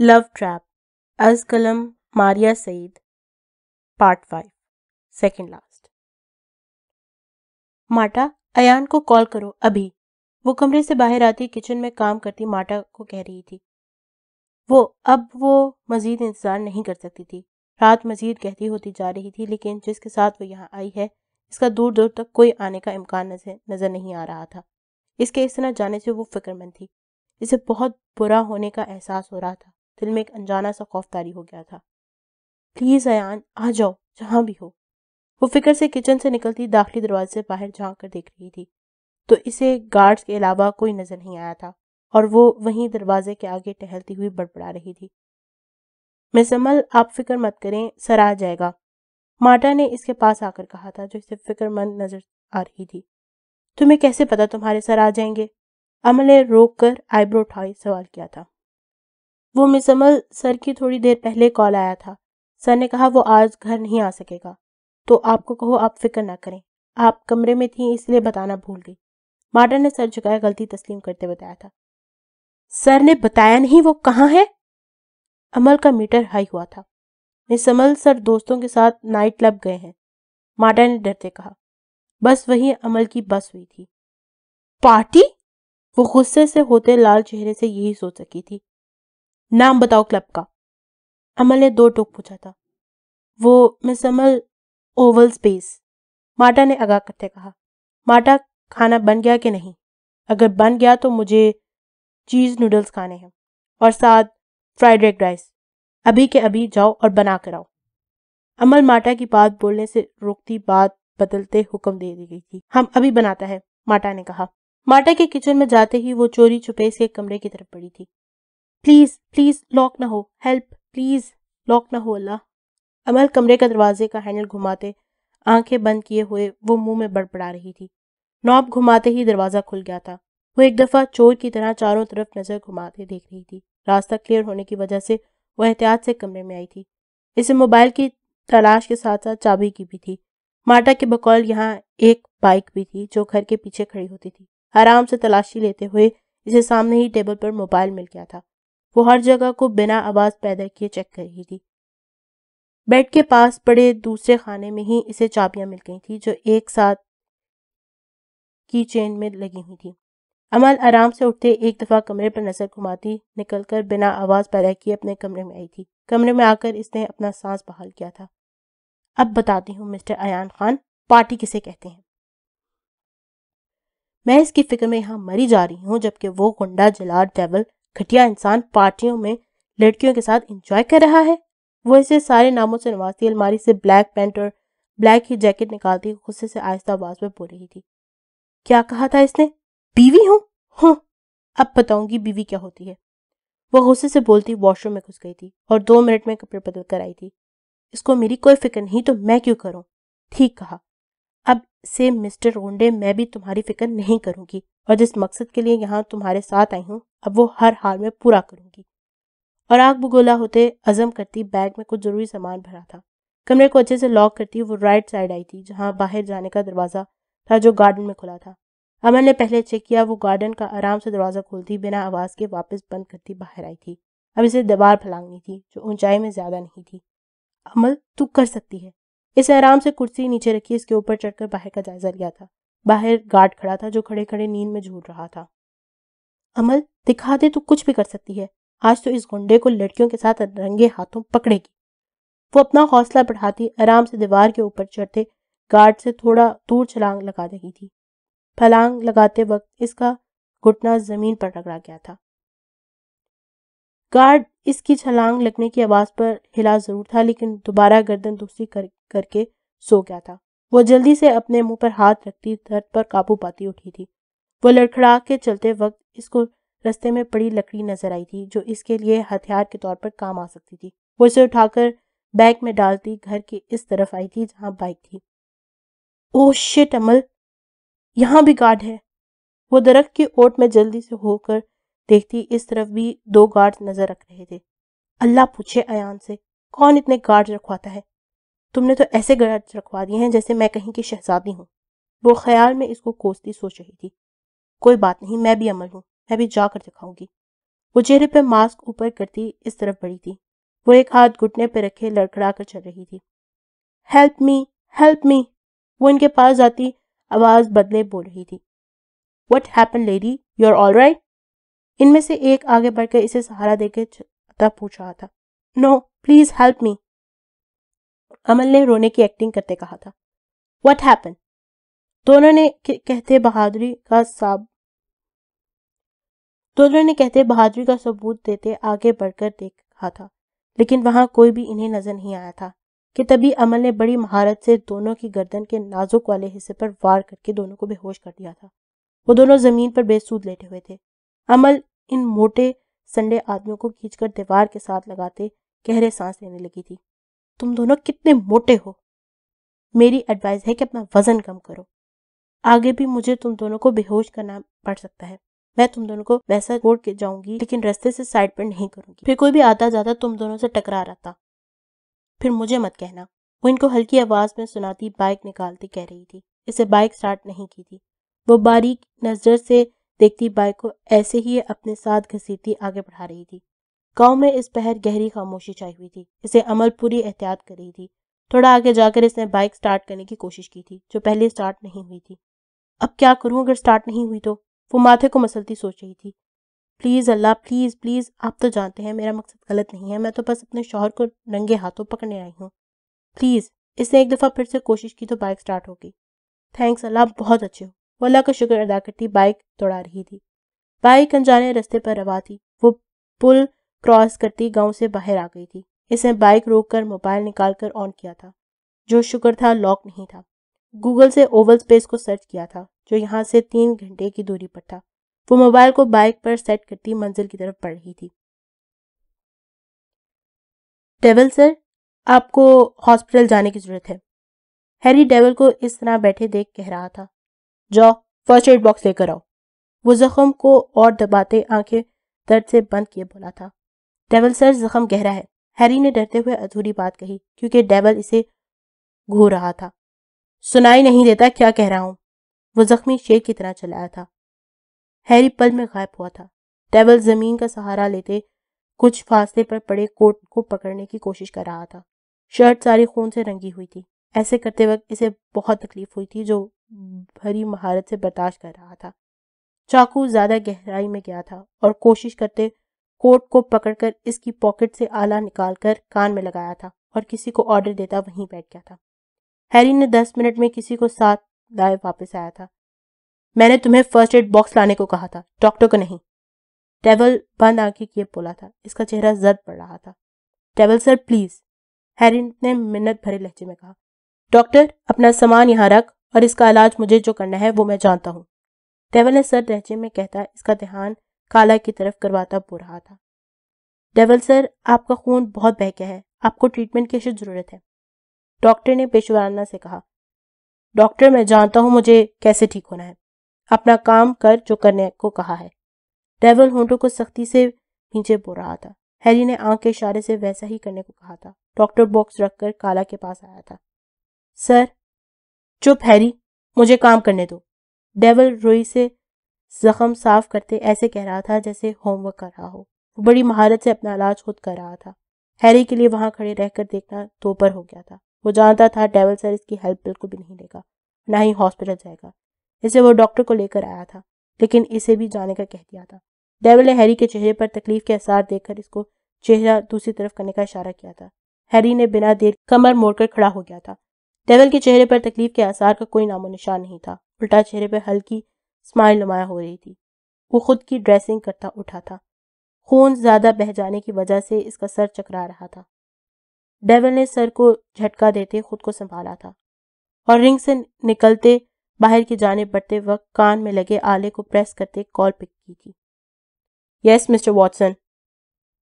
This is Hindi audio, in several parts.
लव ट्रैप अज कलम Maria Saeed part five second last माटा अयान को कॉल करो अभी। वो कमरे से बाहर आती किचन में काम करती माटा को कह रही थी। वो अब वो मजीद इंतज़ार नहीं कर सकती थी। रात मजीद कहती होती जा रही थी, लेकिन जिसके साथ वो यहाँ आई है, इसका दूर दूर तक कोई आने का इम्कान नज़र नहीं आ रहा था। इसके इस तरह जाने से वो फिक्रमंद थी। इसे बहुत बुरा होने का एहसास हो रहा था। दिल में एक अनजाना सा खौफ तारी हो गया था। प्लीज़ अयान, आ जाओ, जहाँ भी हो। वो फ़िक्र से किचन से निकलती दाखिली दरवाजे से बाहर झाँक कर देख रही थी। तो इसे गार्ड्स के अलावा कोई नज़र नहीं आया था, और वो वहीं दरवाजे के आगे टहलती हुई बड़बड़ा रही थी। मिसमल आप फ़िक्र मत करें, सर आ जाएगा। माटा ने इसके पास आकर कहा था, जो इसे फिक्रमंद नज़र आ रही थी। तुम्हें कैसे पता तुम्हारे सर आ जाएँगे? अमल ने रोक कर आईब्रो उठाई, सवाल किया था। वो मिसमल सर की थोड़ी देर पहले कॉल आया था। सर ने कहा, वो आज घर नहीं आ सकेगा। तो आपको कहो, आप फ़िक्र ना करें। आप कमरे में थी, इसलिए बताना भूल गई। मार्टन ने सर झुकाया, गलती तस्लीम करते बताया था। सर ने बताया नहीं, वो कहाँ है? अमल का मीटर हाई हुआ था। मिसमल सर दोस्तों के साथ नाइट क्लब गए हैं। माटा ने डरते कहा। बस वही अमल की बस हुई थी। पार्टी? वो गुस्से से होते लाल चेहरे से यही सोच सकी थी। नाम बताओ क्लब का। अमल ने दो टोक पूछा था। वो, मिस अमल, ओवल स्पेस। माटा ने आगाह करते कहा माटा खाना बन गया कि नहीं? अगर बन गया तो मुझे चीज़ नूडल्स खाने हैं और साथ फ्राइड एग राइस। अभी के अभी जाओ और बना कर आओ अमल माटा की बात बोलने से रोकती बात बदलते हुक्म दे दी गई थी। हम अभी बनाता है माटा ने कहा। माटा के किचन में जाते ही वो चोरी छुपे से कमरे की तरफ़ पड़ी थी। प्लीज़ प्लीज़ लॉक ना हो. हेल्प प्लीज़ लॉक ना हो, अल्लाह. अमल कमरे का दरवाजे का हैंडल घुमाते आँखें बंद किए हुए वो मुँह में बड़बड़ा रही थी। नॉब घुमाते ही दरवाज़ा खुल गया था। वो एक दफ़ा चोर की तरह चारों तरफ़ नज़र घुमाते देख रही थी। रास्ता क्लियर होने की वजह से वह एहतियात से कमरे में आई थी। इसे मोबाइल की तलाश के साथ साथ चाबी की भी थी। माटा के बकौल यहाँ एक बाइक भी थी जो घर के पीछे खड़ी होती थी। आराम से तलाशी लेते हुए इसे सामने ही टेबल पर मोबाइल मिल गया था। वो हर जगह को बिना आवाज़ पैदा किए चेक कर रही थी। बेड के पास पड़े दूसरे खाने में ही इसे चाबियाँ मिल गई थी, जो एक साथ की चेन में लगी हुई थी। अमल आराम से उठते एक दफ़ा कमरे पर नज़र घुमाती निकलकर बिना आवाज़ पैदा किए अपने कमरे में आई थी। कमरे में आकर इसने अपना सांस बहाल किया था। अब बताती हूँ मिस्टर अयान खान, पार्टी किसे कहते हैं। मैं इसकी फ़िक्र में यहाँ मरी जा रही हूँ, जबकि वो गुंडा जलाद डेवल घटिया इंसान पार्टियों में लड़कियों के साथ इंजॉय कर रहा है। वो इसे सारे नामों से नवाजती अलमारी से ब्लैक पेंट और ब्लैक ही जैकेट निकालती गुस्से से आहिस्ता आवाज़ में बोल रही थी। क्या कहा था इसने? बीवी हूँ? हूँ। अब बताऊँगी बीवी क्या होती है। वो गुस्से से बोलती वॉशरूम में घुस गई थी और दो मिनट में कपड़े बदल कर आई थी। इसको मेरी कोई फ़िक्र नहीं तो मैं क्यों करूँ? ठीक कहा। अब से मिस्टर रोंडे, मैं भी तुम्हारी फ़िक्र नहीं करूँगी। और जिस मकसद के लिए यहाँ तुम्हारे साथ आई हूँ, अब वो हर हाल में पूरा करूँगी। और आग बगोला होते अजम करती बैग में कुछ ज़रूरी सामान भरा था। कमरे को अच्छे से लॉक करती वो राइट साइड आई थी, जहाँ बाहर जाने का दरवाज़ा था जो गार्डन में खुला था। अमन ने पहले चेक किया, वो गार्डन का आराम से दरवाज़ा खोलती बिना आवाज़ के वापस बंद करती बाहर आई थी। अब इसे दीवार फलांगनी थी, जो ऊंचाई में ज़्यादा नहीं थी। अमल, तू कर सकती है। इसे आराम से कुर्सी नीचे रखी, इसके ऊपर चढ़कर बाहर का जायजा लिया था। बाहर गार्ड खड़ा था जो खड़े खड़े नींद में झूल रहा था। अमल दिखा दे तू कुछ भी कर सकती है। आज तो इस गुंडे को लड़कियों के साथ रंगे हाथों पकड़ेगी। वो अपना हौसला बढ़ाती आराम से दीवार के ऊपर चढ़ते गार्ड से थोड़ा दूर छलांग लगा रही थी। फलांग लगाते वक्त इसका घुटना ज़मीन पर रगड़ा गया था। गार्ड इसकी छलांग लगने की आवाज़ पर हिला ज़रूर था लेकिन दोबारा गर्दन दूसरी कर, करके सो गया था। वो जल्दी से अपने मुँह पर हाथ रखती दर्द पर काबू पाती उठी थी। वो लड़खड़ा के चलते वक्त इसको रस्ते में पड़ी लकड़ी नज़र आई थी, जो इसके लिए हथियार के तौर पर काम आ सकती थी। वो इसे उठाकर बैग में डालती, घर की इस तरफ़ आई थी जहाँ बाइक थी। Oh, shit, Amal! यहाँ भी गार्ड है। वो दरख्त की ओट में जल्दी से होकर देखती, इस तरफ़ भी दो गार्ड नज़र रख रहे थे। अल्लाह पूछे, अयान से, कौन इतने गार्ड रखवाता है? तुमने तो ऐसे गार्ड रखवा दिए हैं जैसे मैं कहीं की शहजादी हूँ। वो ख्याल में इसको कोसती सोच रही थी। कोई बात नहीं, मैं भी अमल हूँ, मैं भी जाकर दिखाऊँगी। वो चेहरे पर मास्क ऊपर करती इस तरफ़ बढ़ी थी। वो एक हाथ घुटने पर रखे लड़खड़ा कर चल रही थी। Help me help me! वो इनके पास जाती, आवाज़ बदले बोल रही थी। What happen lady you are all right इनमें से एक आगे बढ़कर इसे सहारा देकर पूछ रहा था। No please help me Amal ने रोने की एक्टिंग करते कहा था। वट हैपन दोनों ने कहते बहादुरी का साब, दोनों ने कहते बहादुरी का सबूत देते आगे बढ़कर देखा था, लेकिन वहाँ कोई भी इन्हें नज़र नहीं आया था, कि तभी अमल ने बड़ी महारत से दोनों की गर्दन के नाजुक वाले हिस्से पर वार करके दोनों को बेहोश कर दिया था। वो दोनों ज़मीन पर बेसूद लेटे हुए थे। अमल इन मोटे, संडे आदमियों को खींचकर दीवार के साथ लगाते गहरे सांस लेने लगी थी। तुम दोनों कितने मोटे हो। मेरी एडवाइस है कि अपना वज़न कम करो। आगे भी मुझे तुम दोनों को बेहोश करना पड़ सकता है। मैं तुम दोनों को वैसा छोड़ के जाऊँगी, लेकिन रास्ते से साइड पर नहीं करूँगी। फिर कोई भी आता जाता तुम दोनों से टकरा रहता। फिर मुझे मत कहना। वो इनको हल्की आवाज़ में सुनाती बाइक निकालती, कह रही थी। इसे बाइक स्टार्ट नहीं की थी। वो बारीक नज़र से देखती बाइक को ऐसे ही अपने साथ घसीटती, आगे बढ़ा रही थी। गाँव में इस पहर गहरी खामोशी छाई हुई थी। इसे अमल पूरी एहतियात कर रही थी। थोड़ा आगे जाकर इसने बाइक स्टार्ट करने की कोशिश की थी, जो पहले स्टार्ट नहीं हुई थी। अब क्या करूँ अगर स्टार्ट नहीं हुई तो? वो माथे को मसलती सोच रही थी। प्लीज़ अल्लाह प्लीज़ प्लीज़ आप तो जानते हैं मेरा मकसद गलत नहीं है। मैं तो बस अपने शोहर को नंगे हाथों पकड़ने आई हूँ। प्लीज़ इसने एक दफ़ा फिर से कोशिश की तो बाइक स्टार्ट हो गई। थैंक्स अल्लाह, बहुत अच्छे हो। वो अल्लाह का शुक्र अदा करती बाइक दौड़ा रही थी। बाइक अनजाने रास्ते पर रवा थी। वो पुल क्रॉस करती गाँव से बाहर आ गई थी। इसने बाइक रोककर मोबाइल निकालकर ऑन किया था, जो शुक्र था लॉक नहीं था। गूगल से ओवल स्पेस को सर्च किया था, जो यहाँ से तीन घंटे की दूरी पर था। वो मोबाइल को बाइक पर सेट करती मंजिल की तरफ़ बढ़ रही थी। डेवल, सर, आपको हॉस्पिटल जाने की ज़रूरत है। हैरी डेवल को इस तरह बैठे देख कह रहा था। जाओ, फ़र्स्ट एड बॉक्स लेकर आओ। वो जख्म को और दबाते आँखें दर्द से बंद किए बोला था। डेवल सर जख्म गहरा है हैरी ने डरते हुए अधूरी बात कही क्योंकि डेवल इसे घो रहा था सुनाई नहीं देता क्या कह रहा हूँ वो जख्मी शेर की तरह चलाया था हैरी पल में गायब हुआ था डेवल ज़मीन का सहारा लेते कुछ फासले पर पड़े कोट को पकड़ने की कोशिश कर रहा था शर्ट सारी खून से रंगी हुई थी ऐसे करते वक्त इसे बहुत तकलीफ़ हुई थी जो भरी महारत से बर्दाश्त कर रहा था चाकू ज़्यादा गहराई में गया था और कोशिश करते कोट को पकड़कर इसकी पॉकेट से आला निकालकर कान में लगाया था और किसी को ऑर्डर देता वहीं बैठ गया था। हैरी ने दस मिनट में किसी को साथ लाए वापस आया था। मैंने तुम्हें फ़र्स्ट एड बॉक्स लाने को कहा था डॉक्टर को नहीं। टेबल बंद आँखें किए बोला था। इसका चेहरा जर्द पड़ रहा था। टेबल सर प्लीज़ हैरी ने मिन्नत भरे लहजे में कहा डॉक्टर अपना सामान यहाँ रख और इसका इलाज मुझे जो करना है वो मैं जानता हूँ। टेबल ने सर लहजे में कहता, इसका ध्यान काला की तरफ़ करवाता बो रहा था। डेवल सर आपका खून बहुत बह गया है। आपको ट्रीटमेंट की ज़रूरत है। डॉक्टर ने पेशवाराना से कहा डॉक्टर मैं जानता हूँ मुझे कैसे ठीक होना है। अपना काम कर जो करने को कहा है। डेवल होंठों को सख्ती से नीचे बो रहा था। हैरी ने आँख के इशारे से वैसा ही करने को कहा था। डॉक्टर बॉक्स रखकर काला के पास आया था। सर चुप हैरी मुझे काम करने दो। डेवल रोई से जख्म साफ़ करते ऐसे कह रहा था जैसे होमवर्क कर रहा हो। वो बड़ी महारत से अपना इलाज खुद कर रहा था। हैरी के लिए वहाँ खड़े रहकर देखना दोपहर हो गया था। वो जानता था डेवल सर इसकी हेल्प बिल्कुल भी नहीं देगा, ना ही हॉस्पिटल जाएगा। इसे वो डॉक्टर को लेकर आया था, लेकिन इसे भी जाने का कह दिया था। डेवल ने हैरी के चेहरे पर तकलीफ़ के आसार देखकर इसको चेहरा दूसरी तरफ़ करने का इशारा किया था। हैरी ने बिना देर कमर मोड़कर खड़ा हो गया था। डेवल के चेहरे पर तकलीफ़ के आसार का कोई नामो निशान नहीं था। उल्टा चेहरे पर हल्की स्माइल नुमाया हो रही थी। वो खुद की ड्रेसिंग करता उठा था। खून ज़्यादा बह जाने की वजह से इसका सर चकरा रहा था। डेवल ने सर को झटका देते खुद को संभाला था और रिंग से निकलते बाहर की जाने बढ़ते वक्त कान में लगे आले को प्रेस करते कॉल पिक की थी। Yes, mister Watson.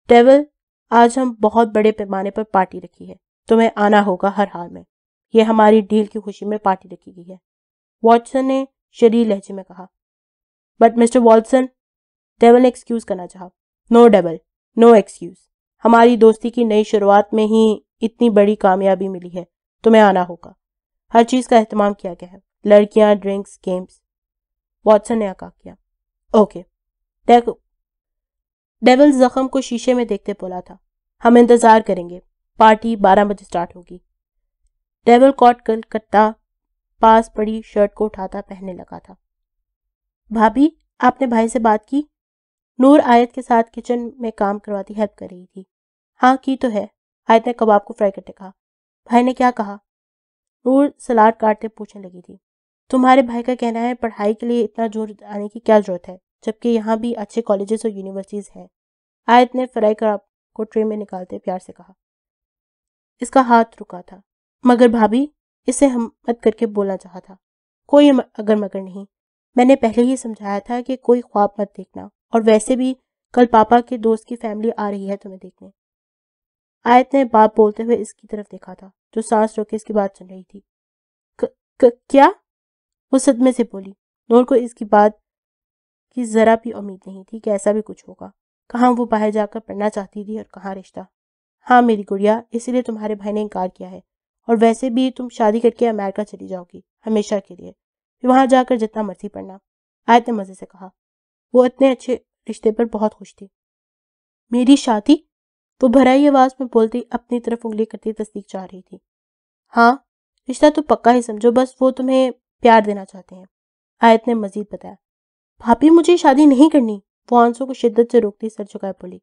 डेवल, आज हम बहुत बड़े पैमाने पर पार्टी रखी है। तुम्हें आना होगा हर हाल में। यह हमारी डील की खुशी में पार्टी रखी गई है। वॉटसन ने शरीर लहजे में कहा। बट मिस्टर वॉल्सन डेवल ने एक्सक्यूज करना चाहा। नो डेवल नो एक्सक्यूज हमारी दोस्ती की नई शुरुआत में ही इतनी बड़ी कामयाबी मिली है, तुम्हें आना होगा। हर चीज़ का अहतमाम किया गया है। लड़कियाँ ड्रिंक्स गेम्स वॉटसन ने आका किया। ओके देखो। डेवल जख्म को शीशे में देखते बोला था। हम इंतज़ार करेंगे। पार्टी बारह बजे स्टार्ट होगी। डेवल कॉट कलकत्ता पास पड़ी शर्ट को उठाता पहनने लगा था। भाभी, आपने भाई से बात की? नूर आयत के साथ किचन में काम करवाती, हेल्प कर रही थी। हाँ की तो है। आयत ने कबाब को फ्राई करते कहा। भाई ने क्या कहा? नूर सलाद काटते पूछने लगी थी। तुम्हारे भाई का कहना है, पढ़ाई के लिए इतना ज़ोर आने की क्या ज़रूरत है, जबकि यहाँ भी अच्छे कॉलेजेस और यूनिवर्सिटीज हैं। आयत ने फ्राई कबाब को ट्रे में निकालते प्यार से कहा। इसका हाथ रुका था। मगर भाभी इसे हम मत करके बोलना चाहा था। कोई अगर मगर नहीं। मैंने पहले ही समझाया था कि कोई ख्वाब मत देखना और वैसे भी कल पापा के दोस्त की फैमिली आ रही है तुम्हें देखने। आयत ने बाप बोलते हुए इसकी तरफ़ देखा था जो सांस रोके इसकी बात चल रही थी। क, क, क्या? वो सदमे से बोली नूर को इसकी बात की जरा भी उम्मीद नहीं थी कि ऐसा भी कुछ होगा। कहाँ वो बाहर जाकर पढ़ना चाहती थी और कहाँ रिश्ता? हाँ मेरी गुड़िया इसीलिए तुम्हारे भाई ने इनकार किया है। और वैसे भी तुम शादी करके अमेरिका चली जाओगी, हमेशा के लिए। फिर वहाँ जाकर जितना मर्ज़ी पढ़ना, आयत ने मज़े से कहा। वो इतने अच्छे रिश्ते पर बहुत खुश थी। मेरी शादी? वो भराई आवाज़ में बोलती अपनी तरफ़ उंगली करती तस्दीक चाह रही थी। हाँ रिश्ता तो पक्का ही समझो, बस वो तुम्हें प्यार देना चाहते हैं। आयत ने मजीद बताया। भाभी, मुझे शादी नहीं करनी। वो आँसू को शिद्दत से रोकती सर झुकाए बोली।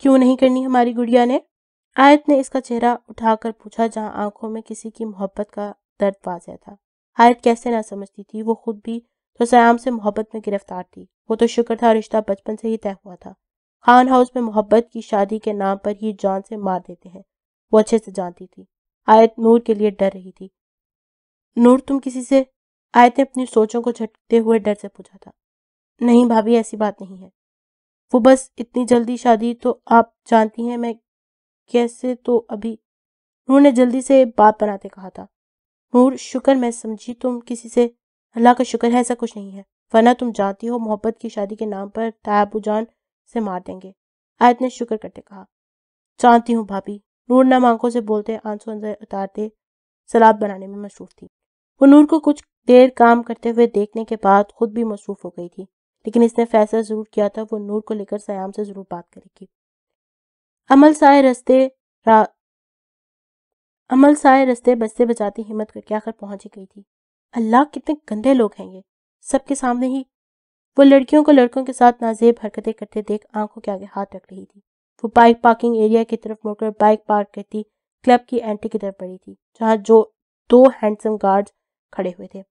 क्यों नहीं करनी हमारी गुड़िया ने? आयत ने इसका चेहरा उठाकर पूछा जहाँ आँखों में किसी की मोहब्बत का दर्द वाजह था। आयत कैसे ना समझती थी, वो खुद भी तो सयाम से मोहब्बत में गिरफ़्तार थी। वो तो शुक्र था रिश्ता बचपन से ही तय हुआ था। खान हाउस में मोहब्बत की शादी के नाम पर ही जान से मार देते हैं। वो अच्छे से जानती थी। आयत नूर के लिए डर रही थी। नूर, तुम किसी से? आयत ने अपनी सोचों को झटकते हुए डर से पूछा था। नहीं भाभी, ऐसी बात नहीं है। वो बस, इतनी जल्दी शादी तो आप जानती हैं, मैं कैसे तो अभी नूर ने जल्दी से बात बनाते कहा था। नूर, शुक्र, मैं समझी तुम किसी से, अल्लाह का शुक्र है, ऐसा कुछ नहीं है। वरना तुम जानती हो मोहब्बत की शादी के नाम पर तायाबू जान से मार देंगे। आयत ने शुक्र करते कहा। जानती हूँ भाभी। नूर नम आँखों से बोलते आँसू अंदर उतारते सलाद बनाने में मसरूफ थी। वो नूर को कुछ देर काम करते हुए देखने के बाद खुद भी मसरूफ हो गई थी। लेकिन इसने फैसला ज़रूर किया था, वो नूर को लेकर सयाम से ज़रूर बात करेगी। अमल साए रस्ते अमल साए रस्ते बचते बचाती हिम्मत करके आकर पहुँच गई थी। अल्लाह कितने गंदे लोग हैं ये। सबके सामने ही वो लड़कियों को लड़कों के साथ नाजेब हरकतें करते देख आँखों के आगे हाथ रख रही थी। वो बाइक पार्किंग एरिया की तरफ़ मुड़कर बाइक पार्क करती, क्लब की एंट्री की तरफ़ बढ़ी थी, जहाँ जो दो हैंडसम गार्ड्स खड़े हुए थे।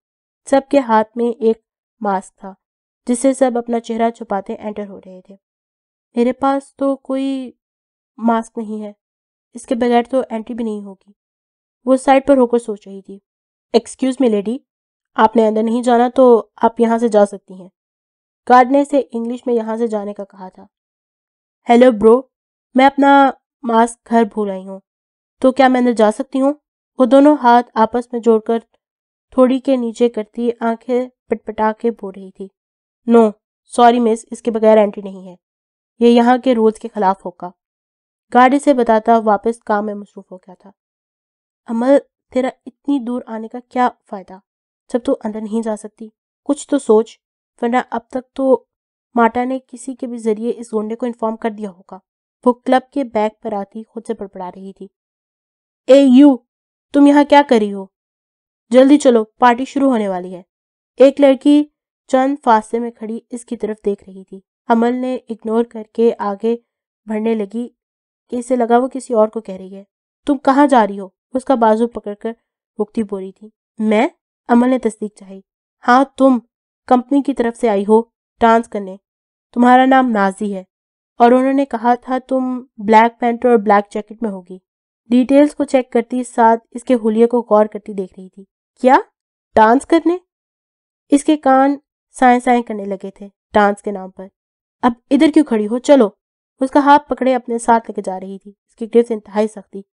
सबके हाथ में एक मास्क था जिससे सब अपना चेहरा छुपाते एंटर हो रहे थे। मेरे पास तो कोई मास्क नहीं है। इसके बगैर तो एंट्री भी नहीं होगी। वो साइड पर होकर सोच रही थी। एक्सक्यूज मी लेडी आपने अंदर नहीं जाना तो आप यहाँ से जा सकती हैं। गार्ड ने इसे इंग्लिश में यहाँ से जाने का कहा था। हेलो ब्रो मैं अपना मास्क घर भूल आई हूँ। तो क्या मैं अंदर जा सकती हूँ? वो दोनों हाथ आपस में जोड़कर थोड़ी के नीचे करती आँखें पटपटा के बोल रही थी। नो सॉरी मिस इसके बगैर एंट्री नहीं है। ये यहाँ के रूल्स के खिलाफ होगा। गाड़ी से बताता वापस काम में मसरूफ हो गया था। अमल, तेरा इतनी दूर आने का क्या फ़ायदा? जब तू अंदर नहीं जा सकती। कुछ तो सोच, वरना अब तक तो माटा ने किसी के भी ज़रिए इस गोंडे को इन्फॉर्म कर दिया होगा। वो क्लब के बैग पर आती, खुद से बड़बड़ा रही थी। ए, यू, तुम यहाँ क्या कर हो? जल्दी चलो, पार्टी शुरू होने वाली है। एक लड़की चंद फासले में खड़ी इसकी तरफ़ देख रही थी। अमल ने इग्नोर करके आगे बढ़ने लगी। कि इसे लगा वो किसी और को कह रही है। तुम कहाँ जा रही हो? उसका बाजू पकड़कर रुकती बोली थी। मैं? अमल ने तस्दीक चाही। हाँ तुम कंपनी की तरफ़ से आई हो डांस करने। तुम्हारा नाम नाजी है। और उन्होंने कहा था तुम ब्लैक पैंट और ब्लैक जैकेट में होगी। डिटेल्स को चेक करती साथ इसके हुलिये को गौर करती देख रही थी। क्या? डांस करने? इसके कान साए साए करने लगे थे डांस के नाम पर। अब इधर क्यों खड़ी हो? चलो। उसका हाथ पकड़े अपने साथ लेके जा रही थी। उसकी गिरफ्त इंतहाई सख्ती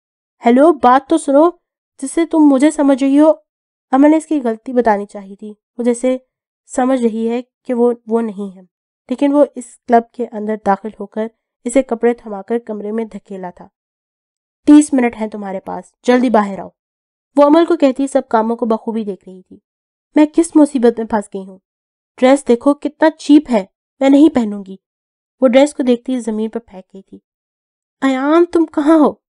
हेलो, बात तो सुनो, जिससे तुम मुझे समझ रही हो। अमल ने इसकी गलती बतानी चाहिए थी। वो जैसे समझ रही है कि वो वो नहीं है। लेकिन वो इस क्लब के अंदर दाखिल होकर इसे कपड़े थमाकर कमरे में धकेला था। तीस मिनट हैं तुम्हारे पास। जल्दी बाहर आओ। वो अमल को कहती सब कामों को बखूबी देख रही थी। मैं किस मुसीबत में फंस गई हूँ? ड्रेस देखो, कितना चीप है। मैं नहीं पहनूँगी। वो ड्रेस को देखती ही ज़मीन पर फेंक गई थी। अयान, तुम कहाँ हो?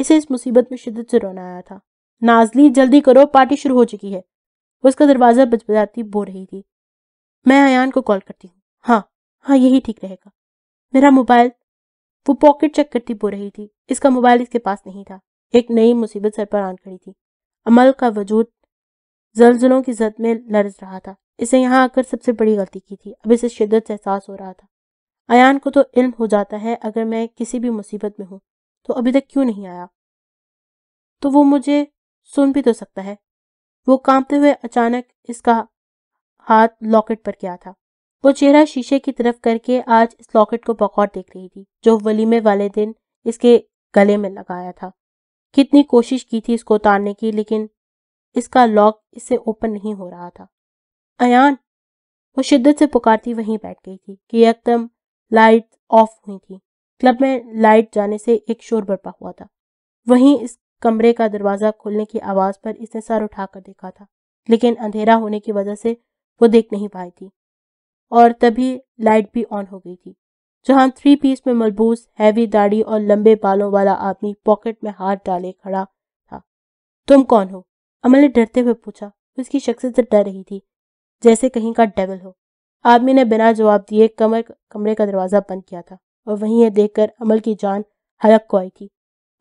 इसे इस मुसीबत में शिद्दत से रोना आया था। नाजली जल्दी करो, पार्टी शुरू हो चुकी है। उसका दरवाज़ा बजबजाती बो रही थी। मैं अयान को कॉल करती हूँ। हाँ हाँ यही ठीक रहेगा। मेरा मोबाइल, वो पॉकेट चेक करती बो रही थी। इसका मोबाइल इसके पास नहीं था। एक नई मुसीबत सर पर आन खड़ी थी। अमल का वजूद जलजलों की जद में लर्ज रहा था। इसे यहाँ आकर सबसे बड़ी गलती की थी। अब इसे शिद्दत से एहसास हो रहा था। अयान को तो इल्म हो जाता है अगर मैं किसी भी मुसीबत में हूँ तो अभी तक क्यों नहीं आया? तो वो मुझे सुन भी तो सकता है। वो कांपते हुए अचानक इसका हाथ लॉकेट पर क्या था। वो चेहरा शीशे की तरफ़ करके आज इस लॉकेट को बकौर देख रही थी, जो वलीमे वाले दिन इसके गले में लगाया था। कितनी कोशिश की थी इसको उतारने की, लेकिन इसका लॉक इससे ओपन नहीं हो रहा था। अयान, वो शिद्दत से पुकारती वहीं बैठ गई थी कि एकदम लाइट ऑफ़ हुई थी। क्लब में लाइट जाने से एक शोर बरपा हुआ था। वहीं इस कमरे का दरवाज़ा खोलने की आवाज़ पर इसने सर उठाकर देखा था, लेकिन अंधेरा होने की वजह से वो देख नहीं पाई थी। और तभी लाइट भी ऑन हो गई थी, जहाँ थ्री पीस में मलबूस, हैवी दाढ़ी और लंबे बालों वाला आदमी पॉकेट में हाथ डाले खड़ा था। तुम कौन हो? अमल ने डरते हुए पूछा। उसकी शख्सियत डर रही थी, जैसे कहीं का डेवल हो। आदमी ने बिना जवाब दिए कमर, कमरे का दरवाज़ा बंद किया था और वहीं यह देखकर अमल की जान हलक को आई थी।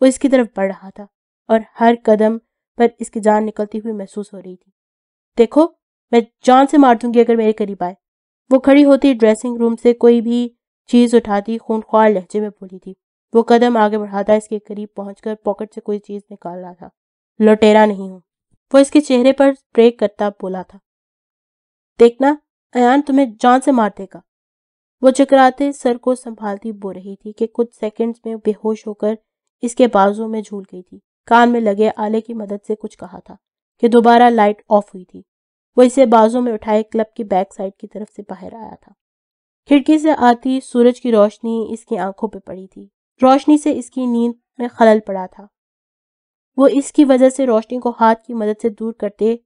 वो इसकी तरफ़ बढ़ रहा था और हर कदम पर इसकी जान निकलती हुई महसूस हो रही थी। देखो, मैं जान से मार दूँगी अगर मेरे करीब आए। वो खड़ी होती ड्रेसिंग रूम से कोई भी चीज़ उठाती खूनख्वार लहजे में बोली थी। वो कदम आगे बढ़ाता इसके करीब पहुंचकर पॉकेट से कोई चीज़ निकाल रहा था। लुटेरा नहीं हूँ। वो इसके चेहरे पर स्प्रे करता बोला था। देखना अयान तुम्हें जान से मार देगा। वो चकराते सर को संभालती बो रही थी कि कुछ सेकंड्स में बेहोश होकर इसके बाजू में झूल गई थी। कान में लगे आले की मदद से कुछ कहा था कि दोबारा लाइट ऑफ़ हुई थी। वो इसे बाजू में उठाए क्लब की बैक साइड की तरफ़ से बाहर आया था। खिड़की से आती सूरज की रोशनी इसकी आँखों पर पड़ी थी। रोशनी से इसकी नींद में खलल पड़ा था। वो इसकी वजह से रोशनी को हाथ की मदद से दूर करते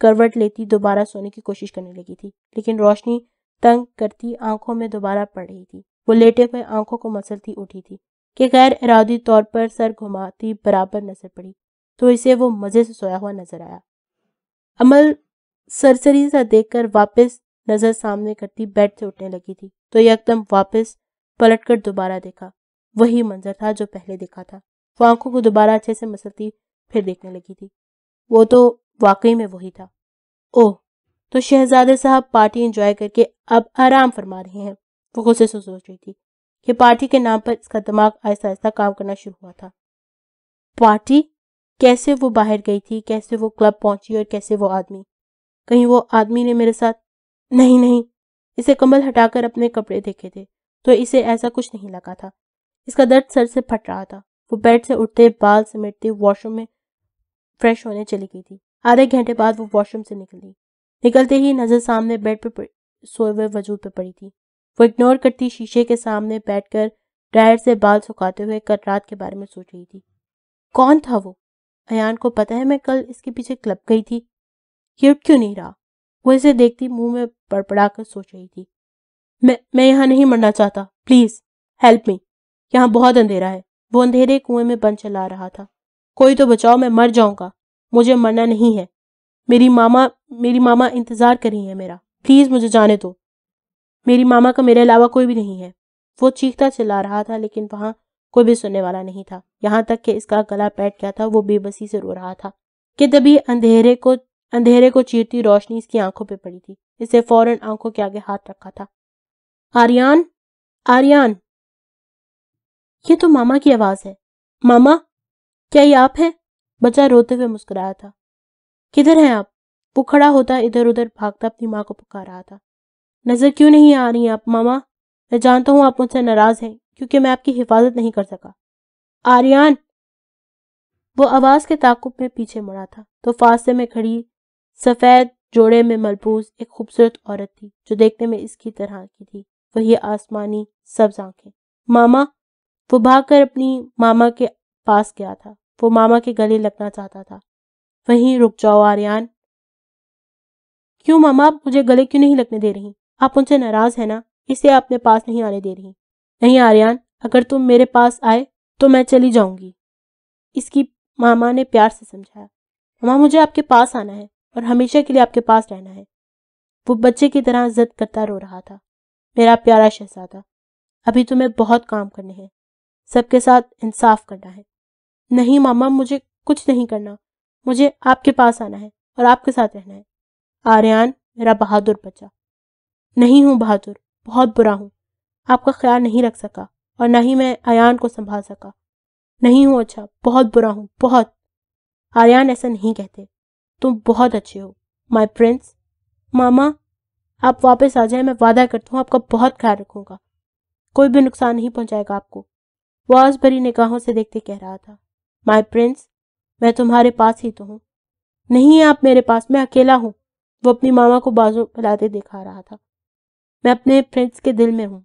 करवट लेती, दोबारा सोने की कोशिश करने लगी थी। लेकिन रोशनी तंग करती, आँखों में दोबारा पड़ रही थी। वो लेटे हुए आँखों को मसलती उठी थी कि गैर इरादी तौर पर सर घुमाती बराबर नज़र पड़ी तो इसे वो मज़े से सोया हुआ नज़र आया। अमल सरसरी सा देखकर वापस नज़र सामने करती बेड से उठने लगी थी तो एकदम वापस पलटकर दोबारा देखा। वही मंजर था जो पहले देखा था। वो आँखों को दोबारा अच्छे से मसलती फिर देखने लगी थी। वो तो वाकई में वही था। ओह तो शहजादे साहब पार्टी एंजॉय करके अब आराम फरमा रहे हैं। वो गुस्से से सोच रही थी कि पार्टी के नाम पर इसका दिमाग आहिस्ता आहिस्ता काम करना शुरू हुआ था। पार्टी? कैसे वो बाहर गई थी? कैसे वो क्लब पहुँची और कैसे वो आदमी? कहीं वो आदमी ने मेरे साथ? नहीं नहीं, इसे कमल हटाकर अपने कपड़े देखे थे तो इसे ऐसा कुछ नहीं लगा था। इसका दर्द सर से फट रहा था। वो बेड से उठते, बाल समेटते वॉशरूम में फ्रेश होने चली गई थी। आधे घंटे बाद वो वॉशरूम से निकली निकलते ही नज़र सामने बेड पर सोए हुए वजूद पर पड़ी थी। वो इग्नोर करती शीशे के सामने बैठकर ड्रायर से बाल सुखाते हुए कल रात के बारे में सोच रही थी। कौन था वो? अयान को पता है मैं कल इसके पीछे क्लब गई थी। ये उठ क्यों नहीं रहा? वो इसे देखती मुँह में बड़बड़ा कर सोच रही थी। मैं मैं यहाँ नहीं मरना चाहता प्लीज़ हेल्प मी यहाँ बहुत अंधेरा है, वो अंधेरे कुएँ में बंद चला रहा था। कोई तो बचाओ, मैं मर जाऊँगा। मुझे मरना नहीं है। मेरी मामा मेरी मामा इंतज़ार कर रही है मेरा। प्लीज़ मुझे जाने दो। मेरी मामा का मेरे अलावा कोई भी नहीं है। वो चीखता चिल्ला रहा था, लेकिन वहाँ कोई भी सुनने वाला नहीं था। यहाँ तक कि इसका गला बैठ गया था, वो बेबसी से रो रहा था कि तभी अंधेरे को अंधेरे को चीरती रोशनी इसकी आँखों पर पड़ी थी। इसे फ़ौरन आँखों के आगे हाथ रखा था। आर्यान आर्यान। ये तो मामा की आवाज़ है। मामा, क्या ये आप है? बच्चा रोते हुए मुस्कुराया था। किधर हैं आप? वो खड़ा होता इधर उधर भागता अपनी माँ को पुकार रहा था। नज़र क्यों नहीं आ रही आप, मामा? मैं जानता हूँ आप मुझसे नाराज़ हैं, क्योंकि मैं आपकी हिफाजत नहीं कर सका। आर्यान! वो आवाज़ के ताकुब में पीछे मुड़ा था तो फासले में खड़ी सफ़ेद जोड़े में मलबूस एक खूबसूरत औरत थी, जो देखने में इसकी तरह की थी। वही आसमानी, सब्ज आँखें। मामा! वो भागकर अपनी मामा के पास गया था। वो मामा के गले लगना चाहता था। वहीं रुक जाओ आर्यान। क्यों मामा? आप मुझे गले क्यों नहीं लगने दे रही? आप उनसे नाराज़ है ना? इसलिए अपने पास नहीं आने दे रही। नहीं आर्यन, अगर तुम मेरे पास आए तो मैं चली जाऊँगी। इसकी मामा ने प्यार से समझाया। मामा, मुझे आपके पास आना है और हमेशा के लिए आपके पास रहना है। वो बच्चे की तरह जिद करता रो रहा था। मेरा प्यारा शहजादा, अभी तुम्हें बहुत काम करने हैं। सबके साथ इंसाफ करना है। नहीं मामा, मुझे कुछ नहीं करना। मुझे आपके पास आना है और आपके साथ रहना है। आर्यन, मेरा बहादुर बच्चा। नहीं हूँ बहादुर, बहुत बुरा हूँ। आपका ख्याल नहीं रख सका और ना ही मैं आयान को संभाल सका। नहीं हूँ अच्छा बहुत बुरा हूँ, बहुत। आर्यन ऐसा नहीं कहते। तुम बहुत अच्छे हो माय प्रिंस मामा, आप वापस आ जाए, मैं वादा करता हूँ, आपका बहुत ख्याल रखूँगा। कोई भी नुकसान नहीं पहुंचाएगा आपको। वो आज भरी निगाहों से देखते कह रहा था। माय प्रिंस मैं तुम्हारे पास ही तो हूँ। नहीं आप मेरे पास, मैं अकेला हूँ। वो अपनी मामा को बाजू फैलाते दिखा रहा था। मैं अपने प्रिंस के दिल में हूँ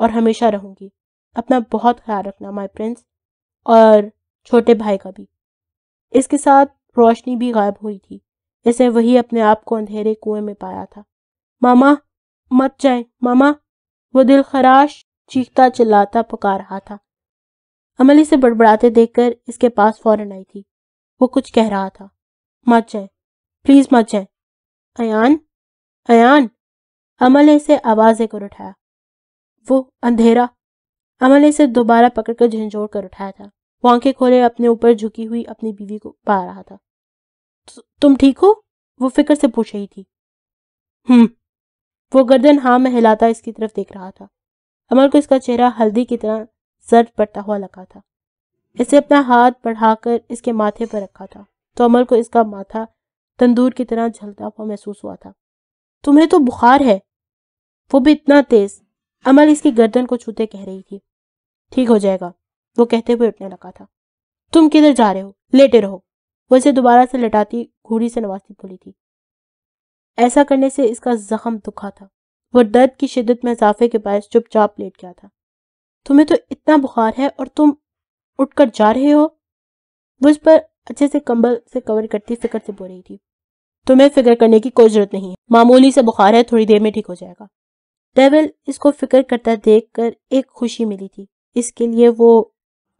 और हमेशा रहूँगी। अपना बहुत ख्याल रखना माय प्रिंस और छोटे भाई का भी। इसके साथ रोशनी भी गायब हुई थी। जैसे वही अपने आप को अंधेरे कुएँ में पाया था। मामा, मत जाए। मामा, वो दिल खराश, चीखता चिल्लाता पुकार रहा था। अमल इसे बड़बड़ाते देखकर इसके पास फ़ौरन आई थी। वो कुछ कह रहा था। मत जाए। प्लीज़ मत जाए। अयान? अयान? अमल ने इसे आवाज़ देकर उठाया। वो अंधेरा। अमल ने इसे दोबारा पकड़कर झंझोड़ कर उठाया था। वो आँखें खोले अपने ऊपर झुकी हुई अपनी बीवी को पा रहा था। तुम ठीक हो? वो फ़िक्र से पूछ रही थी। हम्म। वो गर्दन हाँ में हिलाता इसकी तरफ़ देख रहा था। अमल को इसका चेहरा हल्दी की तरह सर्द पड़ता हुआ लगा था। इसे अपना हाथ बढ़ाकर इसके माथे पर रखा था तो अमल को इसका माथा तंदूर की तरह झलता हुआ महसूस हुआ था। तुम्हें तो बुखार है। वो भी इतना तेज। अमल इसकी गर्दन को छूते कह रही थी। ठीक हो जाएगा। वो कहते हुए उठने लगा था। तुम किधर जा रहे हो? लेटे रहो। वो इसे दोबारा से लटाती घूरी से नवाजती बोली थी। ऐसा करने से इसका जख्म दुखा था। वो दर्द की शिद्दत में इजाफे के बायस चुपचाप लेट गया था। तुम्हें तो इतना बुखार है और तुम उठकर जा रहे हो। वो इस पर अच्छे से कंबल से कवर करती, फ़िक्र से बोल रही थी। तुम्हें फ़िक्र करने की कोई ज़रूरत नहीं है। मामूली से बुखार है, थोड़ी देर में ठीक हो जाएगा। डेविल इसको फ़िक्र करता देख कर एक खुशी मिली थी। इसके लिए वो,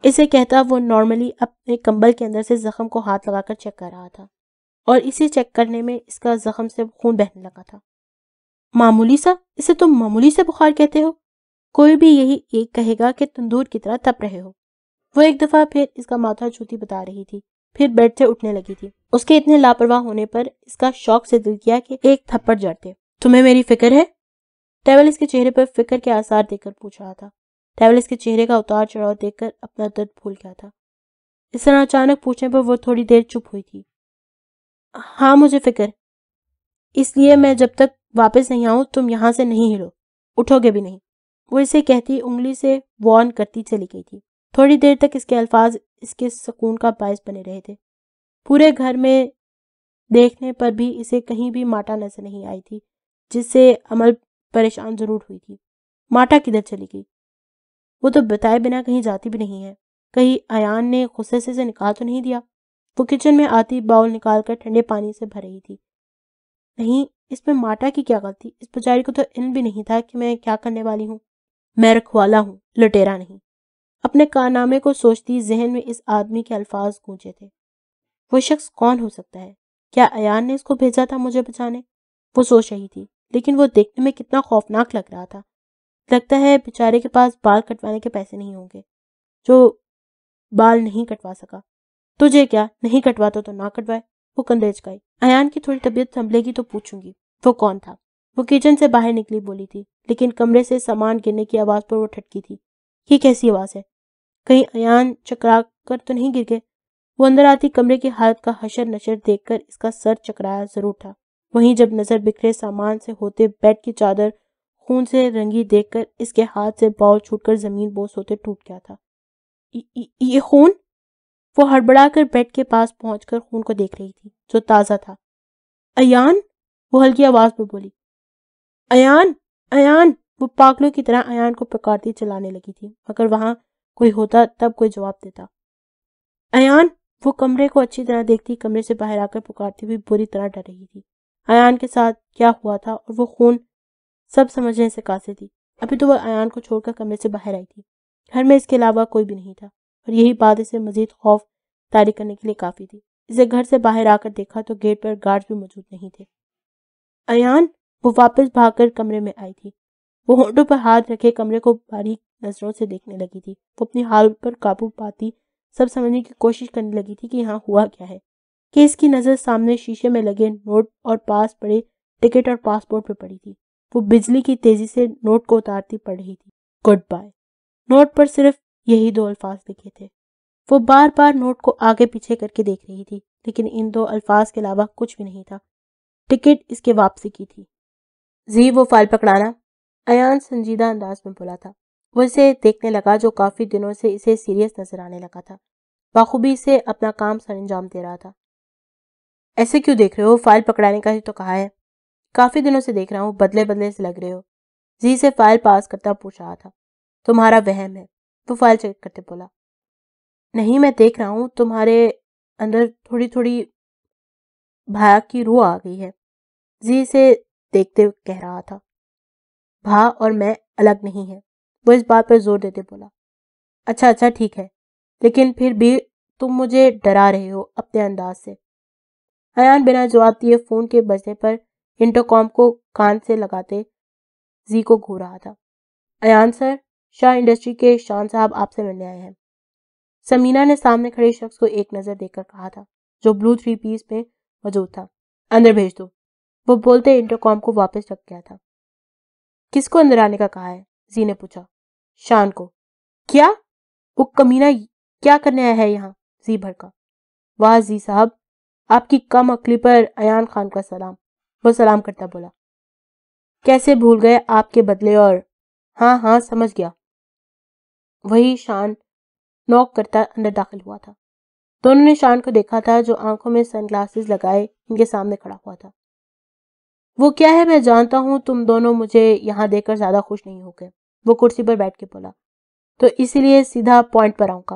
इसे कहता वो नॉर्मली अपने कंबल के अंदर से जख्म को हाथ लगाकर चेक कर रहा था। और इसे चेक करने में इसका जख्म से खून बहने लगा था। मामूली सा? इसे तुम मामूली से बुखार कहते हो? कोई भी यही एक कहेगा कि तंदूर की तरह तप रहे हो। वो एक दफ़ा फिर इसका माथा छूती बता रही थी। फिर बेड से उठने लगी थी। उसके इतने लापरवाह होने पर इसका शौक से दिल किया कि एक थप्पड़ जड़ते। तुम्हें मेरी फ़िक्र है? टेवल इसके चेहरे पर फ़िक्र के आसार देकर पूछ रहा था। टेवल इसके चेहरे का उतार चढ़ाव देखकर अपना दर्द भूल गया था। इस तरह अचानक पूछने पर वो थोड़ी देर चुप हुई थी। हाँ मुझे फ़िक्र। इसलिए मैं जब तक वापस नहीं आऊँ, तुम यहाँ से नहीं हिलो उठोगे भी नहीं। वो इसे कहती, उंगली से वॉर्न करती चली गई थी। थोड़ी देर तक इसके अल्फाज, इसके सुकून का बायस बने रहे थे। पूरे घर में देखने पर भी इसे कहीं भी माटा नज़र नहीं आई थी, जिससे अमल परेशान ज़रूर हुई थी। माटा किधर चली गई? वो तो बताए बिना कहीं जाती भी नहीं है। कहीं अयान ने गुस्से से निकाल तो नहीं दिया? वो किचन में आती बाउल निकाल कर ठंडे पानी से भर रही थी। नहीं, इसमें माटा की क्या गलती? इस बेचारी को तो इन भी नहीं था कि मैं क्या करने वाली हूँ। मैं रखवाला हूँ, लुटेरा नहीं। अपने कारनामे को सोचती जहन में इस आदमी के अल्फाज गूंजे थे। वो शख्स कौन हो सकता है? क्या अयान ने इसको भेजा था मुझे बचाने? वो सोच रही थी, लेकिन वो देखने में कितना खौफनाक लग रहा था। लगता है बेचारे के पास बाल कटवाने के पैसे नहीं होंगे। जो बाल नहीं कटवा सका। तुझे क्या? नहीं कटवाता तो ना कटवाए? वो कंदेज गई अयान की थोड़ी तबीयत संभलेगी तो पूछूँगी। वो कौन था? वो किचन से बाहर निकली बोली थी, लेकिन कमरे से सामान गिरने की आवाज़ पर वो ठटकी थी। ये कैसी आवाज़ है? कहीं अयान चकरा कर तो नहीं गिर गए? वो अंदर आती कमरे की हालत का हशर नशर देखकर इसका सर चकराया ज़रूर था। वहीं जब नज़र बिखरे सामान से होते बेड की चादर खून से रंगी देखकर इसके हाथ से बाउल छूटकर ज़मीन बोस होते टूट गया था। ये खून? वो हड़बड़ाकर बेड के पास पहुंचकर खून को देख रही थी, जो ताज़ा था। अयान? वो हल्की आवाज़ में बोली अयान अयान। वो पागलों की तरह अयान को पुकारती चलाने लगी थी। मगर वहाँ कोई होता, तब कोई जवाब देता। अयान, वो कमरे को अच्छी तरह देखती, कमरे से बाहर आकर पुकारती हुई बुरी तरह डर रही थी। अयान के साथ क्या हुआ था और वो खून सब समझने से कासे थी। अभी तो वह अयान को छोड़कर कमरे से बाहर आई थी। घर में इसके अलावा कोई भी नहीं था और यही बात इसे मजीद खौफ तारी करने के लिए काफ़ी थी। इसे घर से बाहर आकर देखा तो गेट पर गार्ड भी मौजूद नहीं थे। अयान वो वापस भागकर कमरे में आई थी। वो होंठों पर हाथ रखे कमरे को बारीक नज़रों से देखने लगी थी। वो अपनी हाल पर काबू पाती, सब समझने की कोशिश करने लगी थी कि यहाँ हुआ क्या है। कि इसकी नज़र सामने शीशे में लगे नोट और पास पड़े टिकट और पासपोर्ट पर पड़ी थी। वो बिजली की तेज़ी से नोट को उतारती पड़ रही थी। गुड बाय नोट पर सिर्फ़ यही दो अल्फाज लिखे थे। वो बार बार नोट को आगे पीछे करके देख रही थी, लेकिन इन दो अल्फाज के अलावा कुछ भी नहीं था। टिकट इसके वापसी की थी। जी वो फ़ाइल पकड़ाना। अयान संजीदा अंदाज में बोला था। वो इसे देखने लगा जो काफ़ी दिनों से इसे सीरियस नज़र आने लगा था। बाखूबी से अपना काम सर अंजाम दे रहा था। ऐसे क्यों देख रहे हो? फ़ाइल पकड़ाने का ही तो कहा है। काफ़ी दिनों से देख रहा हूँ बदले बदले से लग रहे हो। जी से फ़ाइल पास करता पूछ रहा था। तुम्हारा वहम है। वो फ़ाइल चेक करते बोला। नहीं, मैं देख रहा हूँ, तुम्हारे अंदर थोड़ी थोड़ी भा की रूह आ गई है। जी से देखते कह रहा था। भा और मैं अलग नहीं है। वो इस बात पर ज़ोर देते बोला। अच्छा अच्छा ठीक है। लेकिन फिर भी तुम मुझे डरा रहे हो अपने अंदाज से। अयान बिना जवाब दिए फ़ोन के बजने पर इंटरकॉम को कान से लगाते जी को घूर रहा था। अयान सर, शाह इंडस्ट्री के शान साहब आपसे मिलने आए हैं। समीना ने सामने खड़े शख्स को एक नज़र देकर कहा था, जो ब्लू थ्री पीस में मौजूद था। अंदर भेज दो। वो बोलते इंटरकॉम को वापस रख गया था। किसको अंदर आने का कहा है? जी ने पूछा। शान को। क्या? वो कमीना क्या करने आया है यहाँ? जी भड़का। वाह जी साहब, आपकी कम अकली पर अयान खान का सलाम। वो सलाम करता बोला। कैसे भूल गए आपके बदले और? हाँ हाँ समझ गया। वही शान नॉक करता अंदर दाखिल हुआ था। दोनों ने शान को देखा था जो आँखों में सनग्लासेस लगाए इनके सामने खड़ा हुआ था। वो क्या है, मैं जानता हूँ, तुम दोनों मुझे यहाँ देखकर ज़्यादा खुश नहीं हो गए वो कुर्सी पर बैठ के बोला तो इसीलिए सीधा पॉइंट पर आऊँगा।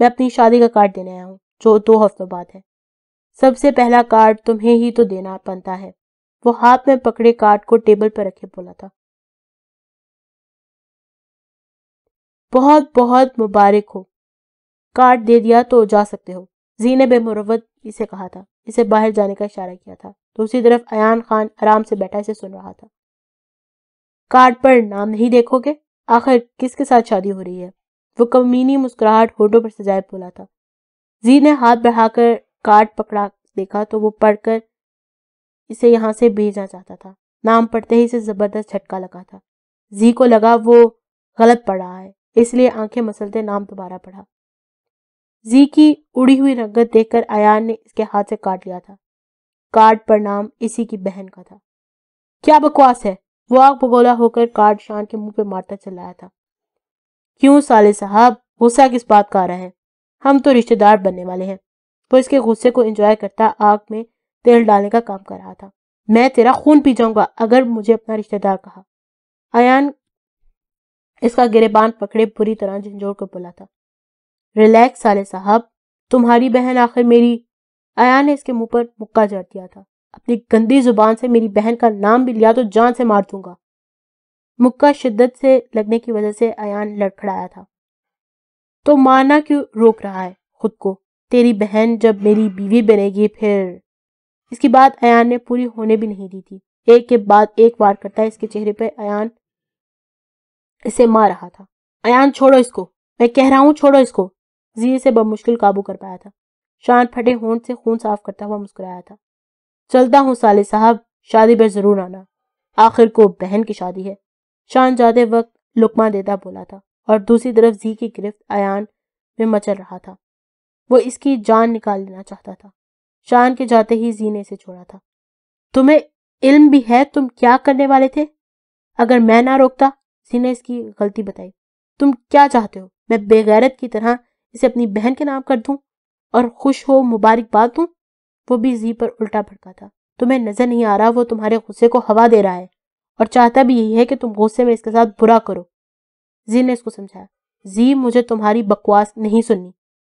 मैं अपनी शादी का कार्ड देने आया हूँ, जो दो हफ्तों बाद है। सबसे पहला कार्ड तुम्हें ही तो देना बनता है। वो हाथ में पकड़े कार्ड को टेबल पर रखे बोला था। बहुत बहुत मुबारक हो। कार्ड दे दिया तो जा सकते हो। जी ने बेमुरवत इसे कहा था। इसे बाहर जाने का इशारा किया था। दूसरी तरफ़ अयान खान आराम से बैठा इसे सुन रहा था। कार्ड पर नाम नहीं देखोगे? आखिर किसके साथ शादी हो रही है? वो कमीनी मुस्कुराहट होठों पर सजाए बोला था। जी ने हाथ बढ़ाकर कार्ड पकड़ा, देखा तो वो पढ़कर इसे यहाँ से भेजना चाहता था। नाम पढ़ते ही इसे ज़बरदस्त झटका लगा था। जी को लगा वो गलत पढ़ रहा है, इसलिए आँखें मसलते नाम दोबारा पढ़ा। जी की उड़ी हुई रंगत देखकर आयान ने इसके हाथ से काट लिया था। कार्ड पर नाम इसी की बहन का था। क्या बकवास है? वो आग बगोला होकर कार्ड शान के मुँह पे मारता चलाया था। क्यों साले साहब? गुस्सा किस बात का आ रहा है? हम तो रिश्तेदार बनने वाले हैं वो इसके गुस्से को एंजॉय करता आग में तेल डालने का काम कर रहा था। मैं तेरा खून पी जाऊँगा, अगर मुझे अपना रिश्तेदार कहा। अयान इसका गिरेबान पकड़े बुरी तरह झंझोर कर बोला था। रिलैक्स साले साहब, तुम्हारी बहन आखिर मेरी अयान ने इसके मुँह पर मुक्का जड़ दिया था। अपनी गंदी ज़ुबान से मेरी बहन का नाम भी लिया तो जान से मार दूँगा। मुक्का शिद्दत से लगने की वजह से अयान लड़खड़ाया था। तो मारना क्यों रोक रहा है खुद को? तेरी बहन जब मेरी बीवी बनेगी फिर? इसकी बात अयान ने पूरी होने भी नहीं दी थी। एक के बाद एक बार करता है इसके चेहरे पर अयान इसे मार रहा था। अयान छोड़ो इसको। मैं कह रहा हूँ छोड़ो इसको। जी से मुश्किल काबू कर पाया था। शांत फटे होंठ से खून साफ़ करता हुआ मुस्कुराया था। चलता हूँ साले साहब, शादी पर ज़रूर आना। आखिर को बहन की शादी है। शान जाते वक्त लुकमा देता बोला था और दूसरी तरफ़ जी की गिरफ्त आयान में मचल रहा था। वो इसकी जान निकाल लेना चाहता था। शान के जाते ही जी ने इसे छोड़ा था। तुम्हें इल्म भी है? तुम क्या करने वाले थे? अगर मैं ना रोकता? जी ने इसकी गलती बताई। तुम क्या चाहते हो? मैं बेगैरत की तरह इसे अपनी बहन के नाम कर दूँ? और खुश हो मुबारकबाद दूँ वो भी जी पर उल्टा भड़का था। तुम्हें नज़र नहीं आ रहा, वो तुम्हारे गुस्से को हवा दे रहा है। और चाहता भी यही है कि तुम गुस्से में इसके साथ बुरा करो। जी ने इसको समझाया। जी, मुझे तुम्हारी बकवास नहीं सुननी।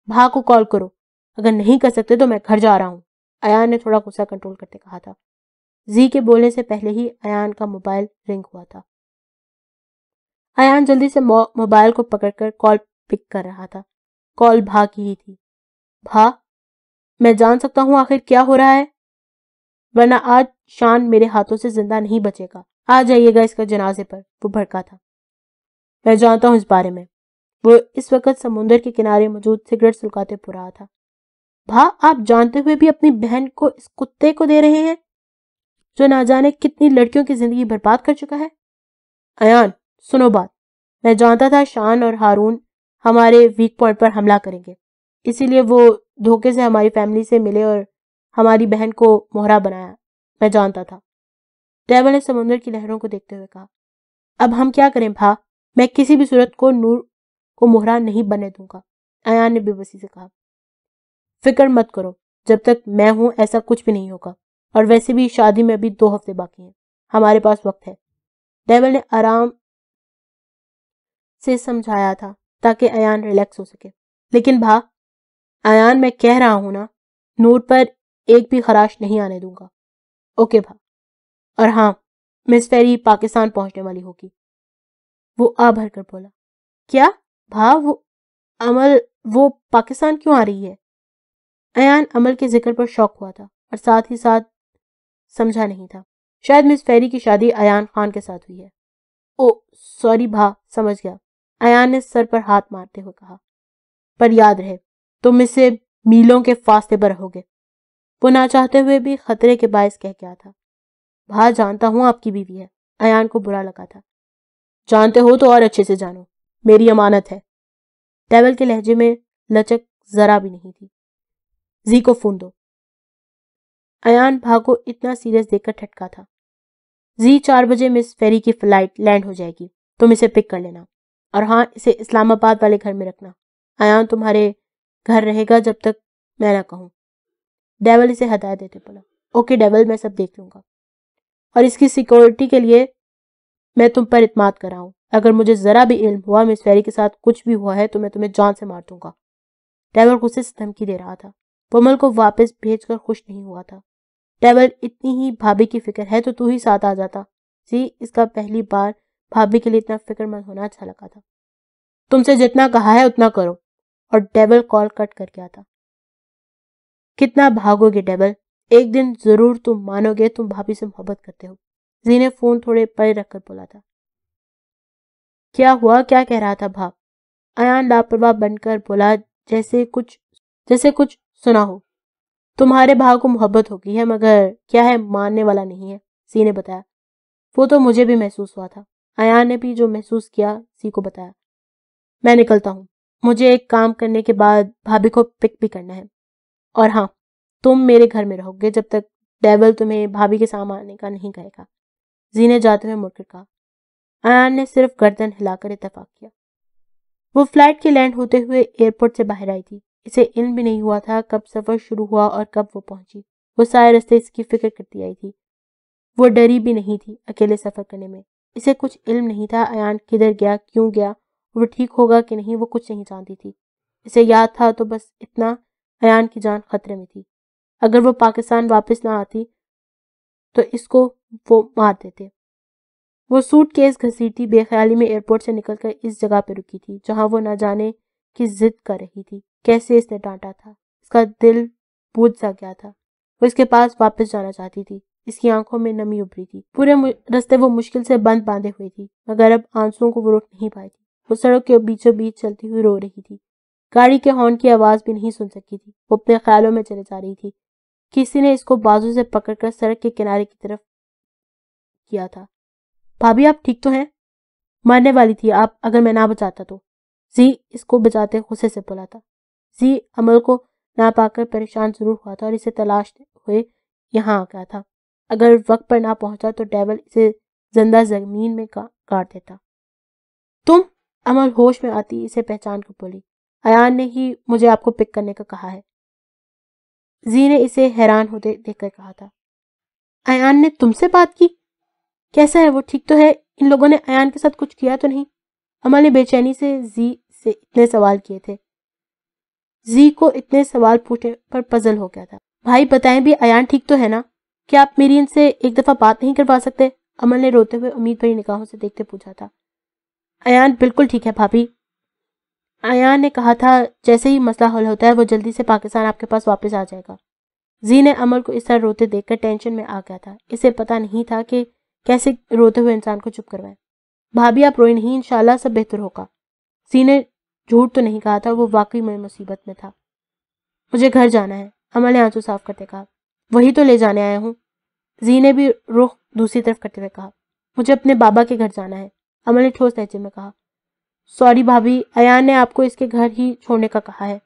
भा को कॉल करो। अगर नहीं कर सकते तो मैं घर जा रहा हूँ। अयान ने थोड़ा गुस्सा कंट्रोल करते कहा था। जी के बोलने से पहले ही अयान का मोबाइल रिंग हुआ था। अयान जल्दी से मोबाइल को पकड़कर कॉल पिक कर रहा था। कॉल भा की ही थी। भा मैं जान सकता हूँ आखिर क्या हो रहा है। वरना आज शान मेरे हाथों से ज़िंदा नहीं बचेगा। आ जाइएगा इसका जनाजे पर, वो भड़का था। मैं जानता हूँ इस बारे में। वो इस वक्त समुद्र के किनारे मौजूद सिगरेट सुलकाते पुर था। भा, आप जानते हुए भी अपनी बहन को इस कुत्ते को दे रहे हैं? जो ना जाने कितनी लड़कियों की ज़िंदगी बर्बाद कर चुका है? अयान, सुनो बात। मैं जानता था शान और हारून हमारे वीक पॉइंट पर हमला करेंगे। इसीलिए वो धोखे से हमारी फैमिली से मिले और हमारी बहन को मोहरा बनाया। मैं जानता था। डेवल ने समुद्र की लहरों को देखते हुए कहा, अब हम क्या करें भा? मैं किसी भी सूरत को नूर को मोहरा नहीं बनने दूँगा, अयान ने बेबसी से कहा। फ़िक्र मत करो, जब तक मैं हूँ ऐसा कुछ भी नहीं होगा। और वैसे भी शादी में अभी दो हफ़्ते बाकी हैं। हमारे पास वक्त है। डेवल ने आराम से समझाया था ताकि अयान रिलैक्स हो सके। लेकिन भा अयान मैं कह रहा हूँ ना, नूर पर एक भी खराश नहीं आने दूँगा। ओके भा। और हाँ मिस फेरी पाकिस्तान पहुँचने वाली होगी। वो आ भर कर बोला, क्या? भा, वो अमल, वो पाकिस्तान क्यों आ रही है? अयान अमल के ज़िक्र पर शौक हुआ था और साथ ही साथ समझा नहीं था। शायद मिस फेरी की शादी अयान खान के साथ हुई है। ओ, सॉरी भा, समझ गया। अयान ने सर पर हाथ मारते हुए कहा, पर याद रहे तुम इसे मीलों के फासले पर रहोगे। वो ना चाहते हुए भी खतरे के बायस कह गया था भा, जानता हूँ आपकी बीवी है। अयान को बुरा लगा था। जानते हो तो और अच्छे से जानो। मेरी अमानत है। टेबल के लहजे में लचक जरा भी नहीं थी। जी को फ़ोन दो। अयान भा को इतना सीरियस देखकर ठटका था। जी, चार बजे मिस फेरी की फ़्लाइट लैंड हो जाएगी। तुम इसे पिक कर लेना। और हाँ इसे इस्लामाबाद वाले घर में रखना। अयान तुम्हारे घर रहेगा जब तक मैं ना कहूँ। डेवल इसे हदायत देते बोला। ओके डेवल मैं सब देख लूँगा। और इसकी सिक्योरिटी के लिए मैं तुम पर इतमाद कर हूँ। अगर मुझे जरा भी इल्म हुआ, मिस फेरी के साथ कुछ भी हुआ है तो मैं तुम्हें जान से मार दूँगा। डेवल गुस्से से धमकी दे रहा था। पोमल को वापस भेजकर खुश नहीं हुआ था। डेवल इतनी ही भाभी की फ़िक्र है तो तू ही साथ आ जाता। जी इसका पहली बार भाभी के लिए इतना फिक्रमंद होना अच्छा लगा था। तुमसे जितना कहा है, उतना करो। और डेबल कॉल कट कर गया था। कितना भागोगे डेबल एक दिन ज़रूर तुम मानोगे, तुम भाभी से मोहब्बत करते हो। जी ने फ़ोन थोड़े परे रखकर बोला था। क्या हुआ? क्या कह रहा था भाप अयान लापरवाह बनकर बोला, जैसे कुछ जैसे कुछ सुना हो। तुम्हारे भाव को मोहब्बत होगी है, मगर क्या है, मानने वाला नहीं है सी ने बताया। वो तो मुझे भी महसूस हुआ था। अयान ने भी जो महसूस किया सी को बताया। मैं निकलता हूँ। मुझे एक काम करने के बाद भाभी को पिक भी करना है। और हाँ तुम मेरे घर में रहोगे जब तक डेवल तुम्हें भाभी के सामने आने का नहीं कहेगा। जी ने जाते हुए मुड़कर कहा अयान ने सिर्फ़ गर्दन हिलाकर इतफाक किया। वो फ़्लाइट के लैंड होते हुए एयरपोर्ट से बाहर आई थी। इसे इल्म भी नहीं हुआ था कब सफ़र शुरू हुआ और कब वो पहुँची। वो सारे रस्ते इसकी फ़िक्र करती आई थी। वो डरी भी नहीं थी अकेले सफ़र करने में। इसे कुछ इल्म नहीं था अयान किधर गया, क्यों गया वो ठीक होगा कि नहीं, वो कुछ नहीं जानती थी। इसे याद था तो बस इतना अयान की जान खतरे में थी। अगर वो पाकिस्तान वापस ना आती तो इसको वो मार देते। वो सूट केस घसीटी बेख्याली में एयरपोर्ट से निकलकर इस जगह पर रुकी थी, जहाँ वो न जाने की जिद कर रही थी, कैसे इसने डांटा था। इसका दिल बूझ सा गया था। वो इसके पास वापस जाना चाहती थी। इसकी आँखों में नमी उभरी थी। पूरे रस्ते वो मुश्किल से बंद बांधे हुए थी, मगर अब आंसुओं को वो रोक नहीं पाई थी। वो सड़क के बीचों बीच चलती हुई रो रही थी। गाड़ी के हॉर्न की आवाज़ भी नहीं सुन सकी थी। वो अपने ख्यालों में चले जा रही थी। किसी ने इसको बाजू से पकड़कर सड़क के किनारे की तरफ़ किया था। भाभी, आप ठीक तो हैं? मरने वाली थी। आप, अगर मैं ना बचाता तो। जी, इसको बचाते गुस्से से बोला था। जी, अमल को ना पाकर परेशान ज़रूर हुआ था और इसे तलाश हुए यहाँ आ गया था। अगर वक्त पर ना पहुँचा तो डेवल इसे ज़िंदा ज़मीन में काट देता। तुम अमल होश में आती इसे पहचान कर बोली, अयान ने ही मुझे आपको पिक करने का कहा है। जी ने इसे हैरान होते देखकर कहा था, अयान ने तुमसे बात की? कैसा है वो? ठीक तो है? इन लोगों ने अयान के साथ कुछ किया तो नहीं? अमल ने बेचैनी से जी से इतने सवाल किए थे। जी को इतने सवाल पूछने पर पजल हो गया था। भाई, बताएँ भी अयान ठीक तो है ना? क्या आप मेरी इनसे एक दफ़ा बात नहीं करवा सकते? अमल ने रोते हुए उम्मीद भरी निगाहों से देखते पूछा था अयान, बिल्कुल ठीक है भाभी। अयान ने कहा था, जैसे ही मसला हल होता है, वो जल्दी से पाकिस्तान आपके पास वापस आ जाएगा। जी ने अमर को इस तरह रोते देखकर टेंशन में आ गया था। इसे पता नहीं था कि कैसे रोते हुए इंसान को चुप करवाए। भाभी, आप रोई नहीं, इंशाल्लाह सब बेहतर होगा। जी ने झूठ तो नहीं कहा था, वो वाकई में मुसीबत में था। मुझे घर जाना है, अमर ने आँसू साफ़ करते कहा। वही तो ले जाने आया हूँ। जी ने भी रुख दूसरी तरफ़ करते हुए कहा। मुझे अपने बाबा के घर जाना है। अमल ने ठोस लहजे में कहा सॉरी भाभी, अयान ने आपको इसके घर ही छोड़ने का कहा है।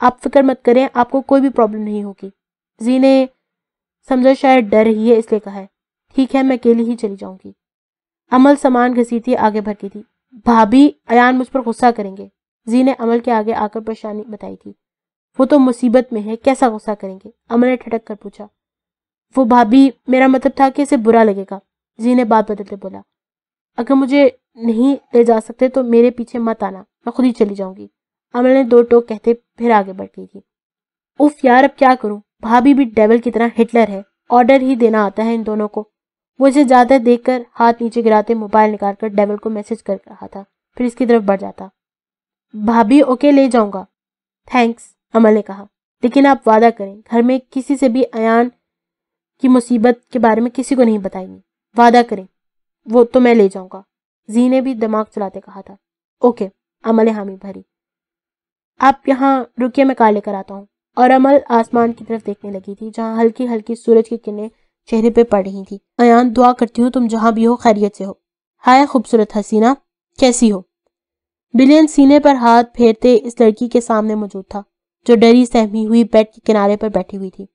आप फ़िक्र मत करें, आपको कोई भी प्रॉब्लम नहीं होगी। जी ने समझा शायद डर रही है इसलिए कहा है। ठीक है, मैं अकेली ही चली जाऊँगी अमल सामान घसीटती आगे भर की थी। भाभी, अयान मुझ पर गुस्सा करेंगे जी ने अमल के आगे आकर परेशानी बताई थी। वो तो मुसीबत में है, कैसा गुस्सा करेंगे अमल ने ठटक कर पूछा। वो भाभी, मेरा मतलब था कि इसे बुरा लगेगा जी ने बात बदलते बोला। अगर मुझे नहीं ले जा सकते तो मेरे पीछे मत आना। मैं खुद ही चली जाऊँगी। अमल ने दो टोक कहते फिर आगे बढ़ गई थी। उफ यार, अब क्या करूँ? भाभी भी डेवल की तरह हिटलर है। ऑर्डर ही देना आता है इन दोनों को। वो इसे ज़्यादा देखकर हाथ नीचे गिराते मोबाइल निकाल कर डेवल को मैसेज कर रहा था। फिर इसकी तरफ़ बढ़ जाता। भाभी ओके ले जाऊँगा। थैंक्स अमल ने कहा। लेकिन आप वादा करें, घर में किसी से भी अयान की मुसीबत के बारे में किसी को नहीं बताएँगे। वादा करें, वो तो मैं ले जाऊँगा। जी ने भी दिमाग चलाते कहा था। ओके, अमल हामी भरी। आप यहाँ रुकिए, मैं कार लेकर आता हूँ। और अमल आसमान की तरफ़ देखने लगी थी, जहाँ हल्की हल्की सूरज की किरणें चेहरे पे पड़ रही थी। अयान, दुआ करती हूँ, तुम जहाँ भी हो, खैरियत से हो। हाय, खूबसूरत हसीना, कैसी हो? बिलियन सीने पर हाथ फेरते इस लड़की के सामने मौजूद था, जो डरी, सहमी हुई बेड के किनारे पर बैठी हुई थी।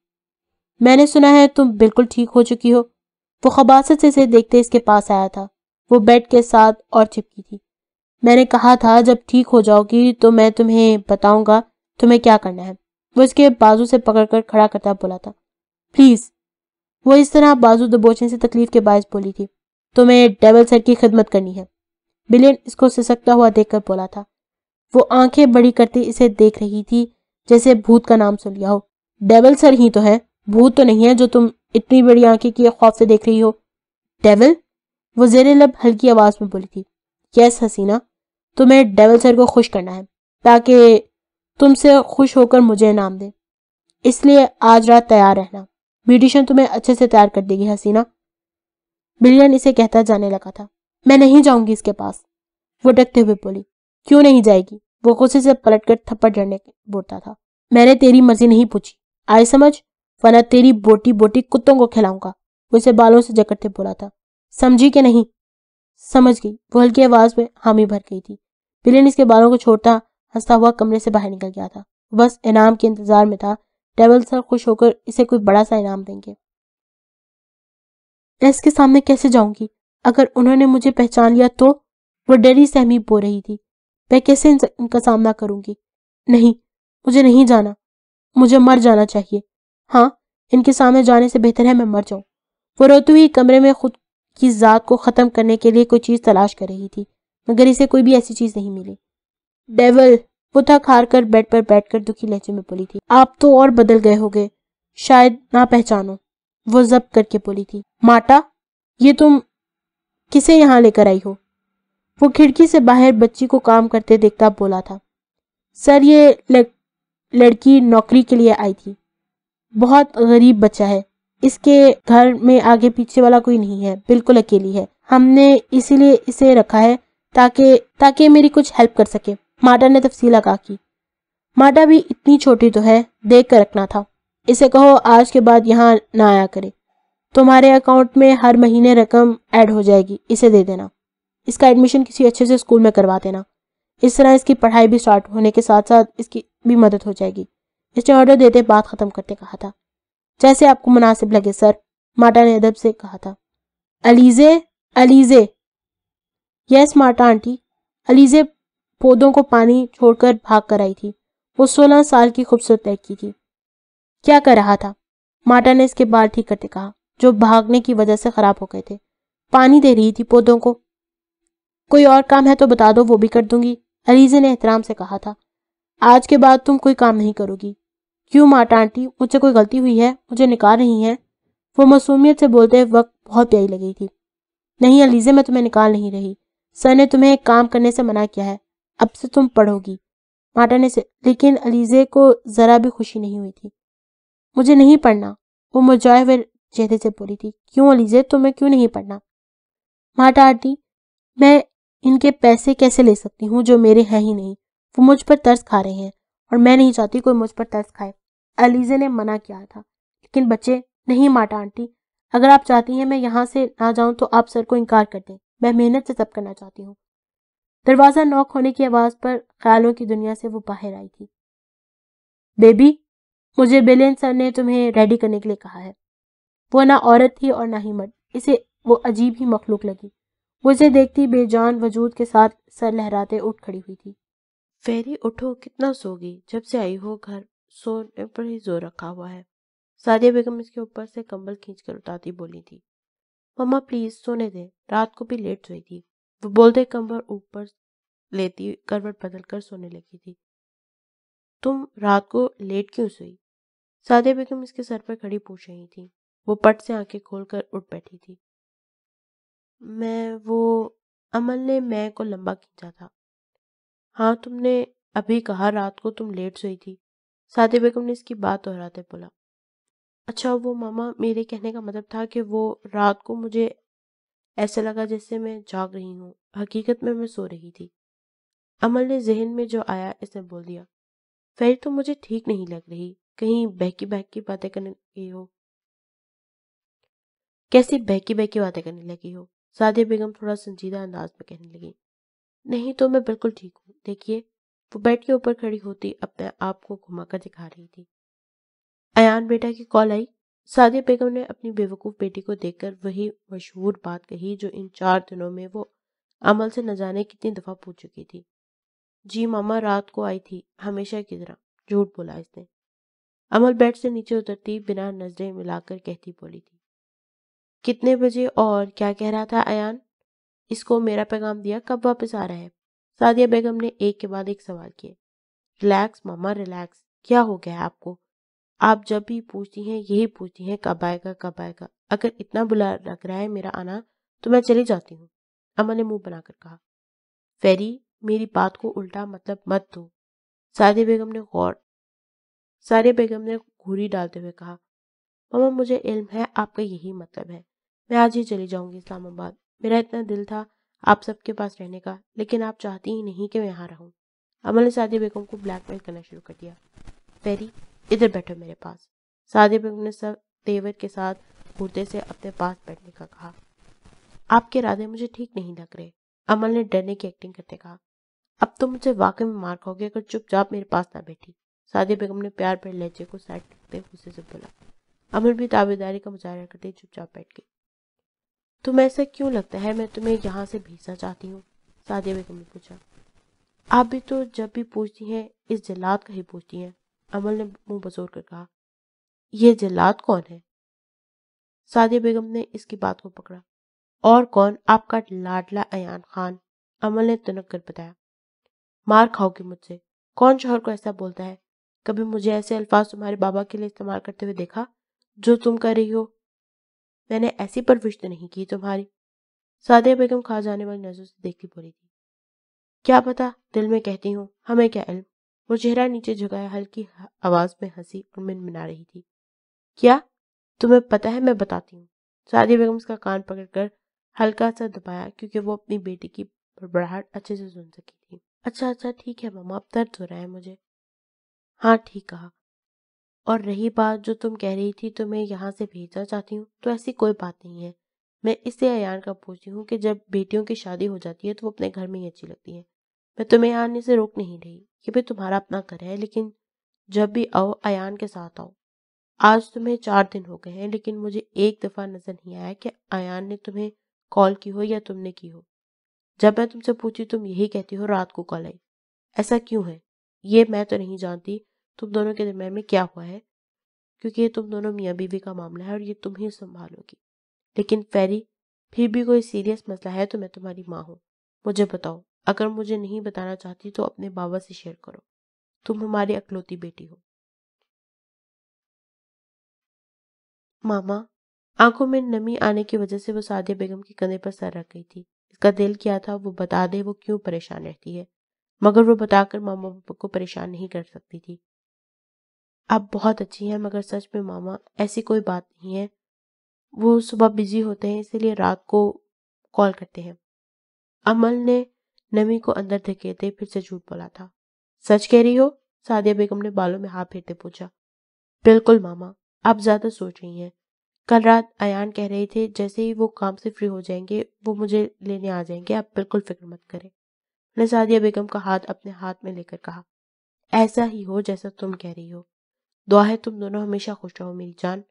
मैंने सुना है तुम बिल्कुल ठीक हो चुकी हो। वो खबासत से इसे देखते इसके पास आया था। वो बेड के साथ और चिपकी थी। मैंने कहा था, जब ठीक हो जाओगी तो मैं तुम्हें बताऊँगा तुम्हें क्या करना है। वो इसके बाजू से पकड़कर खड़ा करता बोला था, प्लीज़। वो इस तरह बाजू दबोचने से तकलीफ़ के बायस बोली थी, तुम्हें डेवल सर की खिदमत करनी है। बिलियन इसको सिसकता हुआ देखकर बोला था, वो आँखें बड़ी करती इसे देख रही थी, जैसे भूत का नाम सुन लिया हो। डेवल सर ही तो है, भूत तो नहीं है जो तुम इतनी बड़ी आँखें किए खौफ से देख रही हो। डेवल वो जेर लब हल्की आवाज़ में बोली थी, यस हसीना, तुम्हें डेवल सर को खुश करना है, ताकि तुमसे खुश होकर मुझे इनाम दे। इसलिए आज रात तैयार रहना। ब्यूटिशियन तुम्हें अच्छे से तैयार कर देगी हसीना। बिलियन इसे कहता जाने लगा था। मैं नहीं जाऊँगी इसके पास, वो डकते हुए बोली। क्यों नहीं जाएगी? वो गुस्से से पलटकर थप्पड़ जड़ने बोलता था। मैंने तेरी मर्ज़ी नहीं पूछी। आए समझ, वरना तेरी बोटी बोटी कुत्तों को खिलाऊँगा इसे बालों से जकड़ते बोला था। समझी कि नहीं? समझ गई। वो हल्की आवाज़ में हामी भर गई थी। बिलियन इसके बालों को छोड़ता हंसता हुआ कमरे से बाहर निकल गया था। बस इनाम के इंतज़ार में था। डेवल सर खुश होकर इसे कोई बड़ा सा इनाम देंगे। मैं इसके सामने कैसे जाऊँगी? अगर उन्होंने मुझे पहचान लिया तो? वो डरी सहमी बो रही थी। मैं कैसे इनका सामना करूँगी? नहीं, मुझे नहीं जाना। मुझे मर जाना चाहिए। हाँ इनके सामने जाने से बेहतर है मैं मर जाऊँ। वो रोती हुई कमरे में खुद की जात को खत्म करने के लिए कोई चीज़ तलाश कर रही थी, मगर इसे कोई भी ऐसी चीज़ नहीं मिली। डेवल वो थक हार कर बेड पर बैठकर दुखी लहजे में बोली थी, आप तो और बदल गए हो गए शायद ना पहचानो, वो जब्त करके बोली थी। माटा ये तुम किसे यहाँ लेकर आई हो? वो खिड़की से बाहर बच्ची को काम करते देखता बोला था। सर, ये लड़की नौकरी के लिए आई थी, बहुत गरीब बच्चा है इसके घर में आगे पीछे वाला कोई नहीं है, बिल्कुल अकेली है। हमने इसीलिए इसे रखा है ताकि ताकि मेरी कुछ हेल्प कर सके। माटा ने तफसीला कहा की। माटा भी इतनी छोटी तो है, देख कर रखना था। इसे कहो, आज के बाद यहाँ ना आया करे। तुम्हारे अकाउंट में हर महीने रकम ऐड हो जाएगी, इसे दे देना। इसका एडमिशन किसी अच्छे से स्कूल में करवा देना। इस तरह इसकी पढ़ाई भी स्टार्ट होने के साथ साथ इसकी भी मदद हो जाएगी। इसने ऑर्डर देते बात खत्म करते कहा था। जैसे आपको मुनासिब लगे, सर। माटा ने अदब से कहा था। अलीजे अलीजे। यस माटा आंटी। अलीजे पौधों को पानी छोड़कर भाग कर आई थी। वो सोलह साल की खूबसूरत लड़की थी। क्या कर रहा था? माटा ने इसके बाल ठीक करते कहा, जो भागने की वजह से खराब हो गए थे। पानी दे रही थी पौधों को। कोई और काम है तो बता दो, वो भी कर दूँगी। अलीजे ने एहतराम से कहा था, आज के बाद तुम कोई काम नहीं करोगी। क्यों माटा आंटी मुझसे कोई गलती हुई है? मुझे निकाल रही है। वो मासूमियत से बोलते वक्त बहुत प्यारी लगी थी। नहीं अलीजे, मैं तुम्हें निकाल नहीं रही। सर ने तुम्हें एक काम करने से मना किया है। अब से तुम पढ़ोगी। माटा ने से। लेकिन अलीजे को जरा भी खुशी नहीं हुई थी। मुझे नहीं पढ़ना। वो मुरझाए हुए चेहरे से बोली थी। क्यों अलीजे? तुम्हें क्यों नहीं पढ़ना? माटा आंटी, मैं इनके पैसे कैसे ले सकती हूँ जो मेरे हैं ही नहीं? वो मुझ पर तरस खा रहे हैं। और मैं नहीं चाहती कोई मुझ पर तरस खाए। अलीजे ने मना किया था, लेकिन बच्चे नहीं माटा आंटी अगर आप चाहती हैं मैं यहाँ से ना जाऊँ तो आप सर को इनकार कर दें। मैं मेहनत से सब करना चाहती हूँ। दरवाज़ा नॉक होने की आवाज़ पर ख्यालों की दुनिया से वो बाहर आई थी। बेबी, मुझे बेलेन सर ने तुम्हें रेडी करने के लिए कहा है। वो ना औरत थी और ना ही मर्द। इसे वो अजीब ही मखलूक लगी। इसे देखती बेजान वजूद के साथ सर लहराते उठ खड़ी हुई थी। फेरी उठो, कितना सोगी। जब से आई हो घर, सोने पर ही ज़ोर रखा हुआ है। सादिया बेगम इसके ऊपर से कंबल खींचकर उतारती बोली थी, मम्मा प्लीज़ सोने दे। रात को भी लेट सोई थी। वो बोलते कंबल ऊपर लेती, करवट बदल कर सोने लगी थी। तुम रात को लेट क्यों सोई? सादिया बेगम इसके सर पर खड़ी पूछ रही थी। वो पट से आँखें खोलकर उठ बैठी थी। मैं, वो, अमल ने मैं को लंबा खींचा था। हाँ तुमने अभी कहा रात को तुम लेट सोई थी। सादिया बेगम ने इसकी बात दोहराते बोला। अच्छा वो मामा, मेरे कहने का मतलब था कि वो रात को मुझे ऐसा लगा जैसे मैं जाग रही हूँ। हकीकत में मैं सो रही थी। अमल ने जहन में जो आया, इसने बोल दिया फिर तो मुझे ठीक नहीं लग रही। कहीं बहकी बहकी बातें करने लगी हो। कैसी बहकी बहकी बातें करने लगी हो? सादिया बेगम थोड़ा संजीदा अंदाज में कहने लगी। नहीं तो मैं बिल्कुल ठीक हूँ। देखिए, वो बेड के ऊपर खड़ी होती अपने आप को घुमाकर दिखा रही थी। अयान बेटा की कॉल आई। सादिया बेगम ने अपनी बेवकूफ़ बेटी को देखकर वही मशहूर बात कही जो इन चार दिनों में वो अमल से न जाने कितनी दफ़ा पूछ चुकी थी। जी मामा, रात को आई थी, हमेशा की तरह, झूठ बोला इसने। अमल बेड से नीचे उतरती बिना नज़रें मिलाकर कहती बोली थी। कितने बजे और क्या कह रहा था अयान? इसको मेरा पैगाम दिया कब वापस आ रहा है? सादिया बेगम ने एक के बाद एक सवाल किए रिलैक्स, मामा, रिलैक्स। क्या हो गया आपको? आप जब भी पूछती हैं, यही पूछती हैं, कब आएगा कब आएगा। अगर इतना बुला लग रहा है मेरा आना तो मैं चली जाती हूँ। अमन ने मुँह बनाकर कहा। फेरी, मेरी बात को उल्टा मतलब मत दो। सादिया बेगम ने गौर सारिया बेगम ने घूरी डालते हुए कहा, मामा, मुझे इल्म है, आपका यही मतलब है। मैं आज ही चली जाऊँगी इस्लामाबाद। मेरा इतना दिल था आप सबके पास रहने का, लेकिन आप चाहती ही नहीं कि मैं यहाँ रहूँ। अमल ने सादिया बेगम को ब्लैकमेल करना शुरू कर दिया। फेरी इधर बैठो मेरे पास। सादिया बेगम ने सब तेवर के साथ कुर्ते से अपने पास बैठने का कहा। आपके इरादे मुझे ठीक नहीं लग रहे, अमल ने डरने की एक्टिंग करते कहा। अब तो मुझे वाकई में मार खाओगे अगर चुपचाप मेरे पास ना बैठी? सादिया बेगम ने प्यार भरे लहजे को साइड करते गुस्से से बोला। अमल भी ताबेदारी का मुजाहरा करते चुपचाप बैठ गई। तुम ऐसा क्यों लगता है? मैं तुम्हें यहाँ से भेजना चाहती हूँ। सादिया बेगम ने पूछा। आप भी तो जब भी पूछती हैं, इस जलाद का ही पूछती हैं, अमल ने मुँह बसोर कर कहा। यह जल्लाद कौन है? सादिया बेगम ने इसकी बात को पकड़ा। और कौन? आपका लाडला अयान खान। अमल ने तनक कर बताया। मार खाओगे मुझसे। कौन शोहर को ऐसा बोलता है? कभी मुझे ऐसे अल्फाज तुम्हारे बाबा के लिए इस्तेमाल करते हुए देखा, जो तुम कर रही हो? मैंने ऐसी परविश तो नहीं की तुम्हारी। सादिया बेगम खा जाने वाली नज़र से देखती बोली थी। क्या पता दिल में कहती हूँ, हमें क्या इल्म? वो चेहरा नीचे झुकाया, हल्की आवाज़ में हँसी और मिनमिना रही थी। क्या? तुम्हें पता है मैं बताती हूँ। सादिया बेगम उसका कान पकड़कर हल्का सा दबाया, क्योंकि वो अपनी बेटी की बड़बड़ाहट अच्छे से सुन सकी थी। अच्छा अच्छा ठीक है मामा, अब दर्द हो रहा है मुझे। हाँ ठीक कहा। और रही बात जो तुम कह रही थी तो मैं यहाँ से भेजना चाहती हूँ तो ऐसी कोई बात नहीं है। मैं इससे अयान का पूछती हूँ कि जब बेटियों की शादी हो जाती है तो वो अपने घर में ही अच्छी लगती है। मैं तुम्हें आने से रोक नहीं रही कि भाई तुम्हारा अपना घर है, लेकिन जब भी आओ, अयान के साथ आओ। आज तुम्हें चार दिन हो गए हैं, लेकिन मुझे एक दफ़ा नज़र नहीं आया कि अयान ने तुम्हें कॉल की हो या तुमने की हो। जब मैं तुमसे पूछी तुम यही कहती हो, रात को कॉल आई। ऐसा क्यों है? ये मैं तो नहीं जानती तुम दोनों के दरम्यान में क्या हुआ है? क्योंकि ये तुम दोनों मियाँ बीवी का मामला है और ये तुम ही संभालोगी। लेकिन फेरी, फिर भी कोई सीरियस मसला है तो मैं तुम्हारी माँ हूँ। मुझे बताओ, अगर मुझे नहीं बताना चाहती तो अपने बाबा से शेयर करो। तुम हमारी अकलौती बेटी हो। मामा, आँखों में नमी आने की वजह से वो सादिया बेगम के कंधे पर सर रख गई थी। इसका दिल किया था वो बता दे, वो क्यों परेशान रहती है? मगर वो बताकर मामा पापा को परेशान नहीं कर सकती थी। आप बहुत अच्छी हैं, मगर सच में मामा, ऐसी कोई बात नहीं है। वो सुबह बिज़ी होते हैं, इसीलिए रात को कॉल करते हैं। अमल ने नमी को अंदर धकेलते फिर से झूठ बोला था। सच कह रही हो? सादिया बेगम ने बालों में हाथ फेरते पूछा। बिल्कुल मामा, आप ज़्यादा सोच रही हैं। कल रात अयान कह रहे थे, जैसे ही वो काम से फ्री हो जाएँगे, वो मुझे लेने आ जाएँगे, आप बिल्कुल फ़िक्र मत करें। ने सादिया बेगम का हाथ अपने हाथ में लेकर कहा, ऐसा ही हो जैसा तुम कह रही हो। दुआ है तुम दोनों हमेशा खुश रहो, मेरी जान।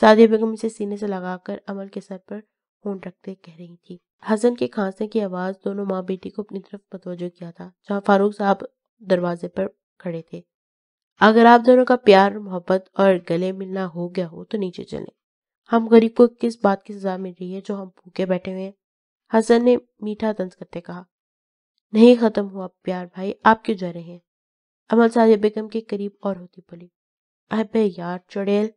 सादिया बेगम इसे सीने से लगाकर अमल के सर पर होन रखते कह रही थी। हसन के खांसने की आवाज़ दोनों माँ बेटी को अपनी तरफ़ मतवजो किया था, जहाँ फारूक साहब दरवाजे पर खड़े थे। अगर आप दोनों का प्यार, मोहब्बत और गले मिलना हो गया हो तो नीचे चलें। हम गरीब को किस बात की सजा मिल रही है, जो हम भूखे बैठे हुए हैं? हसन ने मीठा तंज करते कहा। नहीं खत्म हुआ प्यार भाई, आप क्यों जा रहे हैं? अमल सादिया बेगम के करीब और होती बोली अबे यार चुड़ैल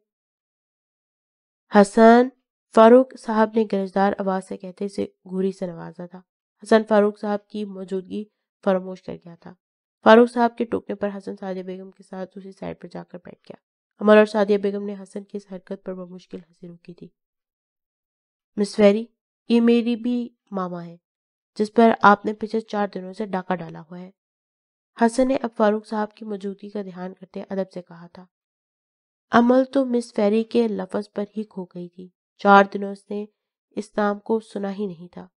हसन फारूक साहब ने गरजदार आवाज़ से कहते से घूरी से नवाजा था। हसन फारूक साहब की मौजूदगी फरामोश कर गया था। फारूक साहब के टोकने पर हसन सादिया बेगम के साथ दूसरी साइड पर जाकर बैठ गया। अमर और सादिया बेगम ने हसन की इस हरकत पर बमुश्किल हँसी रोकी थी। मिस वेरी ये मेरी भी मामा है, जिस पर आपने पिछले चार दिनों से डाका डाला हुआ है। हसन ने अब फारूक साहब की मौजूदगी का ध्यान करते अदब से कहा था। अमल तो मिस फेरी के लफज पर ही खो गई थी। चार दिनों से इस नाम को सुना ही नहीं था।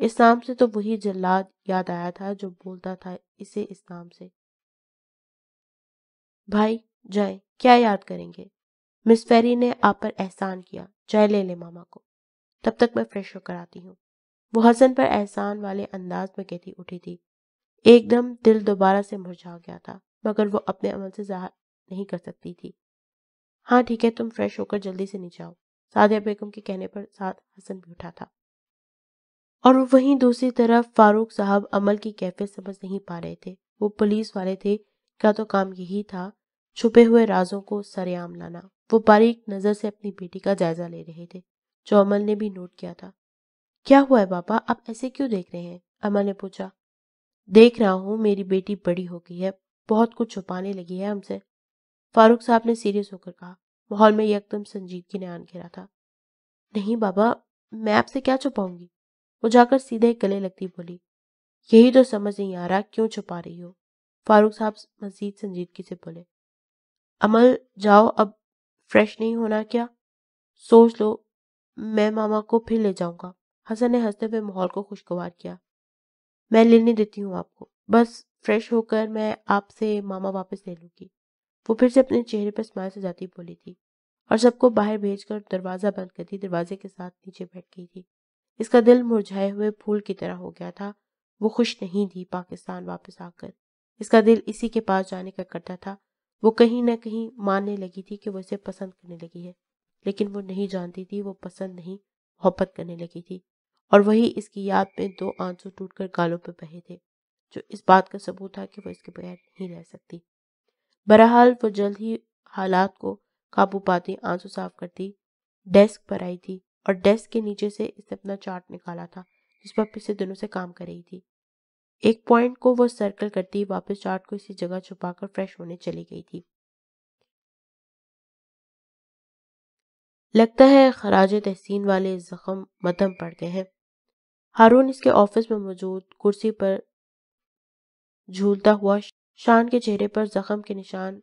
इस नाम से तो वही जल्लाद याद आया था जो बोलता था इसे इस नाम से। भाई, जाए, क्या याद करेंगे? मिस फेरी ने आप पर एहसान किया चाय ले ले मामा को। तब तक मैं फ्रेश होकर आती हूँ। वो हसन पर एहसान वाले अंदाज में कहती उठी थी। एकदम दिल दोबारा से मुरझा गया था, मगर वो अपने अमल से ज़ाहिर नहीं कर सकती थी। हाँ ठीक है, तुम फ्रेश होकर जल्दी से नीचे आओ। सादिया बेगम के कहने पर साथ हसन भी उठा था। और वहीं दूसरी तरफ़ फारूक साहब अमल की कैफियत समझ नहीं पा रहे थे। वो पुलिस वाले थे क्या तो काम यही था, छुपे हुए राजों को सरेआम लाना। वो बारीक नज़र से अपनी बेटी का जायजा ले रहे थे, जो अमल ने भी नोट किया था। क्या हुआ है पापा आप ऐसे क्यों देख रहे हैं? अमल ने पूछा। देख रहा हूँ, मेरी बेटी बड़ी हो गई है, बहुत कुछ छुपाने लगी है हमसे। फारूक साहब ने सीरियस होकर कहा, माहौल में यकदम संजीदगी ने आन घेरा था। नहीं बाबा, मैं आपसे क्या छुपाऊँगी? वो जाकर सीधे गले लगती बोली, यही तो समझ नहीं आ रहा क्यों छुपा रही हो? फारूक साहब मजीद संजीदगी से बोले, अमल, जाओ, अब फ्रेश नहीं होना क्या? सोच लो, मैं मामा को फिर ले जाऊँगा। हसन ने हँसते हुए माहौल को खुशगवार किया, मैं लेने देती हूँ आपको। बस फ्रेश होकर मैं आपसे मामा वापस ले लूँगी। वो फिर से अपने चेहरे पर स्माइल से जाती बोली थी और सबको बाहर भेजकर दरवाज़ा बंद करती दरवाजे के साथ नीचे बैठ गई थी। इसका दिल मुरझाए हुए फूल की तरह हो गया था। वो खुश नहीं थी पाकिस्तान वापस आकर। इसका दिल इसी के पास जाने का करता था। वो कहीं ना कहीं मानने लगी थी कि वो इसे पसंद करने लगी है, लेकिन वो नहीं जानती थी, वो पसंद नहीं, मोहब्बत करने लगी थी। और वही इसकी याद में दो आँसू टूटकर गालों पर बहे थे, जो इस बात का सबूत था कि वो इसके बगैर नहीं रह सकती। बहरहाल वो जल्द ही हालात को काबू पाती, आँसू साफ़ करती, डेस्क पर आई थी और डेस्क के नीचे से इसने अपना चार्ट निकाला था, जिस पर पिछले दिनों से काम कर रही थी। एक पॉइंट को वो सर्कल करती, वापस चार्ट को इसी जगह छुपाकर फ्रेश होने चली गई थी। लगता है खराज तहसीन वाले जख्म मदम पड़ गए हैं। हारून इसके ऑफ़िस में मौजूद, कुर्सी पर झूलता हुआ शान के चेहरे पर जख्म के निशान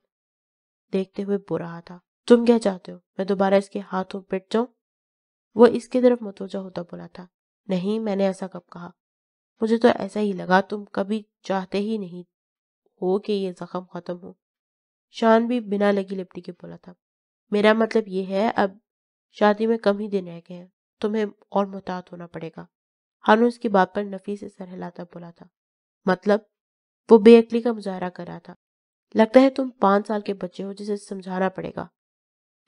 देखते हुए बो रहा था। तुम क्या चाहते हो? मैं दोबारा इसके हाथों पिट जाऊँ? वो इसकी तरफ़ मतवजा होता बोला था। नहीं, मैंने ऐसा कब कहा? मुझे तो ऐसा ही लगा, तुम कभी चाहते ही नहीं हो कि ये जख्म खत्म हो। शान भी बिना लगी लिपटी के बोला था। मेरा मतलब ये है, अब शादी में कम ही दिन रह गए हैं। तुम्हें और मुहतात होना पड़ेगा। हारून उसकी बात पर नफी से सर हिलाता बोला था। मतलब? वो बेअकली का मुजाहरा कर रहा था। लगता है तुम पाँच साल के बच्चे हो जिसे समझाना पड़ेगा।